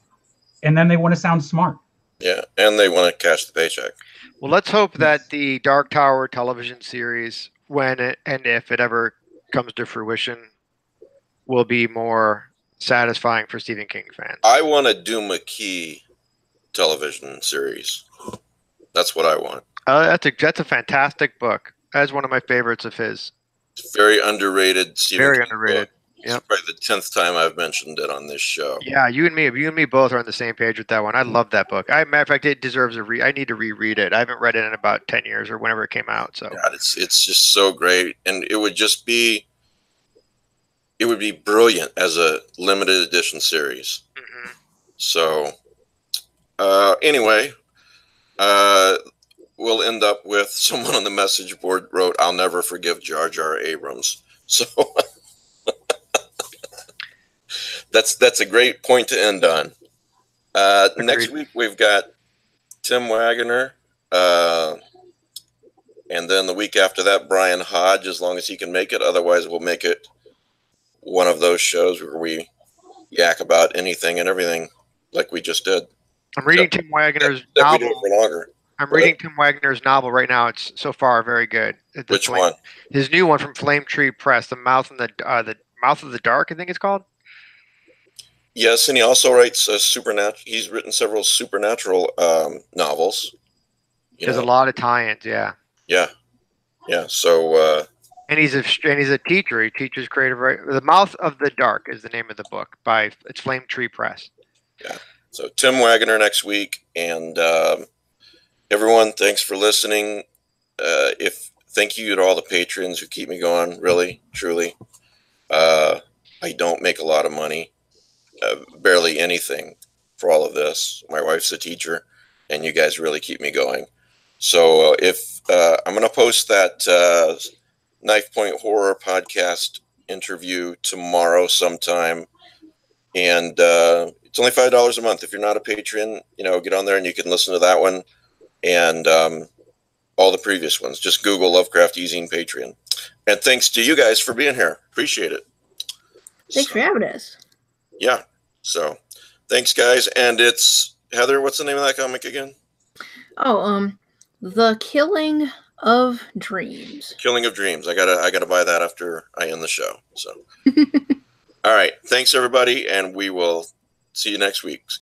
and then they want to sound smart. Yeah, and they want to cash the paycheck. Well, let's hope that the Dark Tower television series, when it, and if it ever comes to fruition, will be more satisfying for Stephen King fans. I want a Duma Key television series. That's what I want. Uh, that's a that's a fantastic book. That's one of my favorites of his. It's very underrated. Stephen Very King underrated. book. Yep. It's probably the tenth time I've mentioned it on this show. Yeah, you and me, you and me both are on the same page with that one. I love that book. I, matter of fact, it deserves a re. I need to reread it. I haven't read it in about ten years or whenever it came out. So God, it's it's just so great, and it would just be, it would be brilliant as a limited edition series. mhm. So, uh, anyway, uh, we'll end up with someone on the message board wrote, "I'll never forgive Jar Jar Abrams." So that's that's a great point to end on. Uh, next week we've got Tim Waggoner, uh, and then the week after that Brian Hodge, as long as he can make it. Otherwise, we'll make it one of those shows where we yak about anything and everything, like we just did. I'm reading Tim Waggoner's That we do novel. it for longer. I'm reading Tim Waggoner's novel right now. It's so far very good. The Which Flame- one? His new one from Flame Tree Press, The Mouth in the uh, the Mouth of the Dark, I think it's called. Yes, and he also writes a supernatural. He's written several supernatural um, novels. There's a lot of tie-ins, yeah. Yeah, yeah. So uh, And he's a and he's a teacher. He teaches creative writing. The Mouth of the Dark is the name of the book by it's Flame Tree Press. Yeah. So Tim Waggoner next week, and um, everyone, thanks for listening. Uh, if thank you to all the patrons who keep me going. Really, truly, uh, I don't make a lot of money, uh, barely anything for all of this. My wife's a teacher, and you guys really keep me going. So uh, if uh, I'm going to post that uh, Knifepoint Horror podcast interview tomorrow sometime, and it's only five dollars a month. If you're not a patron, you know, get on there and you can listen to that one and um, all the previous ones. Just Google Lovecraft eZine Patreon. And thanks to you guys for being here. Appreciate it. Thanks So- for having us. yeah. So thanks, guys. And it's Heather. What's the name of that comic again? Oh, um, The Killing of Dreams. Killing of Dreams. I gotta I gotta buy that after I end the show. So all right. Thanks everybody, and we will see you next week.